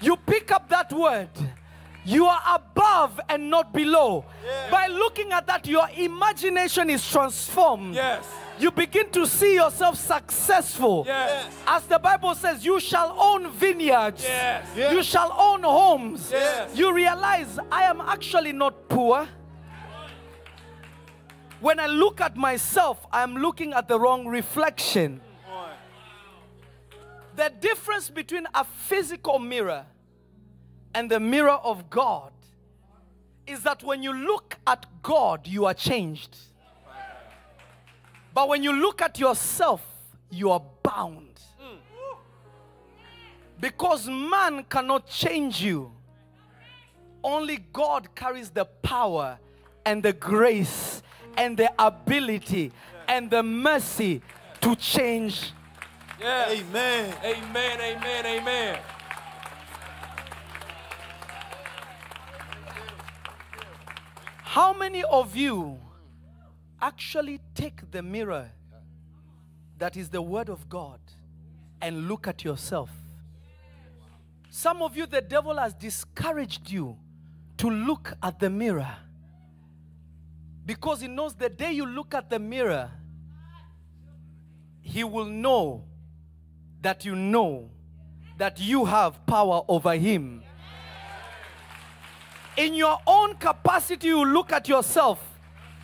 S4: You pick up that word. You are above and not below. By looking at that, your imagination is transformed.
S5: Yes.
S4: You begin to see yourself successful.
S5: Yes.
S4: As the Bible says, you shall own vineyards.
S5: Yes.
S4: You shall own homes.
S5: Yes.
S4: You realize I am actually not poor. When I look at myself, I'm looking at the wrong reflection. The difference between a physical mirror and the mirror of God is that when you look at God, you are changed. But when you look at yourself, you are bound. Because man cannot change you. Only God carries the power and the grace and the ability and the mercy to change.
S5: Yes. Amen. Amen. Amen. Amen.
S4: How many of you actually take the mirror that is the Word of God and look at yourself? Some of you, the devil has discouraged you to look at the mirror because he knows the day you look at the mirror, he will know that you know that you have power over him. In your own capacity, you look at yourself,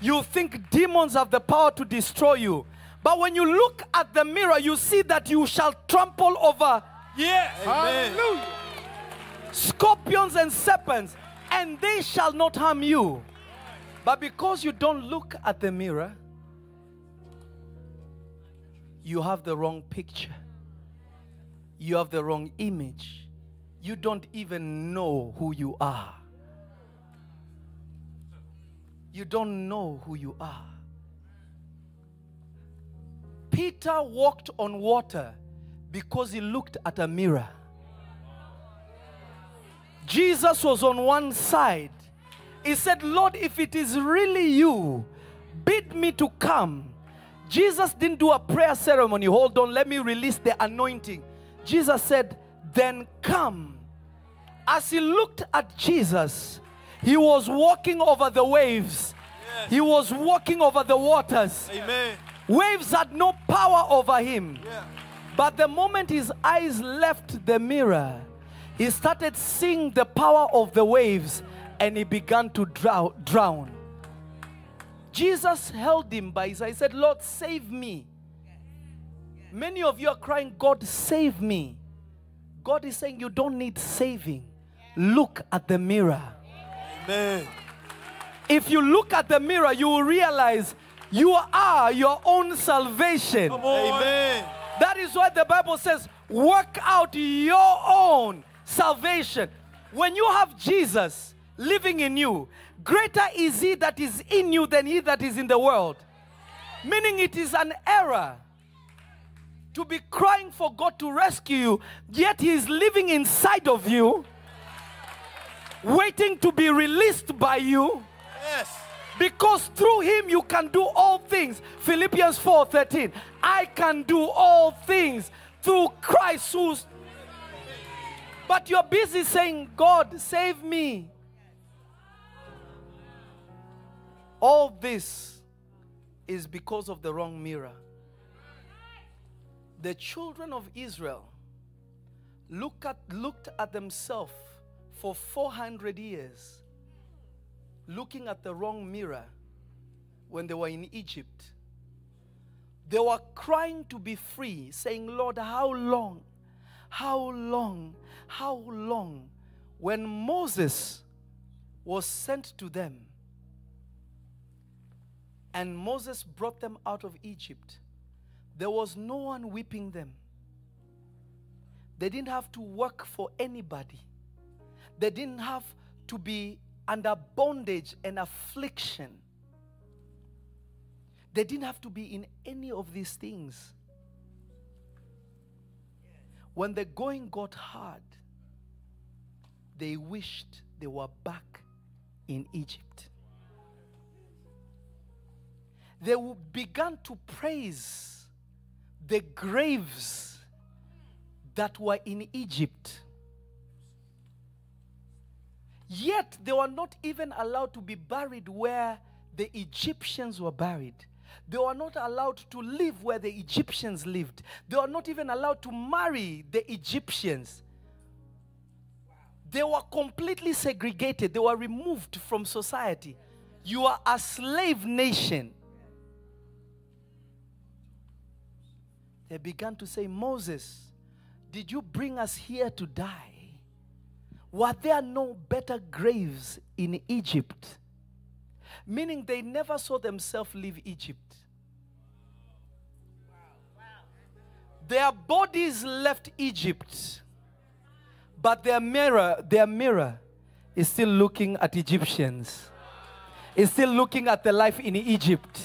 S4: you think demons have the power to destroy you. But when you look at the mirror, you see that you shall trample over
S5: Yes. Hallelujah.
S4: scorpions and serpents, and they shall not harm you. But because you don't look at the mirror, you have the wrong picture. You have the wrong image. You don't even know who you are. You don't know who you are. Peter walked on water because he looked at a mirror. Jesus was on one side. He said, Lord, if it is really you, bid me to come. Jesus didn't do a prayer ceremony. Hold on, let me release the anointing. Jesus said, Then come. As he looked at Jesus, he was walking over the waves, he was walking over the waters.
S5: Amen.
S4: Waves had no power over him.
S5: Yeah.
S4: But the moment his eyes left the mirror, he started seeing the power of the waves and he began to drow- drown. Jesus held him by his hand. He said, Lord, save me. Many of you are crying, God, save me. God is saying, You don't need saving. Look at the mirror.
S5: Amen.
S4: If you look at the mirror, you will realize you are your own salvation.
S5: Amen.
S4: That is why the Bible says, work out your own salvation. When you have Jesus living in you, greater is he that is in you than he that is in the world. Meaning it is an error to be crying for God to rescue you, yet he is living inside of you, waiting to be released by you.
S5: Yes.
S4: because through him you can do all things. Philippians 4.13 i can do all things through christ who's but you're busy saying god save me. All this is because of the wrong mirror. The children of israel look at, looked at themselves for 400 years looking at the wrong mirror when they were in Egypt. They were crying to be free, saying, Lord, how long? How long? How long? When Moses was sent to them and Moses brought them out of Egypt, there was no one whipping them. They didn't have to work for anybody. They didn't have to be under bondage and affliction. They didn't have to be in any of these things. When the going got hard, they wished they were back in Egypt. They began to praise the graves that were in Egypt. Yet they were not even allowed to be buried where the Egyptians were buried. They were not allowed to live where the Egyptians lived. They were not even allowed to marry the Egyptians. They were completely segregated. They were removed from society. You are a slave nation. They began to say, Moses, did you bring us here to die? Were there no better graves in Egypt? Meaning they never saw themselves leave Egypt. Their bodies left Egypt, but their mirror, their mirror is still looking at Egyptians. Is still looking at the life in Egypt.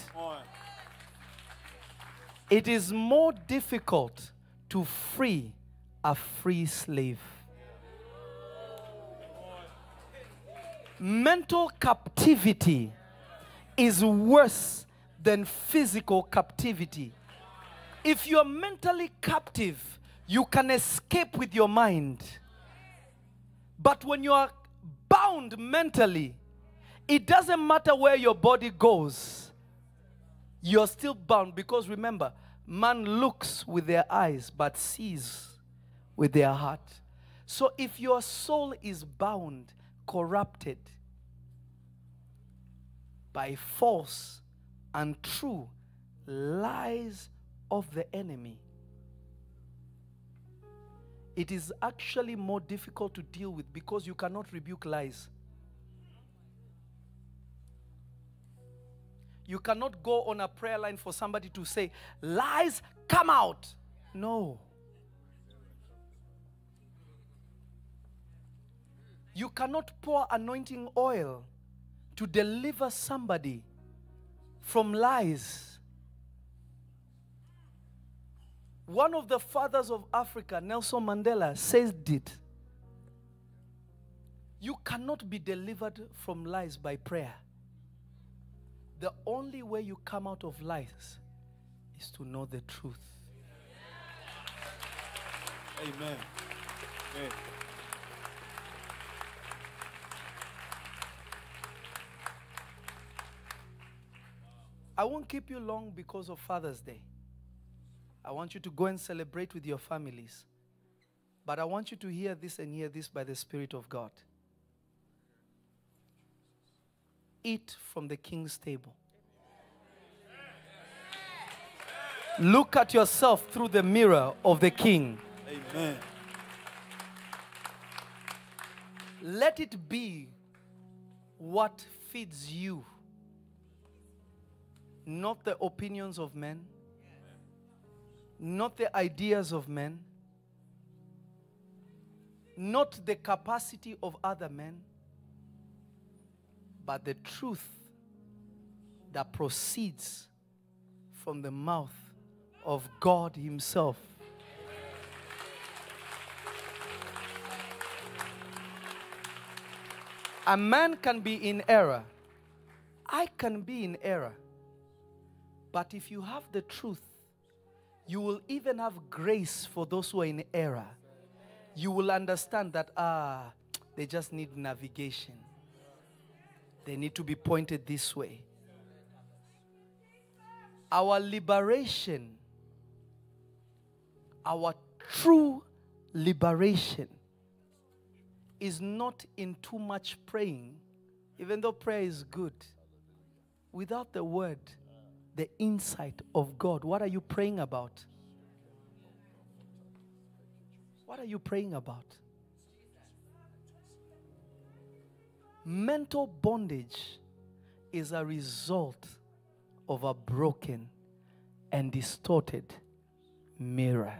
S4: It is more difficult to free a free slave. Mental captivity is worse than physical captivity. If you're mentally captive, you can escape with your mind. But when you are bound mentally, it doesn't matter where your body goes, you're still bound because remember, man looks with their eyes but sees with their heart. So if your soul is bound, corrupted by false and true lies of the enemy, it is actually more difficult to deal with because you cannot rebuke lies. You cannot go on a prayer line for somebody to say, Lies, come out. No. You cannot pour anointing oil to deliver somebody from lies. One of the fathers of Africa, Nelson Mandela, said it. You cannot be delivered from lies by prayer. The only way you come out of lies is to know the truth.
S5: Amen. Amen.
S4: I won't keep you long because of Father's Day. I want you to go and celebrate with your families. But I want you to hear this and hear this by the Spirit of God. Eat from the king's table. Look at yourself through the mirror of the king.
S5: Amen.
S4: Let it be what feeds you, not the opinions of men not the ideas of men, not the capacity of other men, but the truth that proceeds from the mouth of God Himself. A man can be in error. I can be in error. But if you have the truth, you will even have grace for those who are in error. You will understand that, ah, they just need navigation. They need to be pointed this way. Our liberation, our true liberation, is not in too much praying, even though prayer is good. Without the word, the insight of God. What are you praying about? What are you praying about? Mental bondage is a result of a broken and distorted mirror.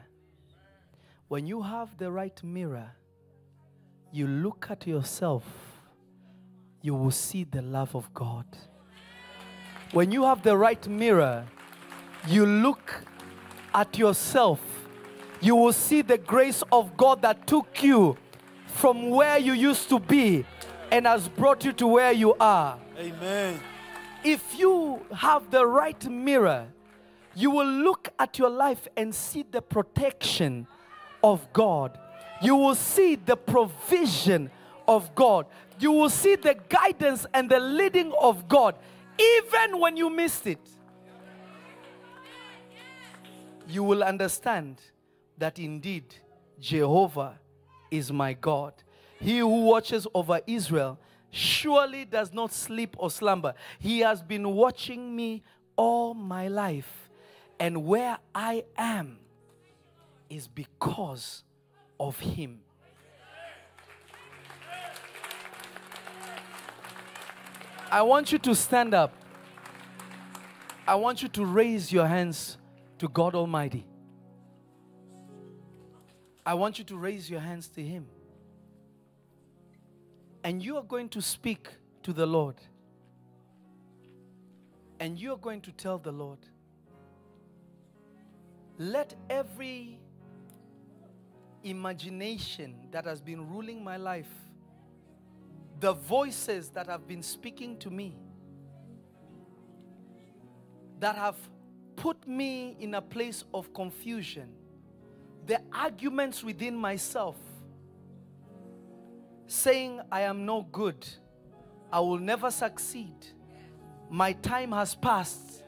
S4: When you have the right mirror, you look at yourself, you will see the love of God. When you have the right mirror, you look at yourself, you will see the grace of God that took you from where you used to be and has brought you to where you are.
S5: Amen.
S4: If you have the right mirror, you will look at your life and see the protection of God. You will see the provision of God. You will see the guidance and the leading of God, even when you missed it. You will understand that indeed Jehovah is my God. He who watches over Israel surely does not sleep or slumber. He has been watching me all my life. And where I am is because of him. I want you to stand up. I want you to raise your hands to God Almighty. I want you to raise your hands to Him. And you are going to speak to the Lord. And you are going to tell the Lord, let every imagination that has been ruling my life, the voices that have been speaking to me, that have put me in a place of confusion, the arguments within myself, saying, I am no good, I will never succeed, my time has passed.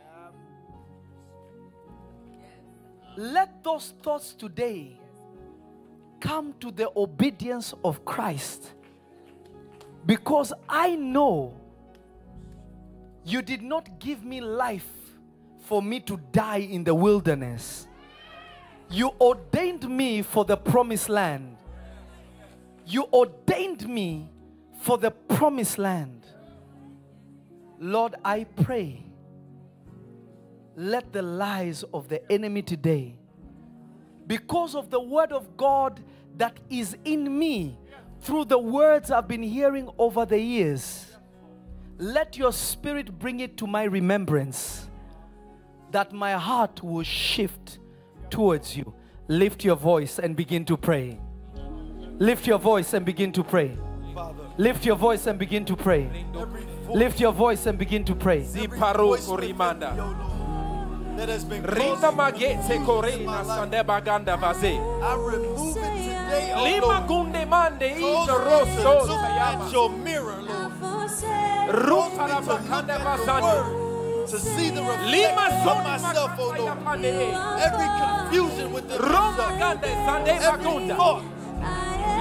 S4: Let those thoughts today come to the obedience of Christ. Because I know you did not give me life for me to die in the wilderness. You ordained me for the promised land. You ordained me for the promised land. Lord, I pray, let the lies of the enemy today, because of the word of God that is in me, through the words I've been hearing over the years, let your spirit bring it to my remembrance that my heart will shift towards you. Lift your voice and begin to pray. Lift your voice and begin to pray. Lift your voice and begin to pray. Lift your voice and begin to pray.
S2: That has been
S8: Rinda magete korena sande baganda vaze.
S2: I remove it today, oh
S8: Lima
S2: Lord.
S8: gunde mande
S2: Cause
S8: rosso
S2: to look your mirror, Lord.
S8: Rupa
S2: Cause
S8: la
S2: me to look at the word to see the reflection of myself, oh
S8: makaya
S2: Lord. Every confusion with
S8: the
S2: myself,
S8: gande sande
S2: every thought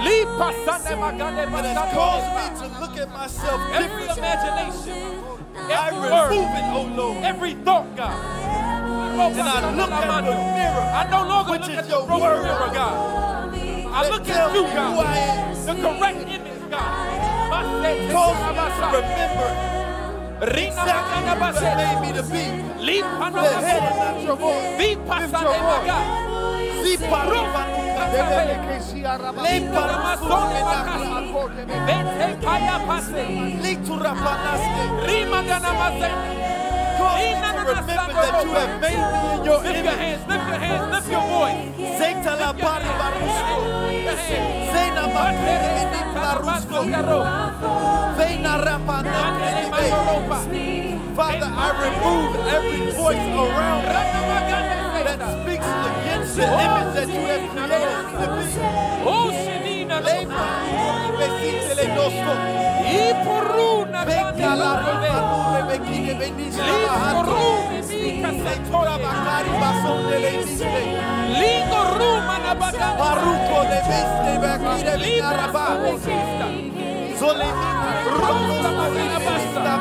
S8: Lipa sande magande
S2: that has caused me to look at myself
S8: Every imagination,
S2: I
S8: every
S2: remove it, oh Lord.
S8: every thought, God.
S2: And I look at the mirror,
S8: I no longer
S2: which
S8: look
S2: is
S8: at the
S2: your
S8: broken
S2: word.
S8: mirror, God. I look at you,
S2: me who I
S8: God. The correct image, God. Masete
S2: Cause me to
S8: sarabasa.
S2: remember
S8: Rina
S2: exactly
S8: magana
S2: who you
S8: basete.
S2: made me to be.
S8: Lipa na
S2: The head and
S8: basete.
S2: not your voice. Lift your voice.
S8: Maga.
S2: Ziparufa
S8: Lipa masone makasi. Vete kaya pase.
S2: Liturapanaste.
S8: Rima gana masete.
S2: Cause me
S8: Rina
S2: to
S8: na
S2: remember that you have made me in your
S8: Lift your
S2: image.
S8: hands, lift your hands, lift your voice.
S2: Zeta la
S8: Lift your
S2: pari barusko.
S8: lift your hands.
S2: Zena makere veni barusko. Vena rapana kene Father, I remove every voice around me that speaks against the image that you have created me to be.
S8: Oh,
S2: Y por
S8: una
S2: venga la rafa tu rebequine bendice la rumi mika sekora bakari bason de leitiste
S8: lingo ruma na bakan
S2: baruko de veste
S8: bakire
S2: lingo
S8: rafa
S2: Zole
S8: Rosa Magana Basta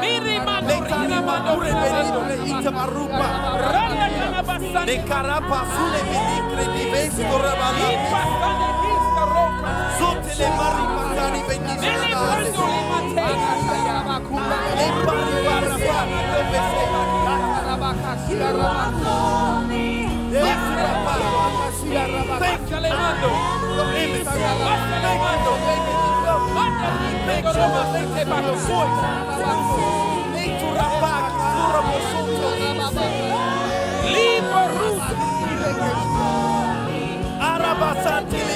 S8: Miri
S2: Magana Manore Benitole
S8: Itamarupa Rana Canabasta
S2: De Carapa Sule Benitre Di Vesto
S8: Ipa Sane Kista Roka.
S2: Zote le mari magari benisi
S8: Mili
S2: la
S8: Pando
S2: bahate.
S8: Limate.
S2: Le pari barapa de bese. Yes, rapa. Thank you,
S8: Lemando.
S2: image.
S8: Lemando. Manda Ligo Roma Sete Bato.
S2: Leitu rapa, kisura mosoto.
S8: Ligo Rusa.
S2: Arabasante le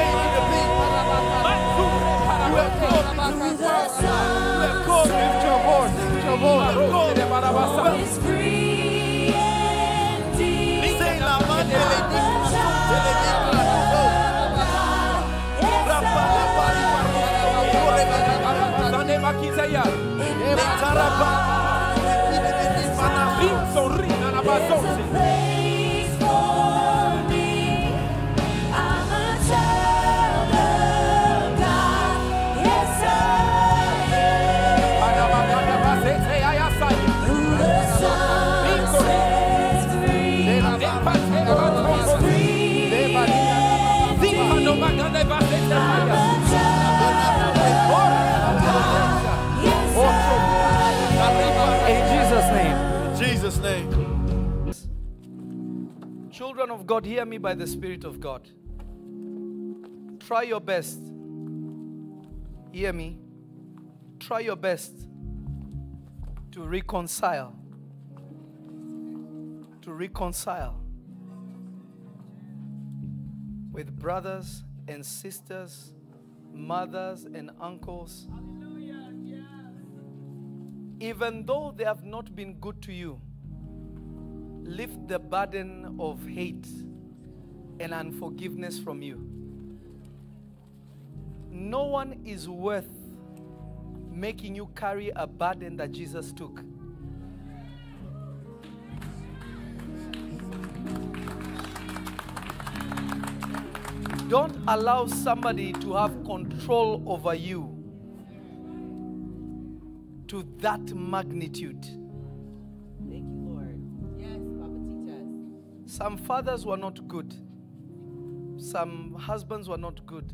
S5: seya. Rinso rina na bazose.
S2: Place God,
S4: hear me by the Spirit of God. Try your best. Hear me. Try your best to reconcile. To reconcile with brothers and sisters, mothers and uncles. Even though they have not been good to you, lift the burden of hate and unforgiveness from you. No one is worth making you carry a burden that Jesus took. Don't allow somebody to have control over you to that magnitude. Some fathers were not good. Some husbands were not good.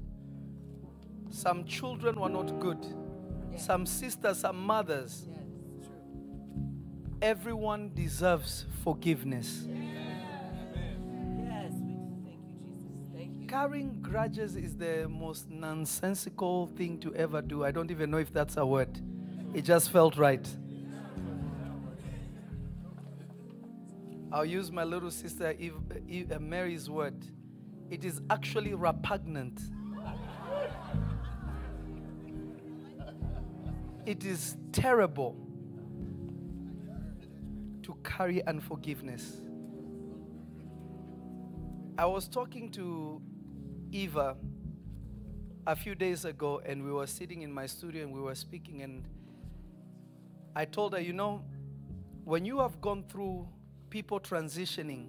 S4: Some children were not good. Some sisters, some mothers.
S1: Yes, true.
S4: Everyone deserves forgiveness.
S1: Yes, we thank you, Jesus. Thank you.
S4: Carrying grudges is the most nonsensical thing to ever do. I don't even know if that's a word. It just felt right. I'll use my little sister Eve, uh, Mary's word. It is actually repugnant. It is terrible to carry unforgiveness. I was talking to Eva a few days ago, and we were sitting in my studio and we were speaking. And I told her, you know, when you have gone through people transitioning,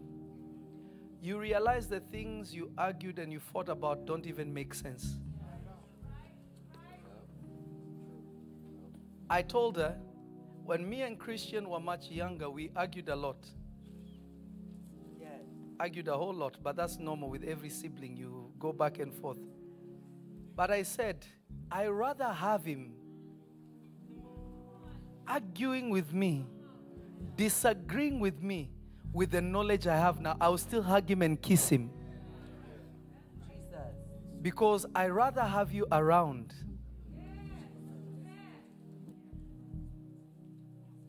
S4: you realize the things you argued and you fought about don't even make sense. I told her, when me and Christian were much younger, we argued a lot
S1: Yes.
S4: argued a whole lot, but that's normal with every sibling. You go back and forth. But I said, I rather have him arguing with me, disagreeing with me with the knowledge I have now. I will still hug him and kiss him because I rather have you around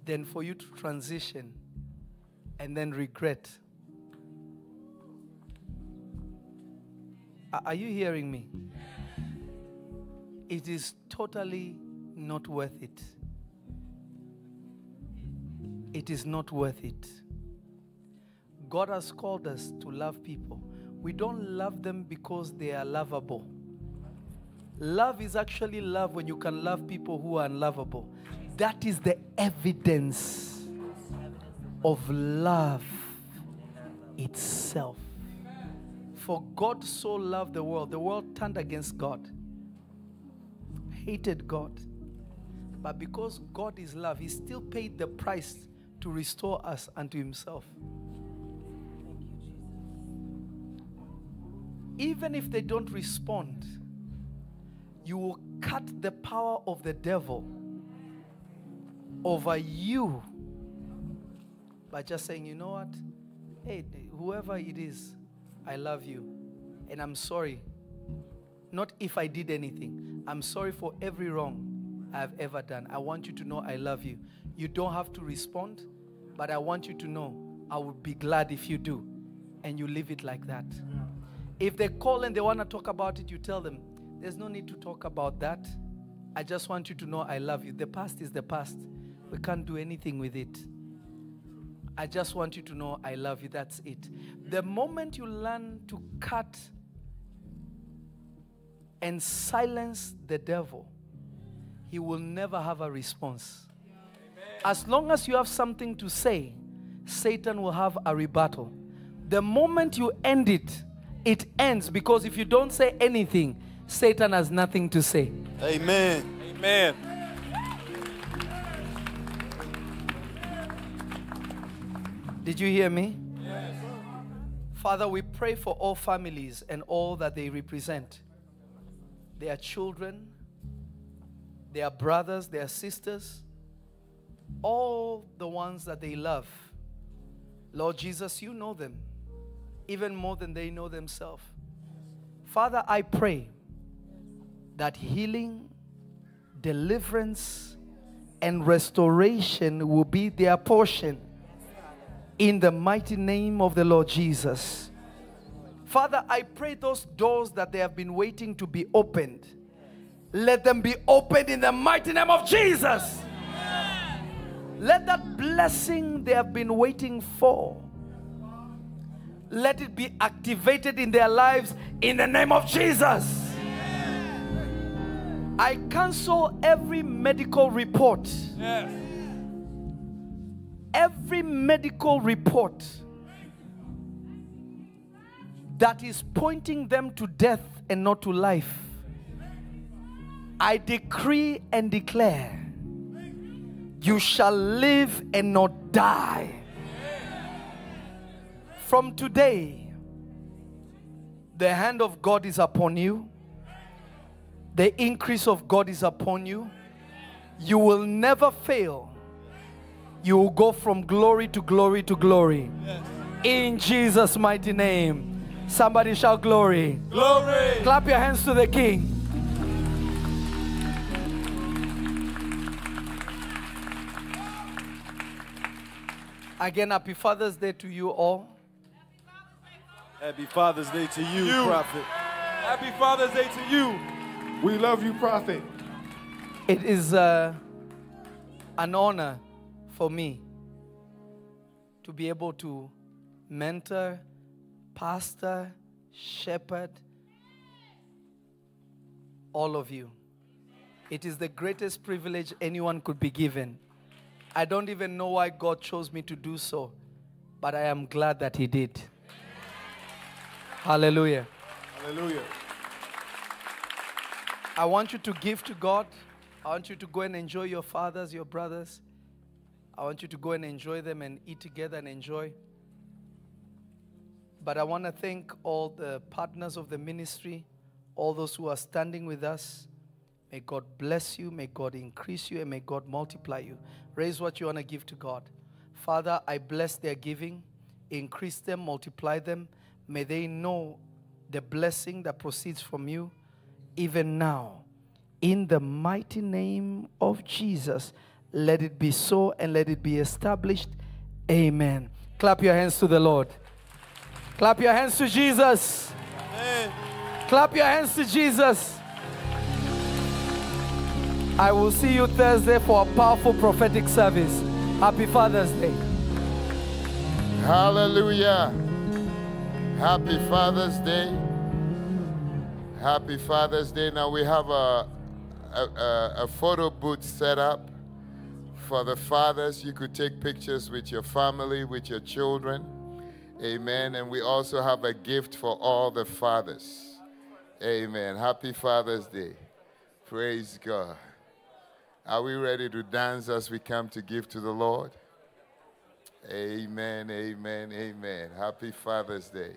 S4: than for you to transition and then regret. Are you hearing me? It is totally not worth it. It is not worth it. God has called us to love people. We don't love them because they are lovable. Love is actually love when you can love people who are unlovable. That is the evidence of love itself. For God so loved the world, the world turned against God, hated God. But because God is love, He still paid the price to restore us unto Himself. Even if they don't respond, you will cut the power of the devil over you by just saying, you know what? Hey, whoever it is, I love you. And I'm sorry. Not if I did anything. I'm sorry for every wrong I've ever done. I want you to know I love you. You don't have to respond, but I want you to know I would be glad if you do. And you leave it like that. If they call and they want to talk about it, you tell them, there's no need to talk about that. I just want you to know I love you. The past is the past. We can't do anything with it. I just want you to know I love you. That's it. The moment you learn to cut and silence the devil, he will never have a response. As long as you have something to say, Satan will have a rebuttal. The moment you end it, it ends because if you don't say anything, Satan has nothing to say.
S8: Amen.
S5: Amen.
S4: Did you hear me? Yes. Father, we pray for all families and all that they represent. Their children, their brothers, their sisters, all the ones that they love. Lord Jesus, you know them even more than they know themselves. Father, I pray that healing, deliverance, and restoration will be their portion in the mighty name of the Lord Jesus. Father, I pray those doors that they have been waiting to be opened, let them be opened in the mighty name of Jesus. Let that blessing they have been waiting for, let it be activated in their lives in the name of Jesus. I cancel every medical report. Every medical report that is pointing them to death and not to life. I decree and declare you shall live and not die. From today, the hand of God is upon you, the increase of God is upon you. You will never fail. You will go from glory to glory to glory. In Jesus' mighty name. Somebody shout glory.
S5: Glory.
S4: Clap your hands to the King. Again, happy Father's Day to you all.
S8: Happy Father's Day to you,
S5: You.
S8: Prophet.
S5: Happy Father's Day to you.
S9: We love you, Prophet.
S4: It is uh, an honor for me to be able to mentor, pastor, shepherd all of you. It is the greatest privilege anyone could be given. I don't even know why God chose me to do so, but I am glad that He did. Hallelujah.
S8: Hallelujah.
S4: I want you to give to God. I want you to go and enjoy your fathers, your brothers. I want you to go and enjoy them and eat together and enjoy. But I want to thank all the partners of the ministry, all those who are standing with us. May God bless you, may God increase you, and may God multiply you. Raise what you want to give to God. Father, I bless their giving, increase them, multiply them. May they know the blessing that proceeds from you even now. In the mighty name of Jesus, let it be so and let it be established. Amen. Clap your hands to the Lord. Clap your hands to Jesus. Clap your hands to Jesus. I will see you Thursday for a powerful prophetic service. Happy Father's Day.
S6: Hallelujah. Happy Father's Day. Happy Father's Day. Now we have a, a, a, photo booth set up for the fathers. You could take pictures with your family, with your children. Amen. And we also have a gift for all the fathers. Amen. Happy Father's Day. Praise God. Are we ready to dance as we come to give to the Lord? Amen, amen, amen. Happy Father's Day.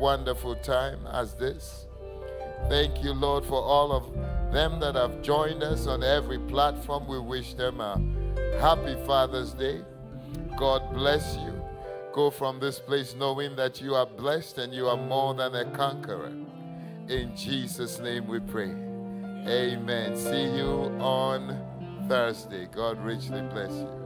S6: Wonderful time as this. Thank you, Lord, for all of them that have joined us on every platform. We wish them a happy Father's Day. God bless you. Go from this place knowing that you are blessed and you are more than a conqueror. In Jesus' name we pray. Amen. See you on Thursday. God richly bless you.